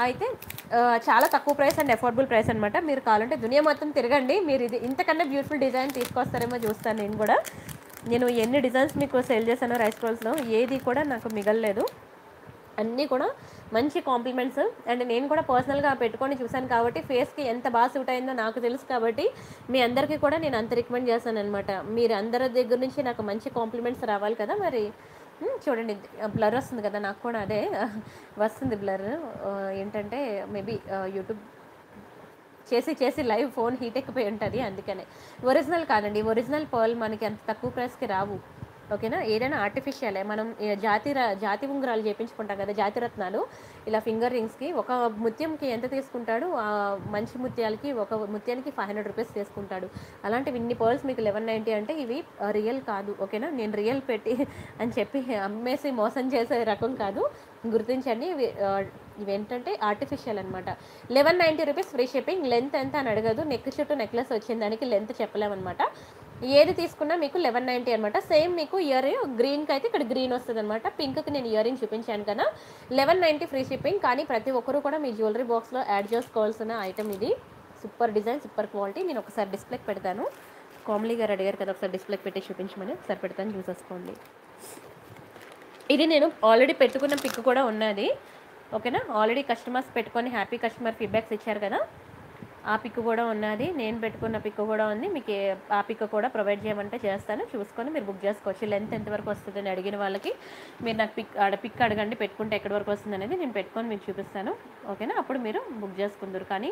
అయితే చాలా తక్కువ ప్రైస్ అండ్ అఫోర్డబుల్ ప్రైస్ అనమాట మీరు కావాలంటే దునియా మొత్తం తిరగండి. మీరు ఇది ఇంతకన్నా బ్యూటిఫుల్ డిజైన్ తీసుకొస్తారేమో చూస్తాను నేను కూడా. నేను ఎన్ని డిజైన్స్ మీకు సేల్ చేశాను రైస్ పర్ల్స్లో ఏది కూడా నాకు మిగలలేదు. అన్నీ కూడా మంచి కాంప్లిమెంట్స్ అండ్ నేను కూడా పర్సనల్గా పెట్టుకొని చూశాను కాబట్టి ఫేస్కి ఎంత బాగా సూట్ అయిందో నాకు తెలుసు కాబట్టి మీ అందరికీ కూడా నేను అంత రికమెండ్ చేస్తాను అనమాట మీరు అందరి దగ్గర నుంచి నాకు మంచి కాంప్లిమెంట్స్ రావాలి కదా మరి? చూడండి బ్లర్ వస్తుంది కదా నాకు కూడా అదే వస్తుంది బ్లర్ ఏంటంటే మేబీ యూట్యూబ్ చేసి చేసి లైవ్ ఫోన్ హీట్ ఎక్కిపోయి ఉంటుంది అందుకనే. ఒరిజినల్ కాదండి ఒరిజినల్ పర్ల్ మనకి అంత తక్కువ ప్రైస్కి రావు. ఓకేనా? ఏదైనా ఆర్టిఫిషియలే మనం జాతి జాతి ఉంగరాలు చేపించుకుంటాం కదా జాతి రత్నాలు ఇలా ఫింగర్ రింగ్స్కి ఒక ముత్యంకి ఎంత తీసుకుంటాడు? ఆ మంచి ముత్యాలకి ఒక ముత్యానికి ఫైవ్ హండ్రెడ్ రూపీస్ తీసుకుంటాడు. అలాంటివి ఇన్ని పర్ల్స్ మీకు లెవెన్ నైంటీ అంటే ఇవి రియల్ కాదు ఓకేనా? నేను రియల్ పెట్టి అని చెప్పి అమ్మేసి మోసం చేసే రకం కాదు. గుర్తించండి ఇవి ఇవేంటంటే ఏంటంటే ఆర్టిఫిషియల్ అనమాట eleven ninety rupees free shipping length ఎంత అని అడగదు. నెక్ చుట్టూ నెక్లెస్ వచ్చిన దానికి లెంత్ చెప్పలేమన్నమాట. ఏది తీసుకున్నా మీకు లెవెన్ నైంటీ అనమాట సేమ్ మీకు ఇయర్ గ్రీన్కి అయితే ఇక్కడ గ్రీన్ వస్తుంది అనమాట పింక్కి నేను ఇయర్ రింగ్ చూపించాను కదా. లెవెన్ నైంటీ ఫ్రీ షిప్పింగ్ కానీ ప్రతి ఒక్కరు కూడా మీ జ్యువెలరీ బాక్స్లో యాడ్ చేసుకోవాల్సిన ఐటమ్ ఇది. సూపర్ డిజైన్ సూపర్ క్వాలిటీ నేను ఒకసారి డిస్ప్లేకి పెడతాను. కామ్లీ గారు అడిగారు కదా ఒకసారి డిస్ప్లేకి పెట్టి చూపించమని. ఒకసారి పెడతాను చూసేసుకోండి ఇది నేను ఆల్రెడీ పెట్టుకున్న పిక్ కూడా ఉన్నది. ఓకేనా ఆల్రెడీ కస్టమర్స్ పెట్టుకొని హ్యాపీ కస్టమర్ ఫీడ్బ్యాక్స్ ఇచ్చారు కదా. ఆ పిక్ కూడా ఉన్నది. నేను పెట్టుకున్న పిక్ కూడా ఉంది. మీకు ఆ పిక్ కూడా ప్రొవైడ్ చేయమంటే చేస్తాను. చూసుకొని మీరు బుక్ చేసుకోవచ్చు. లెంత్ ఎంతవరకు వస్తుంది అని అడిగిన వాళ్ళకి మీరు నాకు పిక్ ఆడ పిక్ అడగండి. పెట్టుకుంటే ఎక్కడి వరకు వస్తుంది అనేది నేను పెట్టుకొని మీకు చూపిస్తాను. ఓకేనా? అప్పుడు మీరు బుక్ చేసుకుందరు. కానీ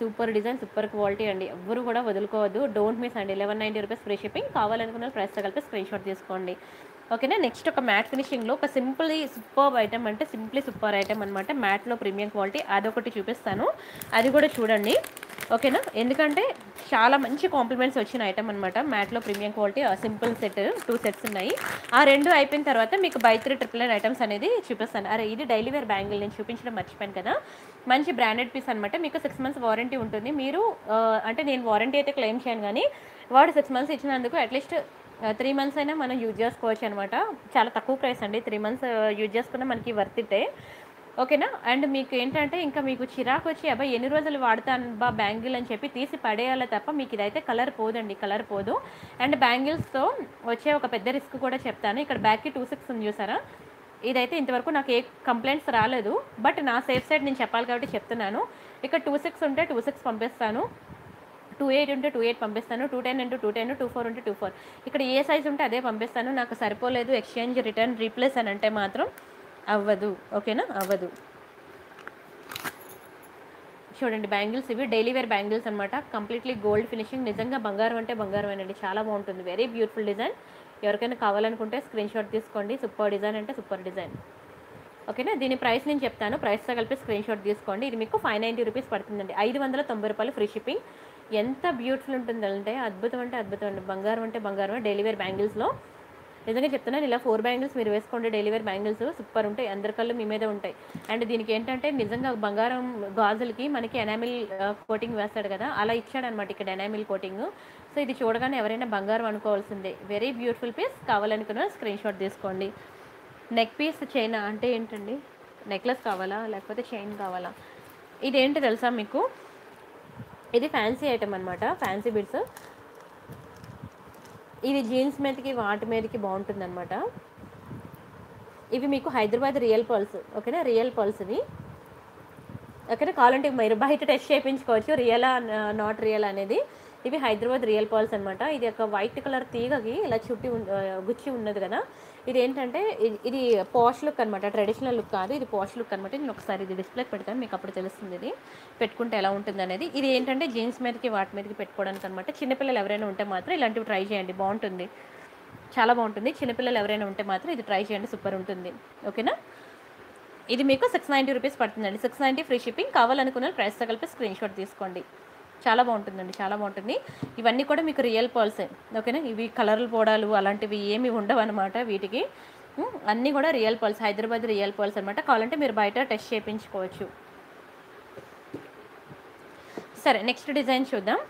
సూపర్ డిజైన్ సూపర్ క్వాలిటీ అండి. ఎవరు కూడా వదులుకోవద్దు. డోంట్ మిస్ అండి. Eleven ninety rupees free shipping. కావాలనుకున్న ప్రైస్తో కలిపి స్క్రీన్ షాట్ తీసుకోండి. ఓకేనా? నెక్స్ట్ ఒక మ్యాట్ ఫినిషింగ్లో ఒక సింపుల్లీ సూపర్ ఐటమ్ అంటే సింప్లీ సూపర్ ఐటమ్ అనమాట మ్యాట్లో ప్రీమియం క్వాలిటీ. అదొకటి చూపిస్తాను. అది కూడా చూడండి. ఓకేనా? ఎందుకంటే చాలా మంచి కాంప్లిమెంట్స్ వచ్చిన ఐటమ్ అనమాట మ్యాట్లో premium quality simple set two sets ఉన్నాయి. ఆ రెండు అయిపోయిన తర్వాత మీకు buy three triple nine items అనేది చూపిస్తాను. అరే ఇది డైలీ వేర్ బ్యాంగిల్. నేను చూపించడం మర్చిపోయాను కదా. మంచి బ్రాండెడ్ పీస్ అనమాట మీకు సిక్స్ మంత్స్ వారంటీ ఉంటుంది. మీరు అంటే నేను వారంటీ అయితే క్లెయిమ్ చేయను కానీ వాడు సిక్స్ మంత్స్ ఇచ్చినందుకు అట్లీస్ట్ Uh, త్రీ మంత్స్ అయినా మనం యూజ్ చేసుకోవచ్చు అనమాట చాలా తక్కువ ప్రైస్ అండి. త్రీ మంత్స్ యూజ్ చేసుకున్న మనకి వర్తితే ఓకేనా అండ్ మీకు ఏంటంటే ఇంకా మీకు చిరాకు వచ్చి అబ్బాయి ఎన్ని రోజులు వాడతాను బా బ్యాంగిల్ అని చెప్పి తీసి పడేయాలి తప్ప మీకు ఇదైతే కలర్ పోదండి. కలర్ పోదు. అండ్ బ్యాంగిల్స్తో వచ్చే ఒక పెద్ద రిస్క్ కూడా చెప్తాను. ఇక్కడ బ్యాక్కి టూ సిక్స్ ఉంది చూసారా? ఇదైతే ఇంతవరకు నాకు ఏ కంప్లైంట్స్ రాలేదు. బట్ నా సేఫ్ సైడ్ నేను చెప్పాలి కాబట్టి చెప్తున్నాను. ఇక్కడ టూ సిక్స్ ఉంటే టూ సిక్స్ పంపిస్తాను. టూ ఎయిట్ ఉంటే టూ ఎయిట్ పంపిస్తాను two ten into two ten two four ఉంటే టూ ఫోర్ ఇక్కడ ఏ సైజ్ ఉంటే అదే పంపిస్తాను నాకు సరిపోలేదు ఎక్స్చేంజ్ రిటర్న్ రీప్లేస్ అని అంటే మాత్రం అవ్వదు. ఓకేనా అవ్వదు. చూడండి బ్యాంగిల్స్ ఇవి డైలీ వేర్ బ్యాంగిల్స్ అనమాట కంప్లీట్లీ గోల్డ్ ఫినిషింగ్ నిజంగా బంగారం అంటే బంగారమేనండి. చాలా బాగుంటుంది. వెరీ బ్యూటిఫుల్ డిజైన్ ఎవరికైనా కావాలనుకుంటే స్క్రీన్ షాట్ తీసుకోండి. సూపర్ డిజైన్ అంటే సూపర్ డిజైన్ ఓకేనా దీని ప్రైస్ నేను చెప్తాను. ప్రైస్తో కలిపి స్క్రీన్ షాట్ తీసుకోండి. ఇది మీకు ఫైవ్ నైంటీ రూపీస్ పడుతుందండి. ఐదు వందల తొంభై రూపాయలు ఫ్రీ షిప్పింగ్ ఎంత బ్యూటిఫుల్ ఉంటుందంటే అద్భుతం అంటే అద్భుతం అండి. బంగారం అంటే బంగారం డైలీ వేర్ బ్యాంగిల్స్లో నిజంగా చెప్తున్నాను ఇలా ఫోర్ బ్యాంగిల్స్ మీరు వేసుకోండి డైలీ వేర్ బ్యాంగిల్స్ సూపర్ ఉంటాయి. అందరి కళ్ళు మీ మీదే ఉంటాయి. అండ్ దీనికి ఏంటంటే నిజంగా బంగారం గాజులకి మనకి ఎనామిల్ కోటింగ్ uh, వేస్తాడు కదా అలా ఇచ్చాడనమాట ఇక్కడ ఎనామిల్ కోటింగ్ సో ఇది చూడగానే ఎవరైనా బంగారం అనుకోవాల్సిందే. వెరీ బ్యూటిఫుల్ పీస్ కావాలనుకున్న స్క్రీన్ షాట్ తీసుకోండి. నెక్ పీస్ చైన్ అంటే ఏంటండి? నెక్లెస్ కావాలా? లేకపోతే చైన్ కావాలా? ఇదేంటి తెలుసా మీకు? ఇది ఫ్యాన్సీ ఐటమ్ అనమాట ఫ్యాన్సీ బిడ్స్ ఇది జీన్స్ మీదకి వాటి మీదకి బాగుంటుంది అనమాట ఇవి మీకు హైదరాబాద్ రియల్ పర్ల్స్ ఓకేనా? రియల్ పర్ల్స్ ఇవి. ఓకేనా? కావాలంటే మీరు బయట టెస్ట్ చేయించుకోవచ్చు రియలా నాట్ రియల్ అనేది. ఇవి హైదరాబాద్ రియల్ పర్ల్స్ అనమాట ఇది ఒక వైట్ కలర్ తీగకి ఇలా చుట్టి గుచ్చి ఉన్నది కదా. ఇది ఏంటంటే ఇది- ఇది పాష్ లుక్ అనమాట ట్రెడిషనల్ లుక్ కాదు. ఇది పాష్ లుక్ అనమాట నేను ఒకసారి ఇది డిస్ప్లే పెడతాను. మీకు అప్పుడు తెలుస్తుంది ఇది. పెట్టుకుంటే ఎలా ఉంటుంది అనేది. ఇది ఏంటంటే జీన్స్ మీదకి వాటి మీదకి పెట్టుకోవడానికి అనమాట చిన్నపిల్లలు ఎవరైనా ఉంటే మాత్రం ఇలాంటివి ట్రై చేయండి. బాగుంటుంది. చాలా బాగుంటుంది. చిన్నపిల్లలు ఎవరైనా ఉంటే మాత్రం ఇది ట్రై చేయండి. సూపర్ ఉంటుంది. ఓకేనా? ఇది మీకు సిక్స్ నైంటీ రూపీస్ పడుతుందండి. Six ninety free shipping. కావాలనుకున్న ప్రైస్తో కలిపి స్క్రీన్ షాట్ తీసుకోండి. చాలా బాగుంటుందండి చాలా బాగుంటుంది. ఇవన్నీ కూడా మీకు రియల్ పర్ల్సే ఓకేనా? ఇవి కలర్లు పోడాలు అలాంటివి ఏమి ఉండవు అనమాట వీటికి. అన్నీ కూడా real pearls Hyderabad real pearls అనమాట కావాలంటే మీరు బయట టెస్ట్ చేయించుకోవచ్చు. సరే నెక్స్ట్ డిజైన్ చూద్దాం.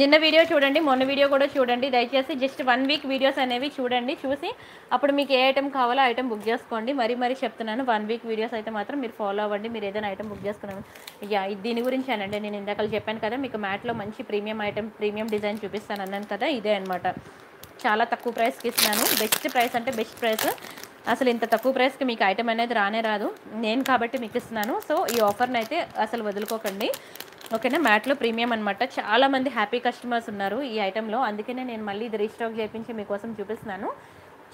నిన్న వీడియో చూడండి మొన్న వీడియో కూడా చూడండి. దయచేసి జస్ట్ వన్ వీక్ వీడియోస్ అనేవి చూడండి చూసి అప్పుడు మీకు ఏ ఐటెం కావాలో ఐటమ్ బుక్ చేసుకోండి. మరీ మరీ చెప్తున్నాను వన్ వీక్ వీడియోస్ అయితే మాత్రం మీరు ఫాలో అవ్వండి. మీరు ఏదైనా ఐటమ్ బుక్ చేసుకున్నాను. యా దీని గురించి అనండి. నేను ఇందాక చెప్పాను కదా మీకు మ్యాట్లో మంచి ప్రీమియం ఐటమ్ ప్రీమియం డిజైన్ చూపిస్తాను అన్నాను కదా ఇదే అనమాట చాలా తక్కువ ప్రైస్కి ఇస్తున్నాను. బెస్ట్ ప్రైస్ అంటే బెస్ట్ ప్రైస్ అసలు ఇంత తక్కువ ప్రైస్కి మీకు ఐటమ్ అనేది రానే రాదు. నేను కాబట్టి మీకు ఇస్తున్నాను. సో ఈ ఆఫర్ని అయితే అసలు వదులుకోకండి. ఓకేనా? మ్యాట్లో ప్రీమియం అనమాట చాలా మంది హ్యాపీ కస్టమర్స్ ఉన్నారు ఈ ఐటెంలో. అందుకనే నేను మళ్ళీ ఇది రీస్టాక్ చేయించి మీకోసం చూపిస్తున్నాను.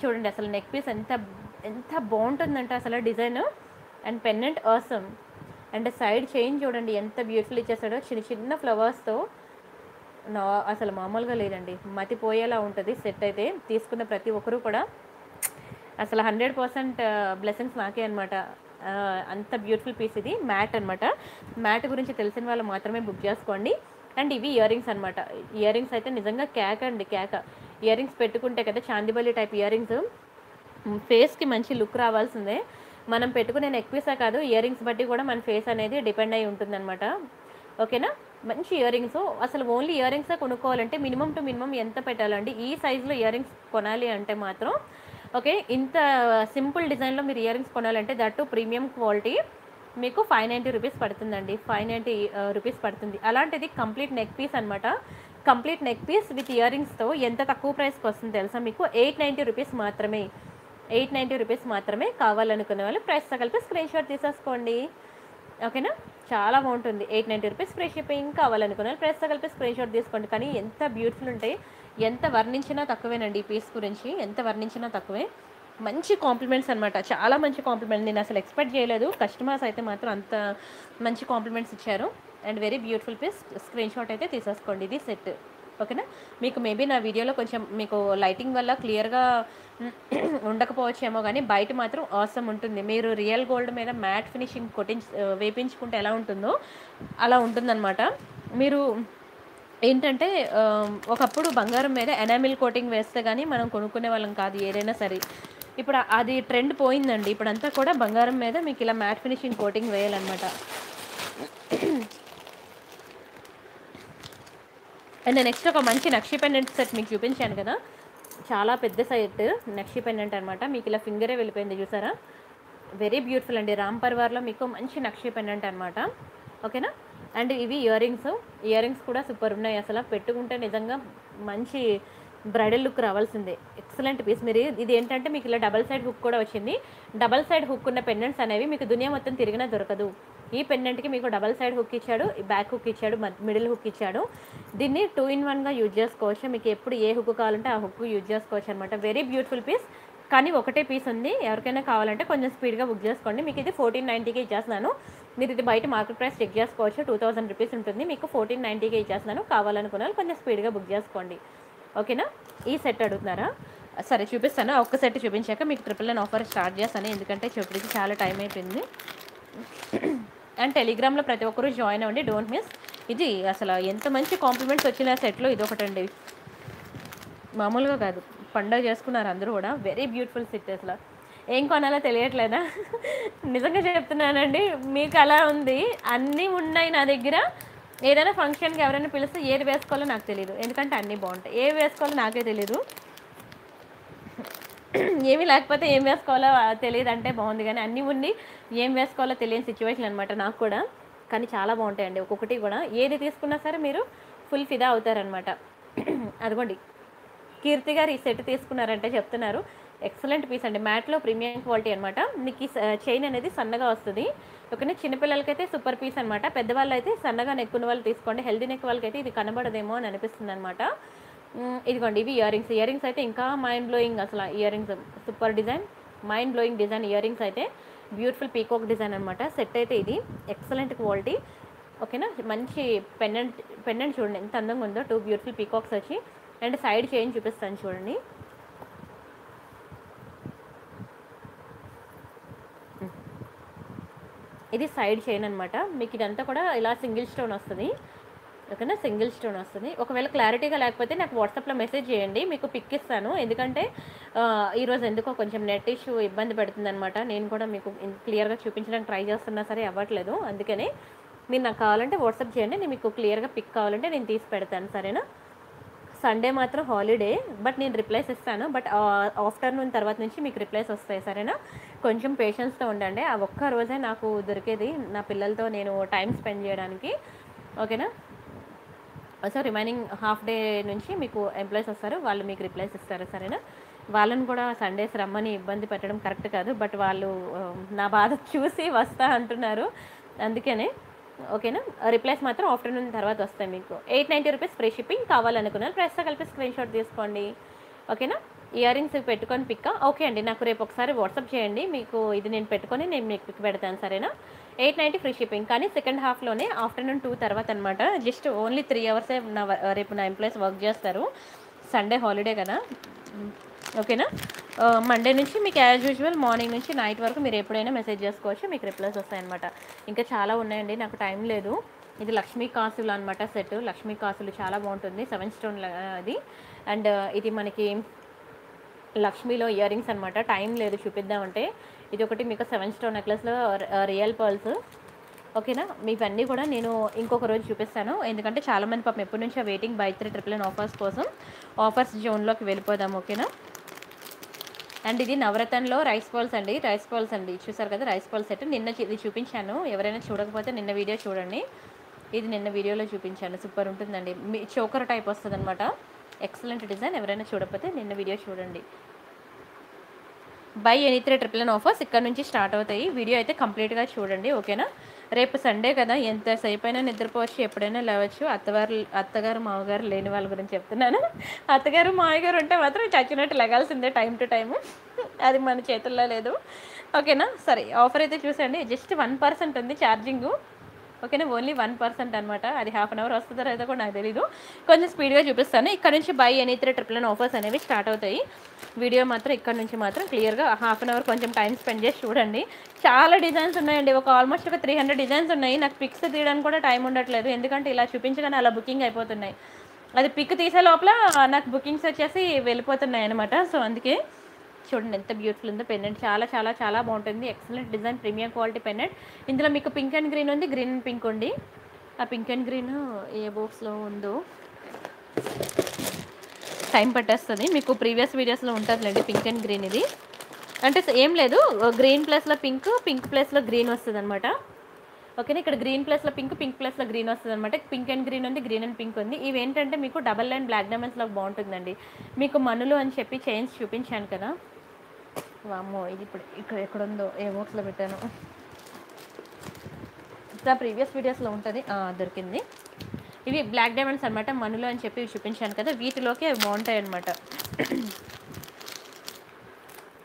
చూడండి అసలు నెక్ పీస్ ఎంత ఎంత బాగుంటుందంటే అసలు design. And pendant awesome and side chain చూడండి ఎంత బ్యూటిఫుల్ ఇచ్చేసాడో. చిన్న చిన్న ఫ్లవర్స్తో నా అసలు మామూలుగా లేదండి. మతిపోయేలా ఉంటుంది సెట్ అయితే. తీసుకున్న ప్రతి ఒక్కరూ కూడా అసలు హండ్రెడ్ పర్సెంట్ బ్లెస్సింగ్స్ నాకే అనమాట అంత బ్యూటిఫుల్ పీస్ ఇది. మ్యాట్ అనమాట మ్యాట్ గురించి తెలిసిన వాళ్ళు మాత్రమే బుక్ చేసుకోండి. అండ్ ఇవి ఇయర్ రింగ్స్ అనమాట ఇయర్ రింగ్స్ అయితే నిజంగా కేక అండి కేక. ఇయర్ రింగ్స్ పెట్టుకుంటే కదా చాందిబల్లి టైప్ ఇయర్ రింగ్స్ ఫేస్కి మంచి లుక్ రావాల్సిందే. మనం పెట్టుకునే నెక్ కాదు ఇయర్ రింగ్స్ బట్టి కూడా మన ఫేస్ అనేది డిపెండ్ అయి ఉంటుందన్నమాట. ఓకేనా మంచి ఇయర్ రింగ్స్ అసలు ఓన్లీ ఇయర్ రింగ్సే కొనుక్కోవాలంటే మినిమం టు మినిమం ఎంత పెట్టాలండి? ఈ సైజులో ఇయర్ రింగ్స్ కొనాలి అంటే మాత్రం ఓకే? ఇంత సింపుల్ డిజైన్లో మీరు ఇయర్ రింగ్స్ కొనాలంటే దట్టు ప్రీమియం క్వాలిటీ మీకు ఫైవ్ నైంటీ రూపీస్ పడుతుందండి. ఫైవ్ నైంటీ రూపీస్ పడుతుంది. అలాంటిది కంప్లీట్ నెక్ పీస్ అనమాట complete neck piece with year రింగ్స్తో ఎంత తక్కువ ప్రైస్కి వస్తుంది తెలుసా మీకు? ఎయిట్ నైంటీ రూపీస్ మాత్రమే. ఎయిట్ నైంటీ రూపీస్ మాత్రమే కావాలనుకునే వాళ్ళు ప్రైస్తో కలిపి స్క్రీన్ షాట్ తీసేసుకోండి. ఓకేనా? చాలా బాగుంటుంది. Eight ninety rupees free shipping కావాలనుకునే వాళ్ళు ప్రైస్తో కలిపి స్క్రీన్ షాట్ తీసుకోండి. కానీ ఎంత బ్యూటిఫుల్ ఉంటాయి. ఎంత వర్ణించినా తక్కువేనండి ఈ పీస్ గురించి. ఎంత వర్ణించినా తక్కువే. మంచి కాంప్లిమెంట్స్ అనమాట చాలా మంచి కాంప్లిమెంట్ నేను అసలు ఎక్స్పెక్ట్ చేయలేదు. కస్టమర్స్ అయితే మాత్రం అంత మంచి కాంప్లిమెంట్స్ ఇచ్చారు. And very beautiful piece screenshot అయితే తీసేసుకోండి. ఇది సెట్ ఓకేనా? మీకు మేబీ నా వీడియోలో కొంచెం మీకు లైటింగ్ వల్ల క్లియర్గా ఉండకపోవచ్చేమో కానీ బయట మాత్రం అవసరం ఉంటుంది. మీరు రియల్ గోల్డ్ మీద మ్యాట్ ఫినిషింగ్ కొట్టించు వేపించుకుంటే ఎలా ఉంటుందో అలా ఉంటుందన్నమాట. మీరు ఏంటంటే ఒకప్పుడు బంగారం మీద ఎనామిల్ కోటింగ్ వేస్తే కానీ మనం కొనుక్కునే వాళ్ళం కాదు ఏదైనా సరే. ఇప్పుడు అది ట్రెండ్ పోయిందండి. ఇప్పుడంతా కూడా బంగారం మీద మీకు ఇలా మ్యాట్ ఫినిషింగ్ కోటింగ్ వేయాలన్నమాట. అండ్ నెక్స్ట్ ఒక మంచి నక్షి పెండెంట్ సెట్ మీకు చూపించాను కదా. చాలా పెద్ద సెట్ నక్షి పెండెంట్ అనమాట మీకు ఇలా ఫింగరే వెళ్ళిపోయింది చూసారా? వెరీ బ్యూటిఫుల్ అండి. రామ్ పర్వార్లో మీకు మంచి నక్షి పెండెంట్ అనమాట ఓకేనా? అండ్ ఇవి ఇయర్ రింగ్స్ ఇయర్ రింగ్స్ కూడా సూపర్ ఉన్నాయి. అసలు పెట్టుకుంటే నిజంగా మంచి బ్రైడల్ లుక్ రావాల్సిందే. Excellent piece. మీరు ఇది ఏంటంటే మీకు ఇలా డబల్ సైడ్ హుక్ కూడా వచ్చింది. డబల్ సైడ్ హుక్ ఉన్న పెండెంట్స్ అనేవి మీకు దునియా మొత్తం తిరిగినా దొరకదు. ఈ పెండెంట్కి మీకు డబల్ సైడ్ హుక్ ఇచ్చాడు బ్యాక్ హుక్ ఇచ్చాడు మిడిల్ హుక్ ఇచ్చాడు. దీన్ని టూ ఇన్ వన్గా యూజ్ చేసుకోవచ్చు. మీకు ఎప్పుడు ఏ హుక్ కావాలంటే ఆ హుక్ యూజ్ చేసుకోవచ్చు అనమాట వెరీ బ్యూటిఫుల్ పీస్. కానీ ఒకటే పీస్ ఉంది. ఎవరికైనా కావాలంటే కొంచెం స్పీడ్గా బుక్ చేసుకోండి. మీకు ఇది ఫోర్టీన్ నైంటీకి ఇచ్చేస్తున్నాను. మీరు ఇది బయట మార్కెట్ ప్రైస్ చెక్ చేసుకోవచ్చు. టూ థౌసండ్ రూపీస్ ఉంటుంది. మీకు ఫోర్టీన్ నైంటీకి ఇచ్చేస్తున్నాను. కావాలనుకున్న కొంచెం స్పీడ్గా బుక్ చేసుకోండి. ఓకేనా ఈ సెట్ అడుగుతున్నారా? సరే చూపిస్తాను. ఒక్క సెట్ చూపించాక మీకు ట్రిపుల్ నైన్ ఆఫర్ స్టార్ట్ చేస్తాను. ఎందుకంటే చెప్పడానికి చాలా టైం అయిపోయింది. అండ్ టెలిగ్రామ్లో ప్రతి ఒక్కరూ జాయిన్ అవ్వండి. డోంట్ మిస్ ఇది అసలు ఎంత మంచి కాంప్లిమెంట్స్ వచ్చిన సెట్లో ఇది ఒకటండి మామూలుగా కాదు. పండగ చేసుకున్నారు అందరూ కూడా. వెరీ బ్యూటిఫుల్ సెట్ అసలు. ఏం కొనాలో తెలియట్లేదా? నిజంగా చెప్తున్నానండి మీకు అలా ఉంది. అన్నీ ఉన్నాయి నా దగ్గర. ఏదైనా ఫంక్షన్కి ఎవరైనా పిలిస్తే ఏది వేసుకోవాలో నాకు తెలియదు ఎందుకంటే అన్నీ బాగుంటాయి. ఏవి వేసుకోవాలో నాకే తెలియదు ఏమీ లేకపోతే ఏం వేసుకోవాలో తెలియదు అంటే బాగుంది కానీ అన్నీ ఉండి ఏం వేసుకోవాలో తెలియని సిచ్యువేషన్ అనమాట నాకు కూడా. కానీ చాలా బాగుంటాయండి ఒక్కొక్కటి కూడా. ఏది తీసుకున్నా సరే మీరు ఫుల్ ఫిదా అవుతారనమాట అదిగోండి. కీర్తి గారు ఈ సెట్ తీసుకున్నారంటే చెప్తున్నారు. ఎక్సలెంట్ పీస్ అండి. మ్యాట్లో ప్రీమియం క్వాలిటీ అనమాట మీకు ఈ చైన్ అనేది సన్నగా వస్తుంది. ఓకేనా? చిన్నపిల్లలకైతే సూపర్ పీస్ అనమాట పెద్దవాళ్ళు అయితే సన్నగా నెక్కున్న వాళ్ళు తీసుకోండి. హెల్దీ నెక్ వాళ్ళకైతే ఇది కనబడదేమో అని అనిపిస్తుంది అనమాట ఇదిగోండి ఇవి ఇయర్ రింగ్స్ ఇయర్ రింగ్స్ అయితే ఇంకా మైండ్ బ్లోయింగ్ అసలు. Earrings super design. Mind blowing design. Earrings అయితే బ్యూటిఫుల్ పీకాక్ డిజైన్ అనమాట సెట్ అయితే ఇది. ఎక్సలెంట్ క్వాలిటీ ఓకేనా? మంచి పెండెంట్ పెండెంట్ చూడండి. ఎంత అందంగా ఉందో. టూ బ్యూటిఫుల్ పీకాక్స్ వచ్చి. అండ్ సైడ్ చైన్ చూపిస్తాను చూడండి. ఇది సైడ్ చైన్ అనమాట మీకు ఇదంతా కూడా ఇలా సింగిల్ స్టోన్ వస్తుంది. ఓకేనా? సింగిల్ స్టోన్ వస్తుంది. ఒకవేళ క్లారిటీగా లేకపోతే నాకు వాట్సాప్లో మెసేజ్ చేయండి. మీకు పిక్ ఇస్తాను. ఎందుకంటే ఈరోజు ఎందుకో కొంచెం నెట్ ఇష్యూ ఇబ్బంది పెడుతుందన్నమాట. నేను కూడా మీకు క్లియర్గా చూపించడానికి ట్రై చేస్తున్నా సరే అవ్వట్లేదు. అందుకని మీరు నాకు కావాలంటే వాట్సాప్ చేయండి. నేను మీకు క్లియర్గా పిక్ కావాలంటే నేను తీసి పెడతాను. సరేనా? సండే మాత్రం హాలిడే బట్ నేను రిప్లైస్ ఇస్తాను. బట్ ఆఫ్టర్నూన్ తర్వాత నుంచి మీకు రిప్లైస్ వస్తాయి సరేనా? కొంచెం పేషెన్స్తో ఉండండి. ఆ ఒక్క రోజే నాకు దొరికేది నా పిల్లలతో నేను టైం స్పెండ్ చేయడానికి. ఓకేనా సో రిమైనింగ్ హాఫ్ డే నుంచి మీకు ఎంప్లాయీస్ వస్తారు. వాళ్ళు మీకు రిప్లైస్ ఇస్తారు సరేనా? వాళ్ళని కూడా సండేస్ రమ్మని ఇబ్బంది పెట్టడం కరెక్ట్ కాదు. బట్ వాళ్ళు నా బాధ చూసి వస్తా అంటున్నారు. అందుకనే ఓకేనా? రిప్లైస్ మాత్రం ఆఫ్టర్నూన్ తర్వాత వస్తాయి మీకు. Eight ninety rupees free shipping కావాలనుకున్నాను. ప్రెస్తో కలిపి స్క్రీన్ షాట్ తీసుకోండి. ఓకేనా? ఇయర్ రింగ్స్ పెట్టుకొని పిక్ ఓకే అండి. నాకు రేపు ఒకసారి వాట్సాప్ చేయండి. మీకు ఇది నేను పెట్టుకొని నేను మీకు పిక్ పెడతాను. సరేనా? Eight ninety free shipping. కానీ సెకండ్ హాఫ్లోనే ఆఫ్టర్నూన్ టూ తర్వాత అనమాట జస్ట్ ఓన్లీ త్రీ అవర్సే నా రేపు నా ఎంప్లాయీస్ వర్క్ చేస్తారు. సండే హాలిడే కదా. ఓకేనా? మండే నుంచి మీకు యాజ్ యూజువల్ మార్నింగ్ నుంచి నైట్ వరకు మీరు ఎప్పుడైనా మెసేజ్ చేసుకోవచ్చు మీకు రిప్లైస్ వస్తాయన్నమాట. ఇంకా చాలా ఉన్నాయండి నాకు టైం లేదు. ఇది లక్ష్మీ కాసులు అనమాట సెట్ లక్ష్మీ కాసులు చాలా బాగుంటుంది సెవెన్ స్టోన్ అది. అండ్ ఇది మనకి లక్ష్మీలో ఇయర్ రింగ్స్ అనమాట టైం లేదు చూపిద్దామంటే. ఇది ఒకటి మీకు సెవెన్ స్టోన్ నెక్లెస్లో రియల్ పర్ల్స్ ఓకేనా? మీవన్నీ కూడా నేను ఇంకొక రోజు చూపిస్తాను. ఎందుకంటే చాలామంది పాపం ఎప్పటి నుంచో waiting buy three triple offers కోసం. ఆఫర్స్ జోన్లోకి వెళ్ళిపోదాం ఓకేనా? అండ్ ఇది నవరత్నంలో రైస్ బాల్స్ అండి రైస్ బాల్స్ అండి. చూసారు కదా రైస్ బాల్ సెట్. నిన్న ఇది చూపించాను. ఎవరైనా చూడకపోతే నిన్న వీడియో చూడండి. ఇది నిన్న వీడియోలో చూపించాను. సూపర్ ఉంటుందండి. మీ చోకర్ టైప్ వస్తుంది అనమాట ఎక్సలెంట్ డిజైన్. ఎవరైనా చూడకపోతే నిన్న వీడియో చూడండి. Buy any three triple offers ఇక్కడ నుంచి స్టార్ట్ అవుతాయి. వీడియో అయితే కంప్లీట్గా చూడండి. ఓకేనా? రేపు సండే కదా ఎంతసేపు అయినా నిద్రపోవచ్చు ఎప్పుడైనా లేవచ్చు. అత్తగారు అత్తగారు మామగారు లేని వాళ్ళ గురించి చెప్తున్నాను. అత్తగారు మామగారు ఉంటే మాత్రం చచ్చినట్టు లెగాల్సిందే టైం టు టైము. అది మన చేతుల్లో లేదు. ఓకేనా? సరే ఆఫర్ అయితే చూసండి జస్ట్ వన్ పర్సెంట్ ఉంది ఛార్జింగు. ఓకేనా? ఓన్లీ వన్ పర్సెంట్ అనమాట అది హాఫ్ అన్ అవర్ వస్తుందో లేదో కూడా నాకు తెలీదు. కొంచెం స్పీడ్గా చూపిస్తాను. ఇక్కడ నుంచి buy any three triple offers అనేవి స్టార్ట్ అవుతాయి. వీడియో మాత్రం ఇక్కడ నుంచి మాత్రం క్లియర్గా హాఫ్ అన్ అవర్ కొంచెం టైం స్పెండ్ చేసి చూడండి. చాలా డిజైన్స్ ఉన్నాయండి. ఒక ఆల్మోస్ట్ ఒక త్రీ హండ్రెడ్ డిజైన్స్ ఉన్నాయి. నాకు పిక్స్ తీయడానికి కూడా టైం ఉండట్లేదు. ఎందుకంటే ఇలా చూపించగానే అలా బుకింగ్ అయిపోతున్నాయి. అది పిక్ తీసే లోపల నాకు బుకింగ్స్ వచ్చేసి వెళ్ళిపోతున్నాయి అనమాట సో అందుకే చూడండి ఎంత బ్యూటిఫుల్ ఉందో పెన్నెంట్ చాలా చాలా చాలా బాగుంటుంది. Excellent design premium quality pendant ఇందులో మీకు పింక్ అండ్ గ్రీన్ ఉంది. గ్రీన్ అండ్ పింక్ ఉంది. ఆ పింక్ అండ్ గ్రీన్ ఏ బాక్స్లో ఉందో టైం పట్టేస్తుంది. మీకు ప్రీవియస్ వీడియోస్లో ఉంటుందిలేండి పింక్ అండ్ గ్రీన్ ఇది. అంటే ఏం లేదు. గ్రీన్ ప్లస్లో పింక్ పింక్ ప్లేస్లో గ్రీన్ వస్తుంది అనమాట ఓకేనా ఇక్కడ గ్రీన్ ప్లస్లో పింక్ పింక్ ప్లస్లో గ్రీన్ వస్తుంది అనమాట పింక్ అండ్ గ్రీన్ ఉంది గ్రీన్ అండ్ పింక్ ఉంది. ఇవి ఏంటంటే మీకు డబల్ లైన్ బ్లాక్ డైమండ్స్లో బాగుంటుందండి. మీకు మనులు అని చెప్పి చైన్స్ చూపించాను కదా. వామ్మో ఇది ఇప్పుడు ఇక్కడ ఎక్కడ ఉందో ఏ బాక్స్లో పెట్టాను. ఇంకా ప్రీవియస్ వీడియోస్లో ఉంటుంది దొరికింది. ఇవి బ్లాక్ డైమండ్స్ అనమాట మనులు అని చెప్పి చూపించాను కదా వీటిలోకి అవి బాగుంటాయి అనమాట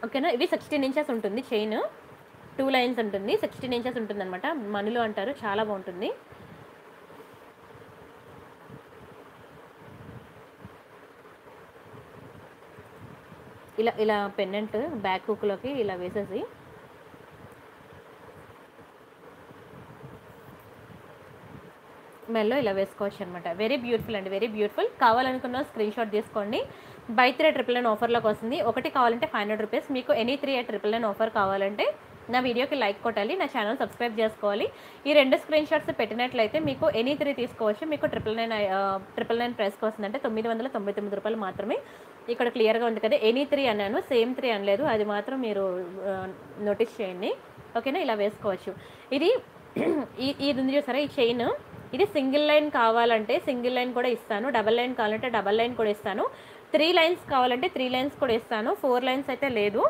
ఓకేనా? ఇవి సిక్స్టీన్ ఇంచెస్ ఉంటుంది చైన్. టూ లైన్స్ ఉంటుంది సిక్స్టీన్ ఇంచెస్ ఉంటుంది అనమాట మనులు అంటారు చాలా బాగుంటుంది. ఇలా ఇలా పెండెంట్ బ్యాక్ హుక్లోకి ఇలా వేసేసి. మెల్లో ఇలా వేసుకోవచ్చు అనమాట వెరీ బ్యూటిఫుల్ అండి వెరీ బ్యూటిఫుల్ కావాలనుకున్న స్క్రీన్ షాట్ తీసుకోండి. బై త్రీ ట్రిపుల్ నైన్ ఆఫర్లోకి వస్తుంది. ఒకటి కావాలంటే ఫైవ్ హండ్రెడ్ రూపీస్ మీకు any three eight triple nine offer కావాలంటే నా వీడియోకి లైక్ కొట్టాలి నా ఛానల్ సబ్స్క్రైబ్ చేసుకోవాలి. ఈ రెండు స్క్రీన్ షాట్స్ పెట్టినట్లయితే మీకు ఎనీ త్రీ తీసుకోవచ్చు. మీకు ట్రిపుల్ నైన్ ట్రిపుల్ నైన్ ప్రైస్కి వస్తుందంటే తొమ్మిది వందల తొంభై తొమ్మిది రూపాయలు మాత్రమే ఇక్కడ క్లియర్గా ఉంది కదా. ఎనీ త్రీ అన్నాను సేమ్ త్రీ అనలేదు. అది మాత్రం మీరు నోటీస్ చేయండి. ఓకేనా? ఇలా వేసుకోవచ్చు. ఇది ఈ ఇది ఉంది చూసారా? ఈ చైన్. ఇది సింగిల్ లైన్ కావాలంటే సింగిల్ లైన్ కూడా ఇస్తాను. డబల్ లైన్ కావాలంటే డబల్ లైన్ కూడా ఇస్తాను. త్రీ లైన్స్ కావాలంటే త్రీ లైన్స్ కూడా ఇస్తాను. ఫోర్ లైన్స్ అయితే లేదు.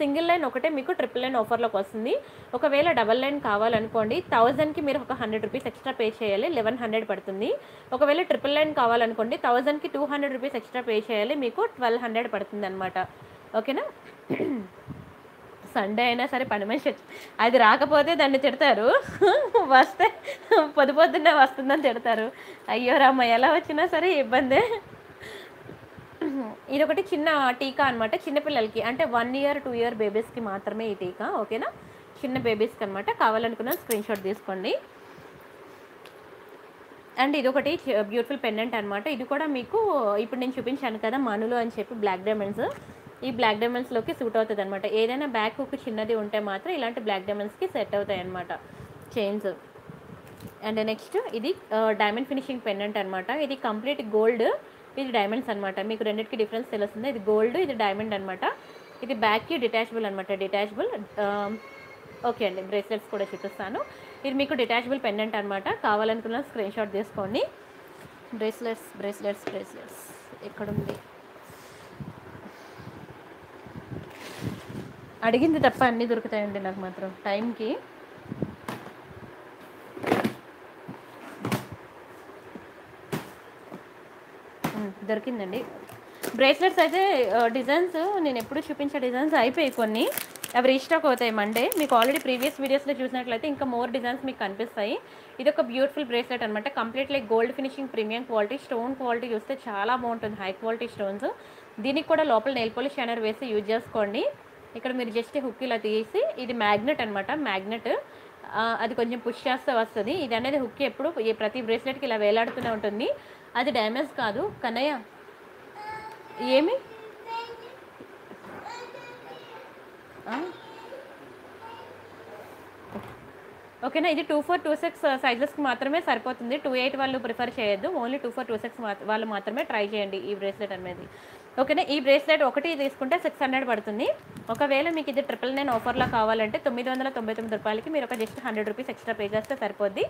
సింగిల్ లైన్ ఒకటే మీకు ట్రిపుల్ లైన్ ఆఫర్లోకి వస్తుంది. ఒకవేళ డబల్ లైన్ కావాలనుకోండి థౌజండ్కి మీరు ఒక హండ్రెడ్ రూపీస్ ఎక్స్ట్రా పే చేయాలి లెవెన్ హండ్రెడ్ పడుతుంది. ఒకవేళ ట్రిపుల్ లైన్ కావాలనుకోండి థౌజండ్కి two hundred rupees extra pay చేయాలి మీకు ట్వెల్వ్ హండ్రెడ్ పడుతుంది అనమాట ఓకేనా? సండే అయినా సరే పని మనిషి అది రాకపోతే దాన్ని తిడతారు. వస్తే పొద్దు పొద్దున్నే వస్తుందని తిడతారు. అయ్యో రామ్మ ఎలా వచ్చినా సరే ఇబ్బందే. ఇది ఒకటి చిన్న టీకా అనమాట చిన్నపిల్లలకి అంటే వన్ ఇయర్ టూ ఇయర్ బేబీస్కి మాత్రమే ఈ టీకా ఓకేనా? చిన్న బేబీస్కి అనమాట కావాలనుకున్న స్క్రీన్ షాట్ తీసుకోండి. అండ్ ఇది ఒకటి బ్యూటిఫుల్ పెండెంట్ అనమాట ఇది కూడా మీకు ఇప్పుడు నేను చూపించాను కదా మనులు అని చెప్పి బ్లాక్ డైమండ్స్ ఈ బ్లాక్ డైమండ్స్లోకి సూట్ అవుతుంది అనమాట ఏదైనా బ్యాక్ ఒక చిన్నది ఉంటే మాత్రం ఇలాంటి బ్లాక్ డైమండ్స్కి సెట్ అవుతాయి అనమాట చైన్స్ అండ్ నెక్స్ట్ ఇది డైమండ్ ఫినిషింగ్ పెండెంట్ అనమాట ఇది కంప్లీట్ గోల్డ్ ఇది డైమండ్స్ అనమాట మీకు రెండింటికి డిఫరెన్స్ తెలుస్తుంది. ఇది గోల్డ్ ఇది డైమండ్ అనమాట ఇది బ్యాక్కి డిటాచబుల్ అనమాట డిటాచబుల్ ఓకే అండి. బ్రేస్లెట్స్ కూడా చూపిస్తాను. ఇది మీకు డిటాచబుల్ పెండెంట్ అనమాట కావాలనుకున్న స్క్రీన్ షాట్ తీసుకోండి. బ్రేస్లెట్స్ బ్రేస్లెట్స్ బ్రేస్లెట్స్ ఎక్కడుంది? అడిగింది తప్ప అన్నీ దొరుకుతాయండి నాకు మాత్రం. టైంకి దొరికిందండి. బ్రేస్లెట్స్ అయితే డిజైన్స్ నేను ఎప్పుడు చూపించే డిజైన్స్ అయిపోయి కొన్ని. అవి రీస్టాక్ అవుతాయి మండే మీకు ఆల్రెడీ ప్రీవియస్ వీడియోస్లో చూసినట్లయితే ఇంకా మోర్ డిజైన్స్ మీకు కనిపిస్తాయి. ఇది ఒక బ్యూటిఫుల్ బ్రేస్లెట్ అనమాట completely gold finishing premium quality stone quality చూస్తే చాలా బాగుంటుంది. హై క్వాలిటీ స్టోన్స్ దీనికి కూడా లోపల నెయిల్ పాలిష్ షైనర్ వేసి యూజ్ చేసుకోండి. ఇక్కడ మీరు జస్ట్ హుక్ ఇలా తీసి ఇది మ్యాగ్నెట్ అనమాట మ్యాగ్నెట్ అది కొంచెం పుష్ చేస్తే వస్తుంది. ఇది అనేది హుక్ ఎప్పుడు ప్రతి బ్రేస్లెట్కి ఇలా వేలాడుతూనే ఉంటుంది. అది డ్యామేజ్ కాదు కన్నయ్య. ఏమి? ఓకేనా ఇది టూ ఫోర్ టూ సిక్స్ సైజెస్కి మాత్రమే సరిపోతుంది. టూ ఎయిట్ వాళ్ళు ప్రిఫర్ చేయొద్దు. Only two four two six వాళ్ళు మాత్రమే ట్రై చేయండి ఈ బ్రేస్లెట్ అనేది. ఓకేనా? ఈ బ్రేస్లెట్ ఒకటి తీసుకుంటే సిక్స్ హండ్రెడ్ పడుతుంది. ఒకవేళ మీకు ఇది ట్రిపుల్ నైన్ ఆఫర్లో కావాలంటే తొమ్మిది వందల తొంభై తొమ్మిది రూపాయలకి మీరు ఒక just hundred rupees extra pay చేస్తే సరిపోద్ది.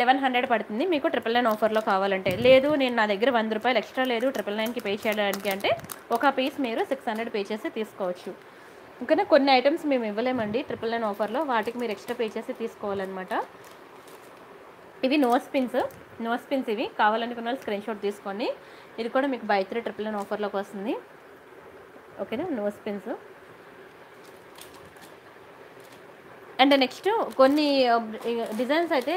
లెవెన్ హండ్రెడ్ పడుతుంది. మీకు ట్రిపుల్ నైన్ ఆఫర్లో కావాలంటే. లేదు నేను నా దగ్గర వంద రూపాయలు ఎక్స్ట్రా లేదు ట్రిపుల్ నైన్కి పే చేయడానికి అంటే ఒక పీస్ మీరు సిక్స్ హండ్రెడ్ పే చేసి తీసుకోవచ్చు. ఓకేనా? కొన్ని ఐటమ్స్ మేము ఇవ్వలేమండి ట్రిపుల్ నైన్ ఆఫర్లో వాటికి మీరు ఎక్స్ట్రా పే చేసి తీసుకోవాలన్నమాట. ఇవి నోస్ పిన్స్ నోస్ పిన్స్ ఇవి. కావాలనుకున్న వాళ్ళు స్క్రీన్ షాట్ ఇది కూడా మీకు బై త్రీ ట్రిపుల్ నైన్ ఆఫర్లోకి వస్తుంది. ఓకేనా? నోస్ పిన్స్ అండ్ నెక్స్ట్ కొన్ని డిజైన్స్ అయితే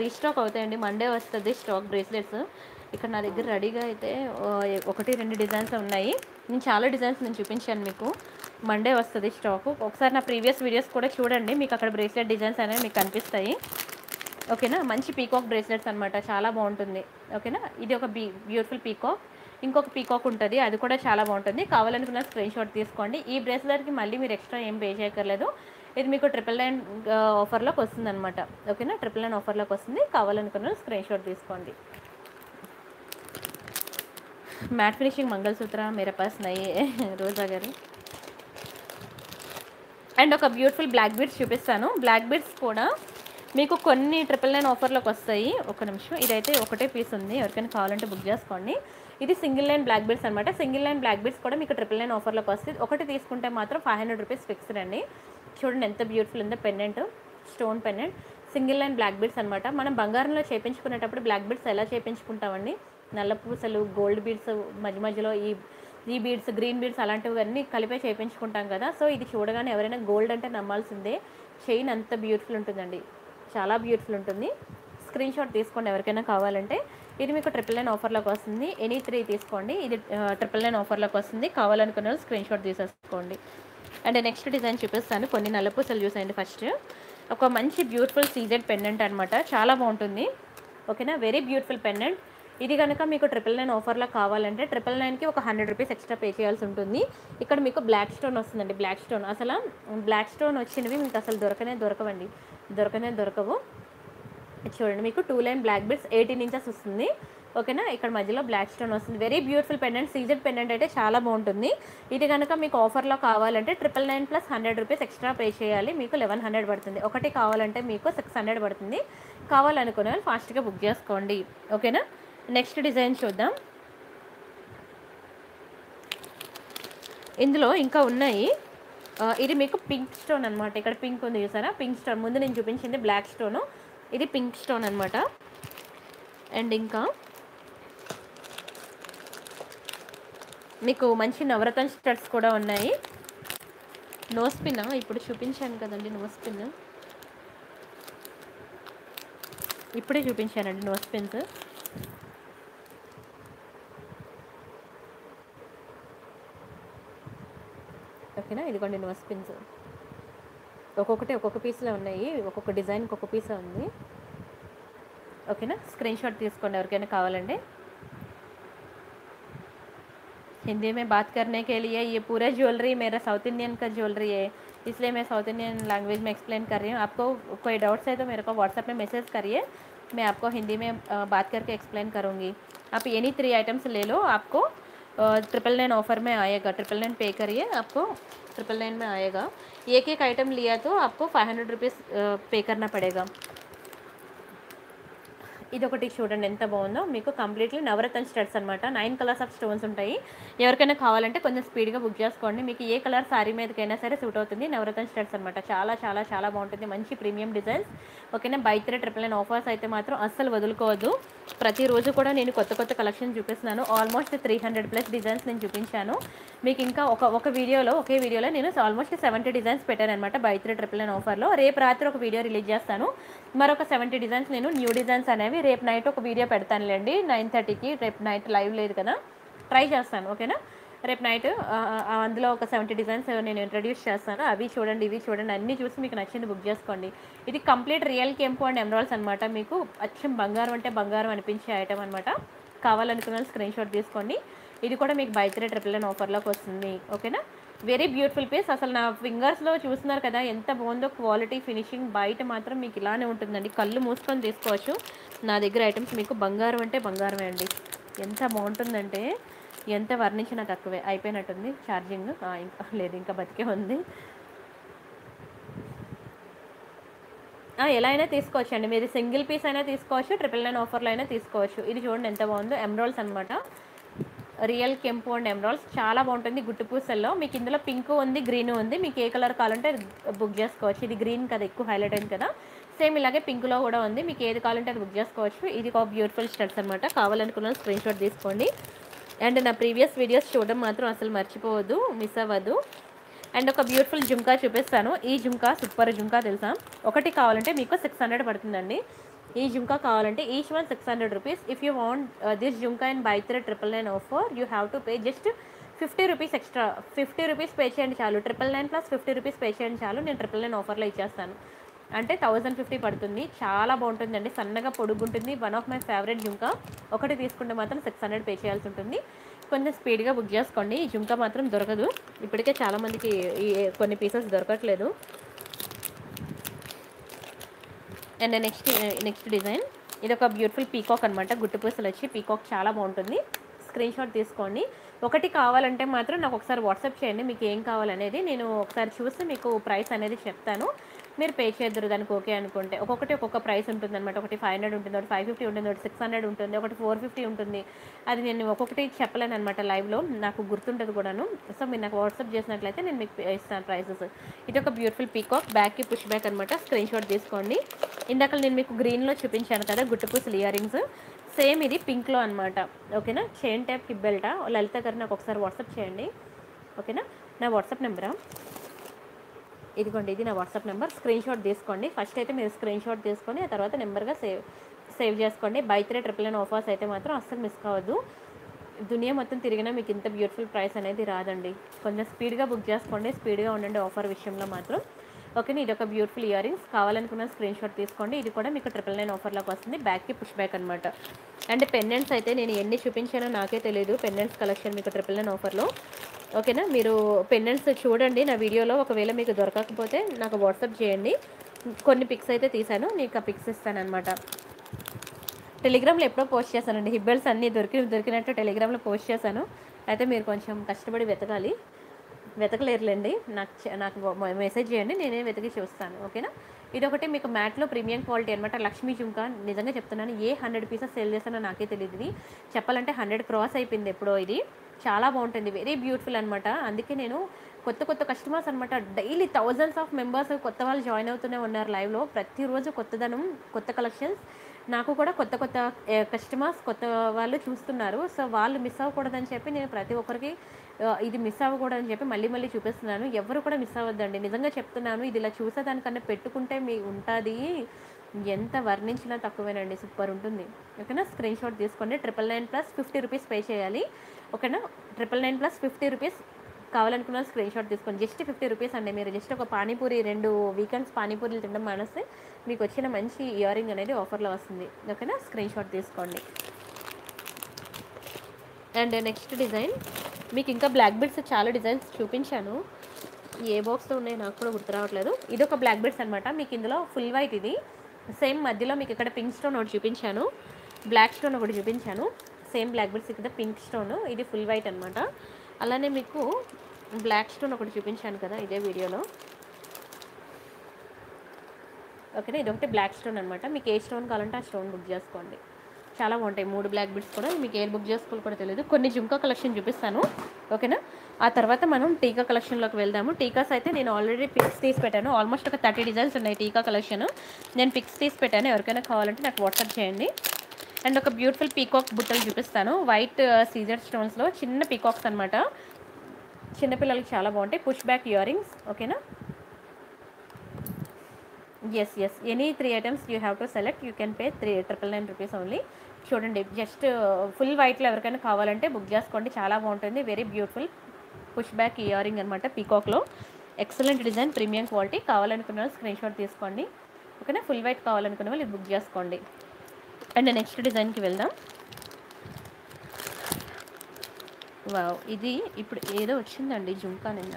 రీస్టాక్ అవుతాయండి. మండే వస్తుంది స్టాక్ బ్రేస్లెట్స్. ఇక్కడ నా దగ్గర రెడీగా అయితే ఒకటి రెండు డిజైన్స్ ఉన్నాయి. నేను చాలా డిజైన్స్ నేను చూపించాను మీకు. మండే వస్తుంది స్టాక్. ఒకసారి నా ప్రీవియస్ వీడియోస్ కూడా చూడండి. మీకు అక్కడ బ్రేస్లెట్ డిజైన్స్ అనేవి మీకు కనిపిస్తాయి. ఓకేనా? మంచి పీకాక్ బ్రేస్లెట్స్ అనమాట చాలా బాగుంటుంది. ఓకేనా? ఇది ఒక బీ బ్యూటిఫుల్ పీకాక్ ఇంకొక పీకాక్ ఉంటుంది. అది కూడా చాలా బాగుంటుంది. కావాలనుకున్న స్క్రీన్ షాట్ తీసుకోండి. ఈ బ్రేస్లెట్కి మళ్ళీ మీరు ఎక్స్ట్రా ఏం పే చేయక్కర్లేదు. ఇది మీకు ట్రిపుల్ నైన్ ఆఫర్లోకి వస్తుంది అనమాట ఓకేనా? ట్రిపుల్ నైన్ ఆఫర్లోకి వస్తుంది. కావాలనుకున్న స్క్రీన్ షాట్ తీసుకోండి. మ్యాట్ ఫినిషింగ్ మంగళసూత్ర మిరపాస్ నై రోజా గారు. అండ్ ఒక బ్యూటిఫుల్ బ్లాక్ బీడ్స్ చూపిస్తాను. బ్లాక్ బీడ్స్ కూడా మీకు కొన్ని ట్రిపుల్ నైన్ ఆఫర్లోకి వస్తాయి. ఒక నిమిషం. ఇదైతే ఒకటే పీస్ ఉంది. ఎవరికైనా కావాలంటే బుక్ చేసుకోండి. ఇది సింగిల్ లైన్ బ్లాక్ బీడ్స్ అనమాట సింగిల్ లైన్ బ్లాక్ బీడ్స్ కూడా మీకు ట్రిపుల్ నైన్ ఆఫర్లోకి వస్తుంది ఒకటి తీసుకుంటే మాత్రం ఫైవ్ హండ్రెడ్ రూపీస్ ఫిక్స్డ్ అండి. చూడండి ఎంత బ్యూటిఫుల్ ఉందో. Pendant stone pendant single line black beads అనమాట మనం బంగారంలో చేపించుకునేటప్పుడు బ్లాక్ బీడ్స్ ఎలా చేపించుకుంటామండి? నల్ల పూసలు గోల్డ్ బీడ్స్ మధ్య మధ్యలో ఈ ఈ బీడ్స్ గ్రీన్ బీడ్స్ అలాంటివన్నీ కలిపే చేయించుకుంటాం కదా. సో ఇది చూడగానే ఎవరైనా గోల్డ్ అంటే నమ్మాల్సిందే. చైన్ అంత బ్యూటిఫుల్ ఉంటుందండి. చాలా బ్యూటిఫుల్ ఉంటుంది. స్క్రీన్ షాట్ తీసుకోండి ఎవరికైనా కావాలంటే. ఇది మీకు ట్రిపుల్ నైన్ ఆఫర్లోకి వస్తుంది. ఎనీ త్రీ తీసుకోండి. ఇది ట్రిపుల్ నైన్ ఆఫర్లోకి వస్తుంది. కావాలనుకున్న వాళ్ళు స్క్రీన్ షాట్ తీసేసుకోండి. అండ్ నెక్స్ట్ డిజైన్ చూపిస్తాను. కొన్ని నల్లపూసలు చూసేయండి ఫస్ట్ ఒక మంచి బ్యూటిఫుల్ సీజెడ్ పెండెంట్ అనమాట చాలా బాగుంటుంది. ఓకేనా? వెరీ బ్యూటిఫుల్ పెండెంట్ ఇది కనుక మీకు ట్రిపుల్ నైన్ ఆఫర్లో కావాలంటే ట్రిపుల్ నైన్కి ఒక హండ్రెడ్ రూపీస్ ఎక్స్ట్రా పే చేయాల్సి ఉంటుంది. ఇక్కడ మీకు బ్లాక్ స్టోన్ వస్తుందండి బ్లాక్ స్టోన్ అసలు బ్లాక్ స్టోన్ వచ్చినవి మీకు అసలు దొరకనే దొరకవండి. దొరకనే దొరకవు. చూడండి మీకు two line black bits eighteen inches వస్తుంది. ఓకేనా? ఇక్కడ మధ్యలో బ్లాక్ స్టోన్ వస్తుంది. Very beautiful pendant season pendant అయితే చాలా బాగుంటుంది. ఇది కనుక మీకు ఆఫర్లో కావాలంటే triple nine plus hundred rupees extra pay చేయాలి. మీకు లెవెన్ హండ్రెడ్ పడుతుంది. ఒకటి కావాలంటే మీకు సిక్స్ హండ్రెడ్ పడుతుంది. కావాలనుకునే వాళ్ళు ఫాస్ట్గా బుక్ చేసుకోండి. ఓకేనా? నెక్స్ట్ డిజైన్ చూద్దాం. ఇందులో ఇంకా ఉన్నాయి. ఇది మీకు పింక్ స్టోన్ అనమాట ఇక్కడ పింక్ ఉంది చూసారా? Pink stone. ముందు నేను చూపించింది బ్లాక్ స్టోను. ఇది పింక్ స్టోన్ అనమాట అండ్ ఇంకా మీకు మంచి నవరత్న స్టడ్స్ కూడా ఉన్నాయి. నోస్ పిన్ ఇప్పుడు చూపించాను కదండి నోస్ పిన్ ఇప్పుడే చూపించానండి నోస్ పిన్స్ ఓకేనా ఇదిగోండి నోస్ పిన్స్ ఒక్కొక్కటి ఒక్కొక్క పీస్లో ఉన్నాయి ఒక్కొక్క డిజైన్కి ఒక్కొక్క పీస్ ఉంది ఓకేనా స్క్రీన్ షాట్ తీసుకోండి ఎవరికైనా కావాలంటే हिंदी में बात करने के लिए ये पूरा ज्वेलरी मेरा साउथ इंडियन का ज्वेलरी है इसलिए मैं साउथ इंडियन लैंग्वेज में एक्सप्लेन कर रही हूँ आपको कोई डाउट्स है तो मेरे को व्हाट्सएप में मैसेज करिए मैं आपको हिंदी में अ, बात करके एक्सप्लेन करूँगी आप एनी थ्री आइटम्स ले लो आपको ट्रिपल नाइन ऑफ़र में आएगा। ट्रिपल नाइन पे करिए, आपको ट्रिपल नाइन में आएगा। एक एक आइटम लिया तो आपको फाइव हंड्रेड रुपीज़ पे करना पड़ेगा। ఇది ఒకటి చూడండి ఎంత బాగుందో. మీకు కంప్లీట్లీ నవరత్న స్టడ్స్ అనమాట నైన్ కలర్స్ ఆఫ్ స్టోన్స్ ఉంటాయి. ఎవరికైనా కావాలంటే కొంచెం స్పీడ్గా బుక్ చేసుకోండి. మీకు ఏ కలర్ శారీ మీదకైనా సరే సూట్ అవుతుంది. నవరత్న స్టడ్స్ అనమాట చాలా చాలా చాలా బాగుంటుంది. మంచి ప్రీమియం డిజైన్స్. ఓకేనా? Buy three triple nine offers అయితే మాత్రం అస్సలు వదులుకోవద్దు. ప్రతిరోజు కూడా నేను కొత్త కొత్త కలెక్షన్ చూపిస్తున్నాను. Almost three hundred plus designs నేను చూపించాను. మీకు ఇంకా ఒక ఒక వీడియోలో ఒకే వీడియోలో నేను ఆల్మోస్ట్ సెవెంటీ డిజైన్స్ పెట్టాను అనమాట బై త్రీ ట్రిపుల్ నైన్ ఆఫర్లో. రేపు రాత్రి ఒక వీడియో రిలీజ్ చేస్తాను. మరొక సెవెంటీ డిజైన్స్ నేను న్యూ డిజైన్స్ అనేవి రేపు నైట్ ఒక వీడియో పెడతానులేండి. నైన్ థర్టీకి రేపు నైట్ లైవ్ లేదు కదా. ట్రై చేస్తాను ఓకేనా? రేపు నైట్ అందులో ఒక సెవెంటీ డిజైన్స్ నేను ఇంట్రడ్యూస్ చేస్తాను. అవి చూడండి ఇవి చూడండి అన్నీ చూసి మీకు నచ్చింది బుక్ చేసుకోండి. ఇది కంప్లీట్ రియల్ కెంపు అండ్ ఎమరాల్స్ అనమాట మీకు అచ్చం బంగారం అంటే బంగారం అనిపించే ఐటమ్ అనమాట కావాలనుకున్న స్క్రీన్ షాట్ తీసుకోండి. ఇది కూడా మీకు బై త్రీ ట్రిపుల్ నైన్ ఆఫర్లోకి వస్తుంది ఓకేనా? Very beautiful piece. అసలు నా ఫింగర్స్లో చూస్తున్నారు కదా ఎంత బాగుందో క్వాలిటీ ఫినిషింగ్ బయట మాత్రం మీకు ఇలానే ఉంటుందండి. కళ్ళు మూసుకొని తీసుకోవచ్చు. నా దగ్గర ఐటమ్స్ మీకు బంగారం అంటే బంగారమే అండి. ఎంత బాగుంటుందంటే ఎంత వర్ణించినా తక్కువే. అయిపోయినట్టుంది ఛార్జింగ్ ఇంకా లేదు ఇంకా బతికే ఉంది. ఎలా అయినా తీసుకోవచ్చు అండి. మీరు సింగిల్ పీస్ అయినా తీసుకోవచ్చు ట్రిపుల్ నైన్ ఆఫర్లో అయినా తీసుకోవచ్చు. ఇది చూడండి ఎంత బాగుందో ఎమ్రాల్స్ అనమాట రియల్ కెంపు అండ్ ఎమరాల్స్ చాలా బాగుంటుంది గుట్టు పూసల్లో. మీకు ఇందులో పింక్ ఉంది గ్రీన్ ఉంది. మీకు ఏ కలర్ కావాలంటే అది బుక్ చేసుకోవచ్చు. ఇది గ్రీన్ కదా ఎక్కువ హైలైట్ అయింది కదా. సేమ్ ఇలాగే పింక్లో కూడా ఉంది. మీకు ఏది కావాలంటే అది బుక్ చేసుకోవచ్చు. ఇది ఒక బ్యూటిఫుల్ స్టడ్స్ అనమాట కావాలనుకున్న స్క్రీన్ షాట్ తీసుకోండి. అండ్ నా ప్రీవియస్ వీడియోస్ చూడడం మాత్రం అసలు మర్చిపోవద్దు మిస్ అవ్వదు అండ్ ఒక బ్యూటిఫుల్ జుంకా చూపిస్తాను. ఈ జుంకా సూపర్ జుంకా తెలుసా? ఒకటి కావాలంటే మీకు సిక్స్ హండ్రెడ్ పడుతుందండి. ఈ జుంకా కావాలంటే each one six hundred rupees if you want this jhumka and buy three triple nine offer you have to pay just fifty rupees extra fifty rupees pay చేయండి చాలు. Triple nine plus fifty rupees pay చేయండి చాలు. నేను ట్రిపుల్ నైన్ ఆఫర్లో ఇచ్చేస్తాను. అంటే థౌజండ్ ఫిఫ్టీ పడుతుంది. చాలా బాగుంటుందండి. సన్నగా పొడుగుంటుంది. One of my favourite jhumka. ఒకటి తీసుకుంటే మాత్రం సిక్స్ హండ్రెడ్ పే చేయాల్సి ఉంటుంది. కొంచెం స్పీడ్గా బుక్ చేసుకోండి. ఈ జుంకా మాత్రం దొరకదు. ఇప్పటికే చాలామందికి ఈ కొన్ని పీసెస్ దొరకట్లేదు. అండ్ నెక్స్ట్ నెక్స్ట్ డిజైన్ ఇది ఒక బ్యూటిఫుల్ పీకాక్ అనమాట గుట్టు పూసలు వచ్చి పీకాక్ చాలా బాగుంటుంది. స్క్రీన్ షాట్ తీసుకోండి. ఒకటి కావాలంటే మాత్రం నాకు ఒకసారి వాట్సాప్ చేయండి. మీకు ఏం కావాలనేది నేను ఒకసారి చూసి మీకు ప్రైస్ అనేది చెప్తాను. మీరు పే చేద్దరు దానికి ఓకే అనుకుంటే. ఒక్కొక్కటి ఒక్కొక్క ప్రైస్ ఉంటుంది అనమాట ఒకటి ఫైవ్ హండ్రెడ్ ఉంటుంది ఒకటి ఫైవ్ ఫిఫ్టీ ఉంటుంది ఒకటి సిక్స్ హండ్రెడ్ ఉంటుంది ఒకటి ఫోర్ ఫిఫ్టీ ఉంటుంది. అది నేను ఒక్కొక్కటి చెప్పలేను అనమాట లైవ్లో నాకు గుర్తుంటుంది కూడాను. సో మీరు నాకు వాట్సాప్ చేసినట్లయితే నేను మీకు ఇస్తాను ప్రైసెస్ ఇది ఒక బ్యూటిఫుల్ పీకాక్ బ్యాక్కి పుష్ బ్యాక్ అనమాట స్క్రీన్ షాట్ తీసుకోండి. ఇందాక నేను మీకు గ్రీన్లో చూపించాను కదా గుట్టుపూసలు ఇయర్ రింగ్స్ సేమ్ ఇది పింక్లో అనమాట ఓకేనా చైన్ టైప్కి బెల్టా లలిత గారు నాకు ఒకసారి వాట్సాప్ చేయండి. ఓకేనా నా? వాట్సాప్ నెంబరా ఇదిగోండి ఇది నా వాట్సాప్ నెంబర్. స్క్రీన్ షాట్ తీసుకోండి. ఫస్ట్ అయితే మీరు స్క్రీన్ షాట్ తీసుకొని ఆ తర్వాత నెంబర్గా సేవ్ సేవ్ చేసుకోండి. Buy three triple nine offers అయితే మాత్రం అస్సలు మిస్ కావద్దు. దునియా మొత్తం తిరిగినా మీకు ఇంత బ్యూటిఫుల్ ప్రైస్ అనేది రాదండి. కొంచెం స్పీడ్గా బుక్ చేసుకోండి. స్పీడ్గా ఉండండి ఆఫర్ విషయంలో మాత్రం. ఓకే ఇది ఒక బ్యూటిఫుల్ ఇయర్ రింగ్స్. కావాలనుకున్న స్క్రీన్ షాట్ తీసుకోండి. ఇది కూడా మీకు ట్రిపుల్ నైన్ ఆఫర్లోకి వస్తుంది. బ్యాక్కి పుష్ బ్యాక్ అనమాట అండ్ పెండెంట్స్ అయితే నేను ఎన్ని చూపించానో నాకే తెలియదు పెండెంట్స్ కలెక్షన్ మీకు ట్రిపుల్ నైన్ ఆఫర్లో. ఓకేనా? మీరు పెండెంట్స్ చూడండి నా వీడియోలో. ఒకవేళ మీకు దొరకకపోతే నాకు వాట్సాప్ చేయండి. కొన్ని పిక్స్ అయితే తీసాను నీకు ఆ పిక్స్ ఇస్తాను టెలిగ్రామ్లో ఎప్పుడో పోస్ట్ చేశానండి. హిబ్బెల్స్ అన్నీ దొరికి దొరికినట్టు టెలిగ్రామ్లో పోస్ట్ చేశాను. అయితే మీరు కొంచెం కష్టపడి వెతకాలి. వెతకలేరులేండి. నాకు నాకు మెసేజ్ చేయండి. నేనే వెతికి చూస్తాను. ఓకేనా? ఇది ఒకటి మీకు మ్యాట్లో ప్రీమియం క్వాలిటీ అనమాట లక్ష్మీ జుంకా. నిజంగా చెప్తున్నాను. ఏ హండ్రెడ్ పీసెస్ సేల్ చేస్తానో నాకే తెలియదు చెప్పాలంటే హండ్రెడ్ క్రాస్ అయిపోయింది ఎప్పుడో ఇది. చాలా బాగుంటుంది. వెరీ బ్యూటిఫుల్ అనమాట అందుకే నేను కొత్త కొత్త కస్టమర్స్ అనమాట డైలీ థౌజండ్స్ ఆఫ్ మెంబర్స్ కొత్త వాళ్ళు జాయిన్ అవుతూనే ఉన్నారు లైవ్లో ప్రతిరోజు కొత్తదనం కొత్త కలెక్షన్స్ నాకు కూడా కొత్త కొత్త కస్టమర్స్ కొత్త వాళ్ళు చూస్తున్నారు. సో వాళ్ళు మిస్ అవ్వకూడదని చెప్పి నేను ప్రతి ఒక్కరికి ఇది మిస్ అవ్వకూడదని చెప్పి మళ్ళీ మళ్ళీ చూపిస్తున్నాను. ఎవరు కూడా మిస్ అవ్వద్దండి. నిజంగా చెప్తున్నాను ఇది ఇలా చూసేదానికన్నా పెట్టుకుంటే మీ ఉంటుంది. ఎంత వర్ణించినా తక్కువేనండి. సూపర్ ఉంటుంది. ఓకేనా? స్క్రీన్ షాట్ తీసుకోండి. Triple nine plus fifty rupees pay చేయాలి. ఓకేనా? Triple nine plus fifty rupees కావాలనుకున్న స్క్రీన్ షాట్ తీసుకోండి. జస్ట్ ఫిఫ్టీ రూపీస్ అండి మీరు. జస్ట్ ఒక పానీపూరి రెండు వీకెండ్స్ పానీపూరీలు తినడం మానేస్తే మీకు వచ్చిన మంచి ఇయర్ రింగ్ అనేది ఆఫర్లో వస్తుంది. ఓకేనా? స్క్రీన్ షాట్ తీసుకోండి. అండ్ నెక్స్ట్ డిజైన్ మీకు ఇంకా బ్లాక్ బెడ్స్ చాలా డిజైన్స్ చూపించాను. ఏ బాక్స్లో ఉన్నాయి నాకు కూడా గుర్తు రావట్లేదు. ఇది ఒక బ్లాక్ బెడ్స్ అనమాట మీకు ఇందులో ఫుల్ వైట్ ఇది. సేమ్ మధ్యలో మీకు ఇక్కడ పింక్ స్టోన్ ఒకటి చూపించాను. బ్లాక్ స్టోన్ ఒకటి చూపించాను. సేమ్ బ్లాక్ బెడ్స్ ఇక్కడ పింక్ స్టోన్ ఇది ఫుల్ వైట్ అనమాట అలానే మీకు బ్లాక్ స్టోన్ ఒకటి చూపించాను కదా ఇదే వీడియోలో. ఓకేనా? ఇది ఒకటి బ్లాక్ స్టోన్ అనమాట మీకు ఏ స్టోన్ కావాలంటే ఆ స్టోన్ బుక్ చేసుకోండి. చాలా బాగుంటాయి. మూడు బ్లాక్ బిడ్స్ కూడా. మీకు ఏది బుక్ చేసుకోవాలి కూడా తెలియదు. కొన్ని జుంకా కలెక్షన్ చూపిస్తాను. ఓకేనా? ఆ తర్వాత మనం టీకా కలెక్షన్లోకి వెళ్దాము. టీకాస్ అయితే నేను ఆల్రెడీ పిక్స్ తీసి పెట్టాను. ఆల్మోస్ట్ ఒక థర్టీ డిజైన్స్ ఉన్నాయి టీకా కలెక్షన్. నేను పిక్స్ తీసి పెట్టాను. ఎవరికైనా కావాలంటే నాకు వాట్సాప్ చేయండి. అండ్ ఒక బ్యూటిఫుల్ పీకాక్ బుట్టలు చూపిస్తాను. వైట్ సీజర్ స్టోన్స్లో చిన్న పీకాక్స్ అనమాట చిన్నపిల్లలకి చాలా బాగుంటాయి. పుష్ బ్యాక్ ఇయర్ రింగ్స్ ఓకేనా yes yes any three items you have to select you can pay three triple nine rupees only చూడండి జస్ట్ ఫుల్ వైట్లో ఎవరికైనా కావాలంటే బుక్ చేసుకోండి. చాలా బాగుంటుంది. Very beautiful push back ear ring అనమాట పీకాక్లో ఎక్సలెంట్ డిజైన్ ప్రీమియం క్వాలిటీ కావాలనుకున్న వాళ్ళు స్క్రీన్ షాట్ తీసుకోండి ఓకేనా ఫుల్ వైట్ కావాలనుకున్న వాళ్ళు ఇది బుక్ చేసుకోండి. అండ్ నెక్స్ట్ డిజైన్కి వెళ్దాం. వావ్ ఇది ఇప్పుడు ఏదో వచ్చిందండి జుంకా నిన్న.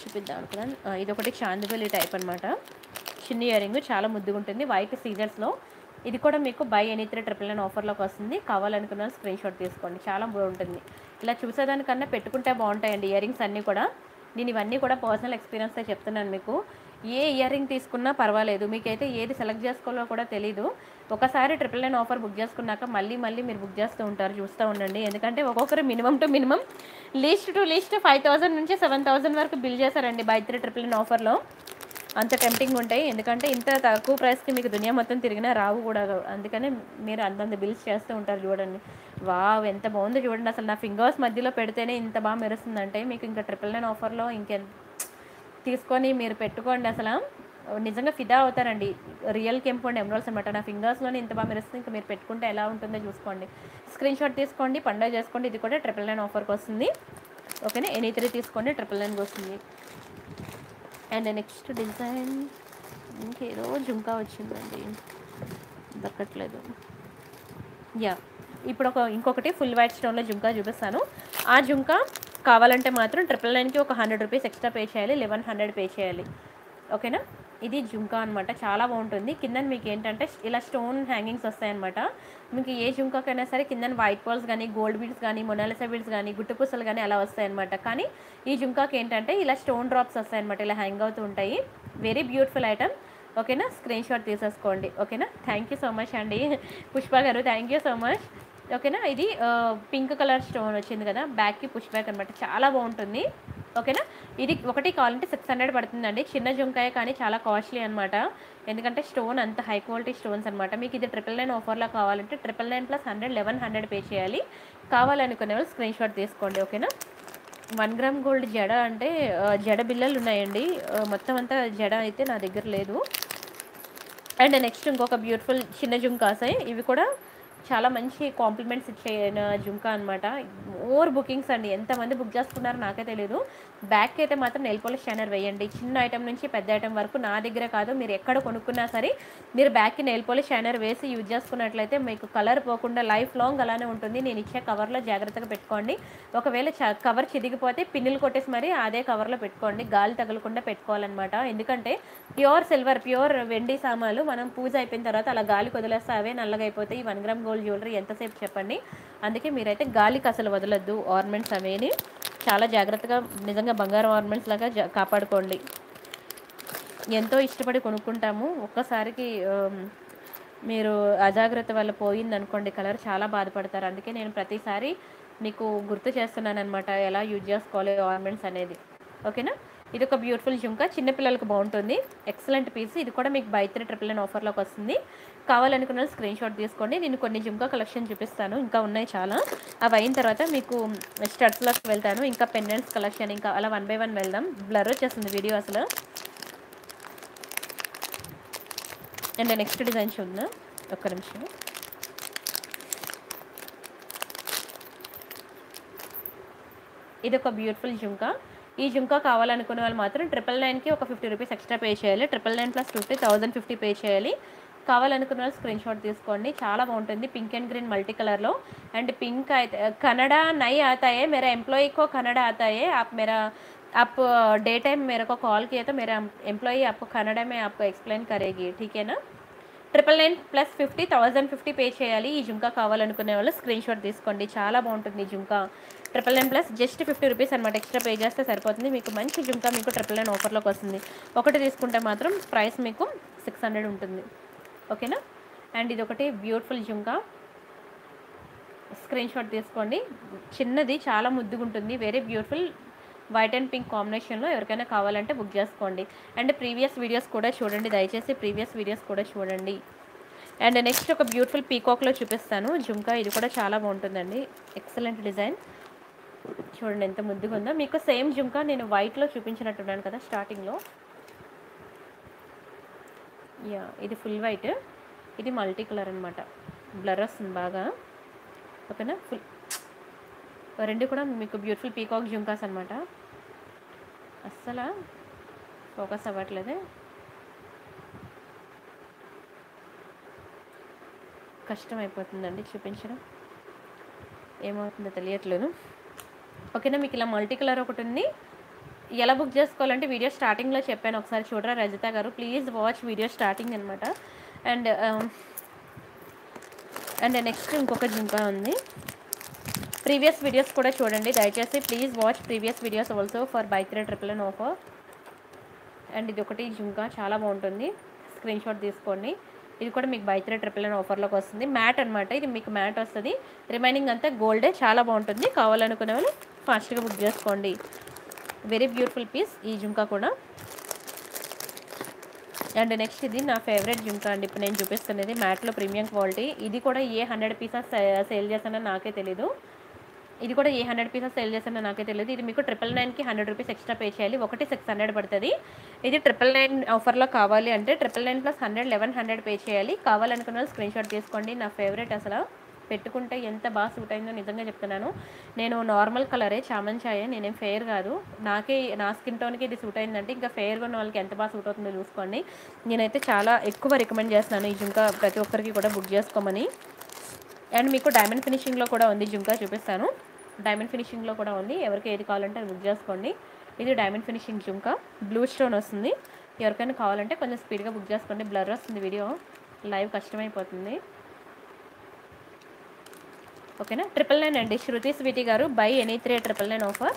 చూపిద్దాం అనుకున్నాను ఇది ఒకటి చాందిబలి టైప్ అనమాట చిన్న ఇయర్ రింగ్ చాలా ముద్దుగా ఉంటుంది. వైట్ సీజర్స్లో ఇది కూడా మీకు buy any three triple nine ఆఫర్లోకి వస్తుంది. కావాలనుకున్న స్క్రీన్ షాట్ తీసుకోండి. చాలా బాగుంటుంది. ఇలా చూసేదానికన్నా పెట్టుకుంటే బాగుంటాయండి ఇయర్ రింగ్స్ అన్నీ కూడా. నేను ఇవన్నీ కూడా పర్సనల్ ఎక్స్పీరియన్స్తో చెప్తున్నాను మీకు. ఏ ఇయర్ రింగ్ తీసుకున్నా పర్వాలేదు. మీకైతే ఏది సెలెక్ట్ చేసుకోవాలో కూడా తెలీదు. ఒకసారి ట్రిపుల్ నైన్ ఆఫర్ బుక్ చేసుకున్నాక మళ్ళీ మళ్ళీ మీరు బుక్ చేస్తూ ఉంటారు చూస్తూ ఉండండి. ఎందుకంటే ఒక్కొక్కరు minimum two minimum least two least five thousand నుంచి సెవెన్ థౌసండ్ వరకు బిల్ చేశారండి బై త్రీ ట్రిపుల్ నైన్ ఆఫర్లో. అంత టెంప్టింగ్ ఉంటాయి. ఎందుకంటే ఇంత తక్కువ ప్రైస్కి మీకు దునియా మొత్తం తిరిగినా రావు కూడా. అందుకనే మీరు అంతంత బిల్స్ చేస్తూ ఉంటారు చూడండి. వావ్ ఎంత బాగుందో చూడండి. అసలు నా ఫింగర్స్ మధ్యలో పెడితేనే ఇంత బాగా మెరుస్తుందంటే మీకు ఇంకా ట్రిపుల్ నైన్ ఆఫర్లో ఇంకెంత తీసుకొని మీరు పెట్టుకోండి అసలు. నిజంగా ఫిదా అవుతారండి. రియల్ కెంపు అండ్ ఎమరాల్స్ అనమాట నా ఫింగర్స్లోనే ఇంత బాగా మెరుస్తుంది. ఇంకా మీరు పెట్టుకుంటే ఎలా ఉంటుందో చూసుకోండి. స్క్రీన్ షాట్ తీసుకోండి పండుగ చేసుకోండి. ఇది కూడా ట్రిపుల్ నైన్ ఆఫర్కి వస్తుంది. ఓకేనా ఎనీ త్రీ తీసుకోండి ట్రిపుల్ నైన్కి వస్తుంది. అండ్ నెక్స్ట్ డిజైన్ ఇంకేదో జుంకా వచ్చిందండి. దక్కట్లేదు యా ఇప్పుడు ఒక ఇంకొకటి ఫుల్ వైట్ స్టోన్లో జుంకా చూపిస్తాను. ఆ జుంకా కావాలంటే మాత్రం ట్రిపుల్ నైన్కి ఒక హండ్రెడ్ రూపీస్ ఎక్స్ట్రా పే చేయాలి లెవెన్ హండ్రెడ్ పే చేయాలి. ఓకేనా? ఇది జుంకా అనమాట చాలా బాగుంటుంది. కింద మీకు ఏంటంటే ఇలా స్టోన్ హ్యాంగింగ్స్ వస్తాయన్నమాట. మీకు ఏ జుంకాకైనా సరే కింద వైట్ బాల్స్ కానీ గోల్డ్ బీడ్స్ కానీ మొనాలిసా బీడ్స్ కానీ గుట్టుపూసలు కానీ అలా వస్తాయన్నమాట. కానీ ఈ జుంకాకి ఏంటంటే ఇలా స్టోన్ డ్రాప్స్ వస్తాయన్నమాట ఇలా హ్యాంగ్ అవుతూ ఉంటాయి. వెరీ బ్యూటిఫుల్ ఐటమ్ ఓకేనా? స్క్రీన్ షాట్ తీసేసుకోండి. ఓకేనా? థ్యాంక్ యూ సో మచ్ అండి. పుష్ప గారు థ్యాంక్ యూ సో మచ్ ఓకేనా? ఇది పింక్ కలర్ స్టోన్ వచ్చింది కదా బ్యాక్కి పుష్ బ్యాక్ అనమాట చాలా బాగుంటుంది. ఓకేనా? ఇది ఒకటి కావాలంటే సిక్స్ హండ్రెడ్ పడుతుందండి. చిన్న జుంకాయ కానీ చాలా కాస్ట్లీ అనమాట ఎందుకంటే స్టోన్ అంత హై క్వాలిటీ స్టోన్స్ అనమాట మీకు ఇది ట్రిపుల్ నైన్ ఆఫర్లో కావాలంటే triple nine plus hundred eleven hundred pay చేయాలి. కావాలనుకునే వాళ్ళు స్క్రీన్ షాట్ తీసుకోండి ఓకేనా? వన్ గ్రామ్ గోల్డ్ జడ అంటే జడ బిల్లలు ఉన్నాయండి. మొత్తం అంతా జడ అయితే నా దగ్గర లేదు. అండ్ నెక్స్ట్ ఇంకొక బ్యూటిఫుల్ చిన్న జుంకాసాయి ఇవి కూడా చాలా మంచి కాంప్లిమెంట్స్ ఇచ్చే జుంకా అనమాట ఓవర్ బుకింగ్స్ అండి. ఎంతమంది బుక్ చేసుకున్నారో నాకే తెలియదు బ్యాక్కి అయితే మాత్రం నెల్ పాలిష్ షైనర్ వేయండి. చిన్న ఐటమ్ నుంచి పెద్ద ఐటెం వరకు నా దగ్గర కాదు. మీరు ఎక్కడ కొనుక్కున్నా సరే మీరు బ్యాక్కి నెల్ పాలిష్ షైనర్ వేసి యూజ్ చేసుకున్నట్లయితే మీకు కలర్ పోకుండా లైఫ్ లాంగ్ అలానే ఉంటుంది. నేను ఇచ్చే కవర్లో జాగ్రత్తగా పెట్టుకోండి. ఒకవేళ చ- కవర్ చిదిగిపోతే పిన్నులు కొట్టేసి మరి అదే కవర్లో పెట్టుకోండి. గాలి తగలకుండా పెట్టుకోవాలన్నమాట. ఎందుకంటే ప్యూర్ సిల్వర్ ప్యూర్ వెండి సామాలు మనం పూజ అయిపోయిన తర్వాత అలా గాలి వదిలేస్తే అవే నల్లగా అయిపోతాయి వన్ గ్రామ్ గోల్డ్ జ్యువెలరీ ఎంతసేపు చెప్పండి. అందుకే మీరైతే గాలికి అసలు వదలొద్దు. ఆర్నమెంట్స్ అవేని చాలా జాగ్రత్తగా నిజంగా బంగారం ఆర్నమెంట్స్ లాగా జా- కాపాడుకోండి. ఎంతో ఇష్టపడి కొనుక్కుంటాము. ఒక్కసారికి మీరు అజాగ్రత్త వల్ల పోయింది అనుకోండి కలర్ చాలా బాధపడతారు. అందుకే నేను ప్రతిసారి మీకు గుర్తు చేస్తున్నాను అనమాట ఎలా యూజ్ చేసుకోవాలి ఆర్నమెంట్స్ అనేది. ఓకేనా? ఇది ఒక బ్యూటిఫుల్ జుంకా చిన్నపిల్లలకు బాగుంటుంది. ఎక్సలెంట్ పీస్ ఇది కూడా మీకు బై త్రీ ట్రిపుల్ నైన్ ఆఫర్లోకి వస్తుంది. కావాలనుకున్న స్క్రీన్ షాట్ తీసుకోండి. నేను కొన్ని జుంకా కలెక్షన్ చూపిస్తాను. ఇంకా ఉన్నాయి చాలా. అవి అయిన తర్వాత మీకు స్టడ్స్లోకి వెళ్తాను. ఇంకా పెండెంట్స్ కలెక్షన్ ఇంకా అలా వన్ బై వన్ వెళ్దాం. బ్లర్ వచ్చేస్తుంది వీడియో అసలు. అండ్ నెక్స్ట్ డిజైన్ చూద్దాం. ఒక్క నిమిషం. ఇది ఒక బ్యూటిఫుల్ జుంకా ఈ జుంకా కావాలనుకునే వాళ్ళు మాత్రం ట్రిపుల్ నైన్కి ఒక ఫిఫ్టీ రూపీస్ ఎక్స్ట్రా పే చేయాలి. Triple nine plus fifty thousand fifty pay చేయాలి. కావాలనుకున్న వాళ్ళు స్క్రీన్ షాట్ తీసుకోండి చాలా బాగుంటుంది పింక్ అండ్ గ్రీన్ మల్టీ కలర్లో అండ్ పింక్ అయితే కన్నడ నై आता है मेरा एम्प्लॉय को कन्नड़ आता है आप मेरा आप डे टाइम मेरे को कॉल किया तो मेरा एम्प्लॉय आपको कन्नड़ में आपको एक्सप्लेन करेगी ठीक है ना triple nine plus fifty thousand fifty pay చేయాలి ఈ జుంకా కావాలనుకునే వాళ్ళు స్క్రీన్ షాట్ తీసుకోండి చాలా బాగుంటుంది ఈ జుంకా triple nine plus just fifty rupees అనమాట ఎక్స్ట్రా పే చేస్తే సరిపోతుంది మీకు మంచి జుంకా మీకు ట్రిపుల్ నైన్ ఆఫర్లోకి వస్తుంది ఒకటి తీసుకుంటే మాత్రం ప్రైస్ మీకు సిక్స్ హండ్రెడ్ ఉంటుంది ఓకేనా? అండ్ ఇది ఒకటి బ్యూటిఫుల్ జుంకా. స్క్రీన్ షాట్ తీసుకోండి. చిన్నది చాలా ముద్దుగా ఉంటుంది very beautiful white and pink కాంబినేషన్లో ఎవరికైనా కావాలంటే బుక్ చేసుకోండి. అండ్ ప్రీవియస్ వీడియోస్ కూడా చూడండి. దయచేసి ప్రీవియస్ వీడియోస్ కూడా చూడండి. అండ్ నెక్స్ట్ ఒక బ్యూటిఫుల్ పీకాక్లో చూపిస్తాను. జుంకా ఇది కూడా చాలా బాగుంటుందండి. ఎక్సలెంట్ డిజైన్ చూడండి ఎంత ముద్దుగా ఉందో మీకు సేమ్ జుంకా నేను వైట్లో చూపించినట్టున్నాను కదా స్టార్టింగ్లో యా ఇది ఫుల్ వైట్. ఇది మల్టీ కలర్ అనమాట బ్లర్ వస్తుంది బాగా. ఓకేనా? ఫుల్ రెండు కూడా మీకు బ్యూటిఫుల్ పీకాక్ జుంకాస్ అనమాట అస్సలు ఫోకస్ అవ్వట్లేదు. కష్టం అయిపోతుందండి చూపించడం. ఏమవుతుందో తెలియట్లేదు. ఓకేనా? మీకు ఇలా మల్టీ కలర్ ఒకటి ఉంది. ఎలా బుక్ చేసుకోవాలంటే వీడియో స్టార్టింగ్లో చెప్పాను. ఒకసారి చూడరా రజిత గారు? ప్లీజ్ వాచ్ వీడియో స్టార్టింగ్ అనమాట అండ్ అండ్ నెక్స్ట్ ఇంకొక జింక ఉంది. ప్రీవియస్ వీడియోస్ కూడా చూడండి. దయచేసి please watch previous videos also for buy three triple and offer and ఇది ఒకటి జింక చాలా బాగుంటుంది. స్క్రీన్ షాట్ తీసుకోండి. ఇది కూడా మీకు బై త్రీ ట్రిపుల్ అండ్ ఆఫర్లోకి వస్తుంది. మ్యాట్ అనమాట ఇది మీకు మ్యాట్ వస్తుంది. రిమైనింగ్ అంతా గోల్డే చాలా బాగుంటుంది. కావాలనుకునే వాళ్ళు ఫాస్ట్గా బుక్ చేసుకోండి. వెరీ బ్యూటిఫుల్ పీస్ ఈ జుంకా కూడా. అండ్ నెక్స్ట్ ఇది నా ఫేవరెట్ జుంకా అండి. ఇప్పుడు నేను చూపిస్తున్నది మ్యాట్లో ప్రీమియం క్వాలిటీ. ఇది కూడా ఏ హండ్రెడ్ పీసెస్ సేల్ చేస్తానో నాకే తెలీదు. ఇది కూడా ఏ హండ్రెడ్ పీసెస్ సేల్ చేస్తానో నాకే తెలియదు ఇది మీకు ట్రిపుల్ నైన్కి హండ్రెడ్ రూపీస్ ఎక్స్ట్రా పే చేయాలి. ఒకటి సిక్స్ హండ్రెడ్ పడుతుంది. ఇది ట్రిపుల్ నైన్ ఆఫర్లో కావాలి అంటే triple nine plus hundred eleven hundred pay చేయాలి. కావాలనుకున్న స్క్రీన్ షాట్ తీసుకోండి. నా ఫేవరెట్ అసలు. పెట్టుకుంటే ఎంత బాగా సూట్ అయిందో నిజంగా చెప్తున్నాను. నేను నార్మల్ కలరే చామన్ ఛాయే నేనేం ఫెయిర్ కాదు. నాకే నా స్కిన్ టోన్కి ఇది సూట్ అయిందంటే ఇంకా ఫెయిర్గా ఉన్న వాళ్ళకి ఎంత బాగా సూట్ అవుతుందో చూసుకోండి. నేనైతే చాలా ఎక్కువ రికమెండ్ చేస్తున్నాను ఈ జుంకా ప్రతి ఒక్కరికి కూడా బుక్ చేసుకోమని. అండ్ మీకు డైమండ్ ఫినిషింగ్లో కూడా ఉంది జుంకా చూపిస్తాను. డైమండ్ ఫినిషింగ్లో కూడా ఉంది. ఎవరికి ఏది కావాలంటే అది బుక్ చేసుకోండి. ఇది diamond finishing jhumka. Blue stone వస్తుంది. ఎవరికైనా కావాలంటే కొంచెం స్పీడ్గా బుక్ చేసుకోండి. బ్లర్ వస్తుంది వీడియో లైవ్ కష్టమైపోతుంది. ఓకేనా? ట్రిపుల్ నైన్ అండి. శృతి స్వీటీ గారు buy any three triple nine offer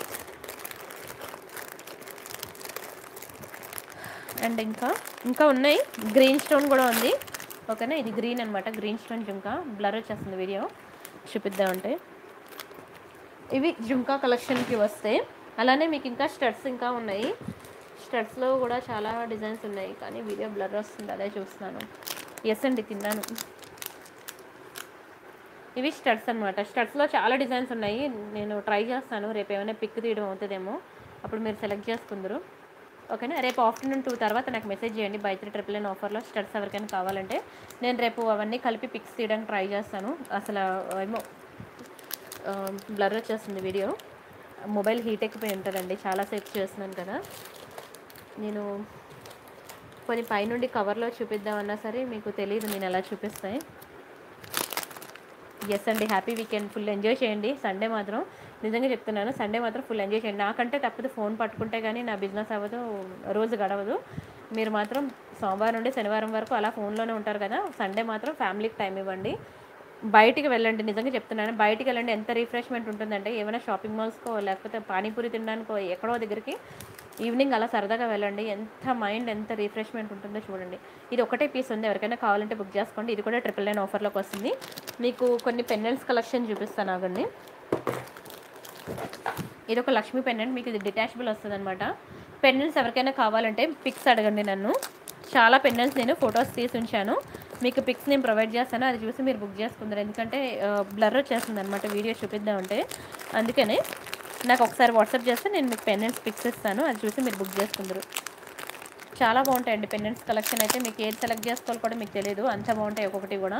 and ఇంకా ఇంకా ఉన్నాయి. గ్రీన్ స్టోన్ కూడా ఉంది. ఓకేనా? ఇది గ్రీన్ అనమాట గ్రీన్ స్టోన్ జుంకా. బ్లర్ వచ్చేస్తుంది వీడియో చూపిద్దామంటే ఇవి జుంకా కలెక్షన్కి వస్తే. అలానే మీకు ఇంకా స్టడ్స్ ఇంకా ఉన్నాయి. స్టడ్స్లో కూడా చాలా డిజైన్స్ ఉన్నాయి. కానీ వీడియో బ్లర్ వస్తుంది. అదే చూస్తున్నాను. ఎస్ అండి తిన్నాను. ఇవి స్టడ్స్ అనమాట స్టడ్స్లో చాలా డిజైన్స్ ఉన్నాయి. నేను ట్రై చేస్తాను. రేపు ఏమైనా పిక్ తీయడం అవుతుందేమో. అప్పుడు మీరు సెలెక్ట్ చేసుకుందరు. ఓకేనా? రేపు ఆఫ్టర్నూన్ టూ తర్వాత నాకు మెసేజ్ చేయండి. బై త్రీ ట్రిపుల్ నైన్ ఆఫర్లో స్టడ్స్ ఎవరికైనా కావాలంటే నేను రేపు అవన్నీ కలిపి పిక్స్ తీయడానికి ట్రై చేస్తాను. అసలు ఏమో బ్లర్ వచ్చేస్తుంది వీడియో. మొబైల్ హీట్ ఎక్కిపోయి ఉంటుందండి. చాలాసేపు చేస్తున్నాను కదా. నేను కొన్ని పైనుండి కవర్లో చూపిద్దామన్నా సరే మీకు తెలియదు నేను ఎలా చూపిస్తాయి. ఎస్ అండి. హ్యాపీ వీకెండ్ ఫుల్ ఎంజాయ్ చేయండి. సండే మాత్రం నిజంగా చెప్తున్నాను సండే మాత్రం ఫుల్ ఎంజాయ్ చేయండి. నాకంటే తప్పదు ఫోన్ పట్టుకుంటే కానీ నా బిజినెస్ అవ్వదు రోజు గడవదు. మీరు మాత్రం సోమవారం నుండి శనివారం వరకు అలా ఫోన్లోనే ఉంటారు కదా. సండే మాత్రం ఫ్యామిలీకి టైం ఇవ్వండి. బయటికి వెళ్ళండి. నిజంగా చెప్తున్నాను బయటికి వెళ్ళండి. ఎంత రిఫ్రెష్మెంట్ ఉంటుందంటే ఏమైనా షాపింగ్ మాల్స్కో లేకపోతే పానీపూరి తినడానికో ఎక్కడో దగ్గరికి ఈవినింగ్ అలా సరదాగా వెళ్ళండి. ఎంత మైండ్ ఎంత రిఫ్రెష్మెంట్ ఉంటుందో చూడండి. ఇది ఒకటే పీస్ ఉంది. ఎవరికైనా కావాలంటే బుక్ చేసుకోండి. ఇది కూడా ట్రిపుల్ నైన్ ఆఫర్లోకి వస్తుంది. మీకు కొన్ని పెన్నెంట్స్ కలెక్షన్ చూపిస్తాను ఆగండి. ఇది ఒక లక్ష్మీ పెన్నెంట్. మీకు ఇది డిటాచబుల్ వస్తుంది అనమాట పెండెంట్స్ ఎవరికైనా కావాలంటే పిక్స్ అడగండి నన్ను. చాలా పెండెంట్స్ నేను ఫొటోస్ తీసి ఉంచాను. మీకు పిక్స్ నేను ప్రొవైడ్ చేస్తాను. అది చూసి మీరు బుక్ చేసుకుందరు. ఎందుకంటే బ్లర్ వచ్చేస్తుంది అనమాట వీడియో చూపిద్దామంటే. అందుకనే నాకు ఒకసారి వాట్సాప్ చేస్తే నేను మీకు పెండెంట్స్ పిక్స్ ఇస్తాను అది చూసి మీరు బుక్ చేసుకుందరు. చాలా బాగుంటాయండి పెండెంట్స్ కలెక్షన్ అయితే. మీకు ఏది సెలెక్ట్ చేసుకోవాలి కూడా మీకు తెలియదు అంత బాగుంటాయి ఒక్కొక్కటి కూడా.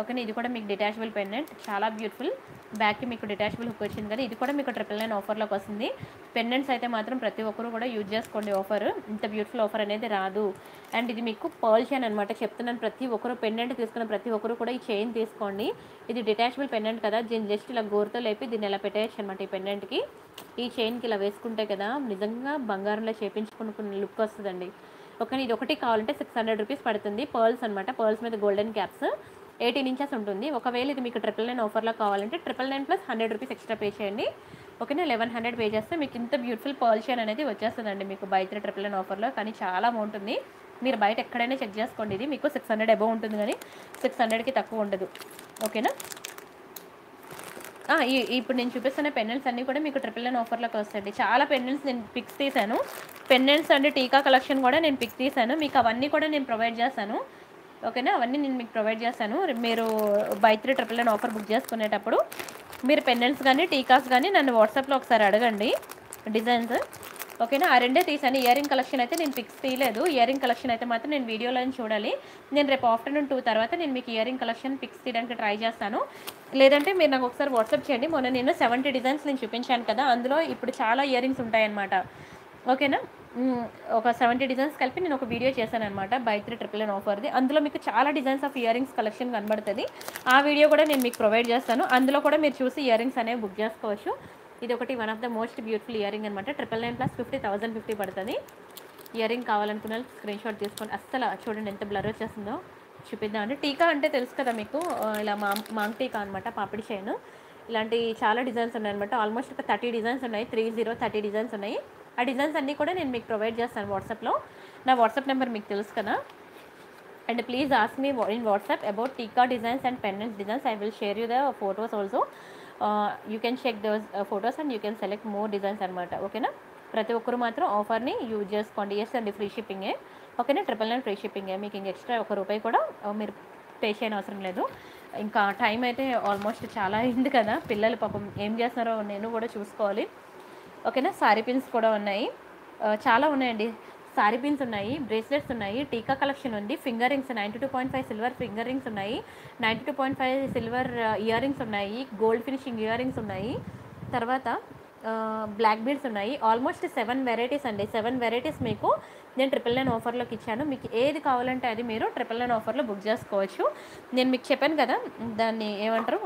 ఓకేనా ఇది కూడా మీకు డిటాచబుల్ పెన్నెంట్ చాలా బ్యూటిఫుల్ బ్యాక్కి మీకు డిటాచబుల్ హుక్ వచ్చింది కదా ఇది కూడా మీకు ట్రిపుల్ నైన్ ఆఫర్లోకి వస్తుంది. పెన్నెంట్స్ అయితే మాత్రం ప్రతి ఒక్కరు కూడా యూజ్ చేసుకోండి ఆఫర్ ఇంత బ్యూటిఫుల్ ఆఫర్ అనేది రాదు. అండ్ ఇది మీకు పర్ల్ చైన్ అనమాట చెప్తున్నాను ప్రతి ఒక్కరు పెన్నెంట్ తీసుకున్న ప్రతి ఒక్కరు కూడా ఈ చైన్ తీసుకోండి. ఇది డిటాచబుల్ పెన్నెంట్ కదా దీన్ని జస్ట్ ఇలా గోరుతో లేపి దీన్ని ఇలా పెట్టేయచ్చు అనమాట ఈ పెన్నెంట్కి ఈ చైన్కి ఇలా వేసుకుంటే కదా నిజంగా బంగారంలో చేపించుకున్న లుక్ వస్తుందండి. ఓకే ఇది ఒకటి కావాలంటే సిక్స్ హండ్రెడ్ రూపీస్ పడుతుంది. పర్ల్స్ అనమాట పర్ల్స్ మీద గోల్డెన్ క్యాప్స్ ఎయిటీన్ ఇంచెస్ ఉంటుంది. ఒకవేళ ఇది మీకు ట్రిపుల్ నైన్ ఆఫర్లో కావాలంటే triple nine plus hundred rupees extra pay చేయండి. ఓకేనా? లెవెన్ హండ్రెడ్ పే చేస్తే మీకు ఇంత బ్యూటిఫుల్ పర్ల్ చైన్ అనేది వచ్చేస్తుందండి మీకు బై త్రీ ట్రిపుల్ నైన్ ఆఫర్లో కానీ చాలా బాగుంటుంది. మీరు బయట ఎక్కడైనా చెక్ చేసుకోండి. ఇది మీకు సిక్స్ హండ్రెడ్ అబౌవ్ ఉంటుంది కానీ సిక్స్ హండ్రెడ్కి తక్కువ ఉండదు. ఓకేనా? ఈ ఇప్పుడు నేను చూపిస్తున్న పెన్నెల్స్ అన్నీ కూడా మీకు ట్రిపుల్ నైన్ ఆఫర్లోకి వస్తాయండి. చాలా పెన్నెల్స్ నేను పిక్స్ తీశాను. పెన్నెల్స్ అండ్ టీకా కలెక్షన్ కూడా నేను పిక్ తీశాను. మీకు అవన్నీ కూడా నేను ప్రొవైడ్ చేస్తాను. ఓకేనా? అవన్నీ నేను మీకు ప్రొవైడ్ చేస్తాను. మీరు buy three triple nine offer book చేసుకునేటప్పుడు మీరు పెన్నెల్స్ కానీ టీకాస్ కానీ నన్ను వాట్సాప్లో ఒకసారి అడగండి. డిజైన్స్. ఓకేనా? ఆ రెండే తీసాను. ఇయర్ రింగ్ కలెక్షన్ అయితే నేను పిక్స్ తీయలేదు. ఇయర్ రింగ్ కలెక్షన్ అయితే మాత్రం నేను వీడియోలో చూడాలి. నేను రేపు ఆఫ్టర్నూన్ టూ తర్వాత నేను మీకు ఇయర్ రింగ్ కలెక్షన్ పిక్స్ తీయడానికి ట్రై చేస్తాను. లేదంటే మీరు నాకు ఒకసారి వాట్సాప్ చేయండి. మొన్న నేను సెవెంటీ డిజైన్స్ నేను చూపించాను కదా అందులో ఇప్పుడు చాలా ఇయర్ రింగ్స్ ఉంటాయన్నమాట. ఓకేనా? ఒక సెవెంటీ డిజైన్స్ కలిపి నేను ఒక వీడియో చేశాను అనమాట బై త్రీ ట్రిపుల్ నైన్ ఆఫర్ది అందులో మీకు చాలా designs of ear rings collection కనబడుతుంది. ఆ వీడియో కూడా నేను మీకు ప్రొవైడ్ చేస్తాను. అందులో కూడా మీరు చూసి ఇయర్ రింగ్స్ అనేవి బుక్ చేసుకోవచ్చు. ఇది ఒకటి one of the most beautiful ear ring అనమాట triple nine plus fifty thousand fifty పడుతుంది. ఇయర్ రింగ్ కావాలనుకున్న స్క్రీన్ షాట్ తీసుకోండి. అస్సలు చూడండి ఎంత బ్లర్ వచ్చేస్తుందో. చూపిద్దామండి టీకా అంటే తెలుసు కదా మీకు ఇలా మా మాంగ్ టీకా అనమాట పాపిడి చైన్. ఇలాంటి చాలా డిజైన్స్ ఉన్నాయి అనమాట ఆల్మోస్ట్ ఒక థర్టీ డిజైన్స్ ఉన్నాయి. త్రీ జీరో థర్టీ డిజైన్స్ ఉన్నాయి. ఆ డిజైన్స్ అన్నీ కూడా నేను మీకు ప్రొవైడ్ చేస్తాను వాట్సాప్లో. నా వాట్సాప్ నెంబర్ మీకు తెలుసు కదా. And please ask me in WhatsApp about టీకా designs and pendant designs. I will share you the photos also. You can check those photos and you can select more designs అనమాట ఓకేనా? ప్రతి ఒక్కరు మాత్రం ఆఫర్ని యూజ్ చేసుకోండి. ఎస్ అండి ఫ్రీ షిప్పింగే. ఓకేనా? ట్రిపుల్ నైన్ ఫ్రీ షిప్పింగే. మీకు ఇంక ఎక్స్ట్రా ఒక రూపాయి కూడా మీరు పే చేయని అవసరం లేదు. ఇంకా టైం అయితే ఆల్మోస్ట్ చాలా అయింది కదా. పిల్లలు పాపం ఏం చేస్తున్నారో నేను కూడా చూసుకోవాలి. ఓకేనా? సారీ పిన్స్ కూడా ఉన్నాయి. చాలా ఉన్నాయండి. సారీ పిన్స్ ఉన్నాయి బ్రేస్లెట్స్ ఉన్నాయి టీకా కలెక్షన్ ఉంది finger rings ninety two point five silver finger rings ఉన్నాయి ninety two point five silver ear rings ఉన్నాయి గోల్డ్ ఫినిషింగ్ ఇయర్ రింగ్స్ ఉన్నాయి. తర్వాత బ్లాక్ బీడ్స్ ఉన్నాయి. ఆల్మోస్ట్ సెవెన్ వెరైటీస్ అండి. సెవెన్ వెరైటీస్ మీకు నేను ట్రిపుల్ నైన్ ఆఫర్లోకి ఇచ్చాను. మీకు ఏది కావాలంటే అది మీరు ట్రిపుల్ నైన్ ఆఫర్లో బుక్ చేసుకోవచ్చు. నేను మీకు చెప్పాను కదా దాన్ని ఏమంటారు?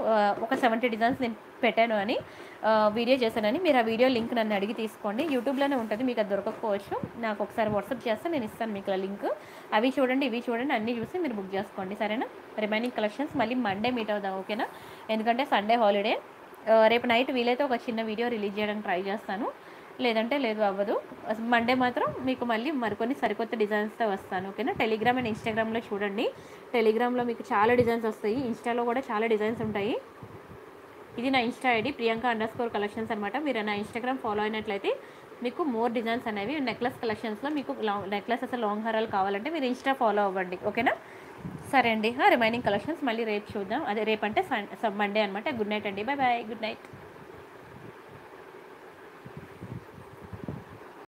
ఒక సెవెంటీ డిజైన్స్ నేను పెట్టాను అని. వీడియో చేశానని మీరు ఆ వీడియో లింక్ నన్ను అడిగి తీసుకోండి. యూట్యూబ్లోనే ఉంటుంది మీకు అది దొరకకపోవచ్చు. నాకు ఒకసారి వాట్సాప్ చేస్తే నేను ఇస్తాను మీకు ఆ లింక్. అవి చూడండి ఇవి చూడండి అన్నీ చూసి మీరు బుక్ చేసుకోండి. సరేనా? రిమైనింగ్ కలెక్షన్స్ మళ్ళీ మండే మీట్ అవుదాం ఓకేనా? ఎందుకంటే సండే హాలిడే. రేపు నైట్ వీలైతే ఒక చిన్న వీడియో రిలీజ్ చేయడానికి ట్రై చేస్తాను. లేదంటే లేదు అవ్వదు. మండే మాత్రం మీకు మళ్ళీ మరికొన్ని సరికొత్త డిజైన్స్తో వస్తాను ఓకేనా? టెలిగ్రామ్ అండ్ ఇన్స్టాగ్రామ్లో చూడండి. టెలిగ్రామ్లో మీకు చాలా డిజైన్స్ వస్తాయి. ఇన్స్టాలో కూడా చాలా డిజైన్స్ ఉంటాయి. ఇది నా insta ID Priyanka underscore collections అనమాట మీరు నా ఇన్స్టాగ్రామ్ ఫాలో అయినట్లయితే మీకు మోర్ డిజైన్స్ అనేవి నెక్లెస్ కలెక్షన్స్లో మీకు లాంగ్ నెక్లెస్ లాంగ్ హారాలు కావాలంటే మీరు ఇన్స్టా ఫాలో అవ్వండి. ఓకేనా సరే అండి. రిమైనింగ్ కలెక్షన్స్ మళ్ళీ రేపు చూద్దాం. అదే రేపు అంటే మండే అనమాట గుడ్ నైట్ అండి. Bye bye good night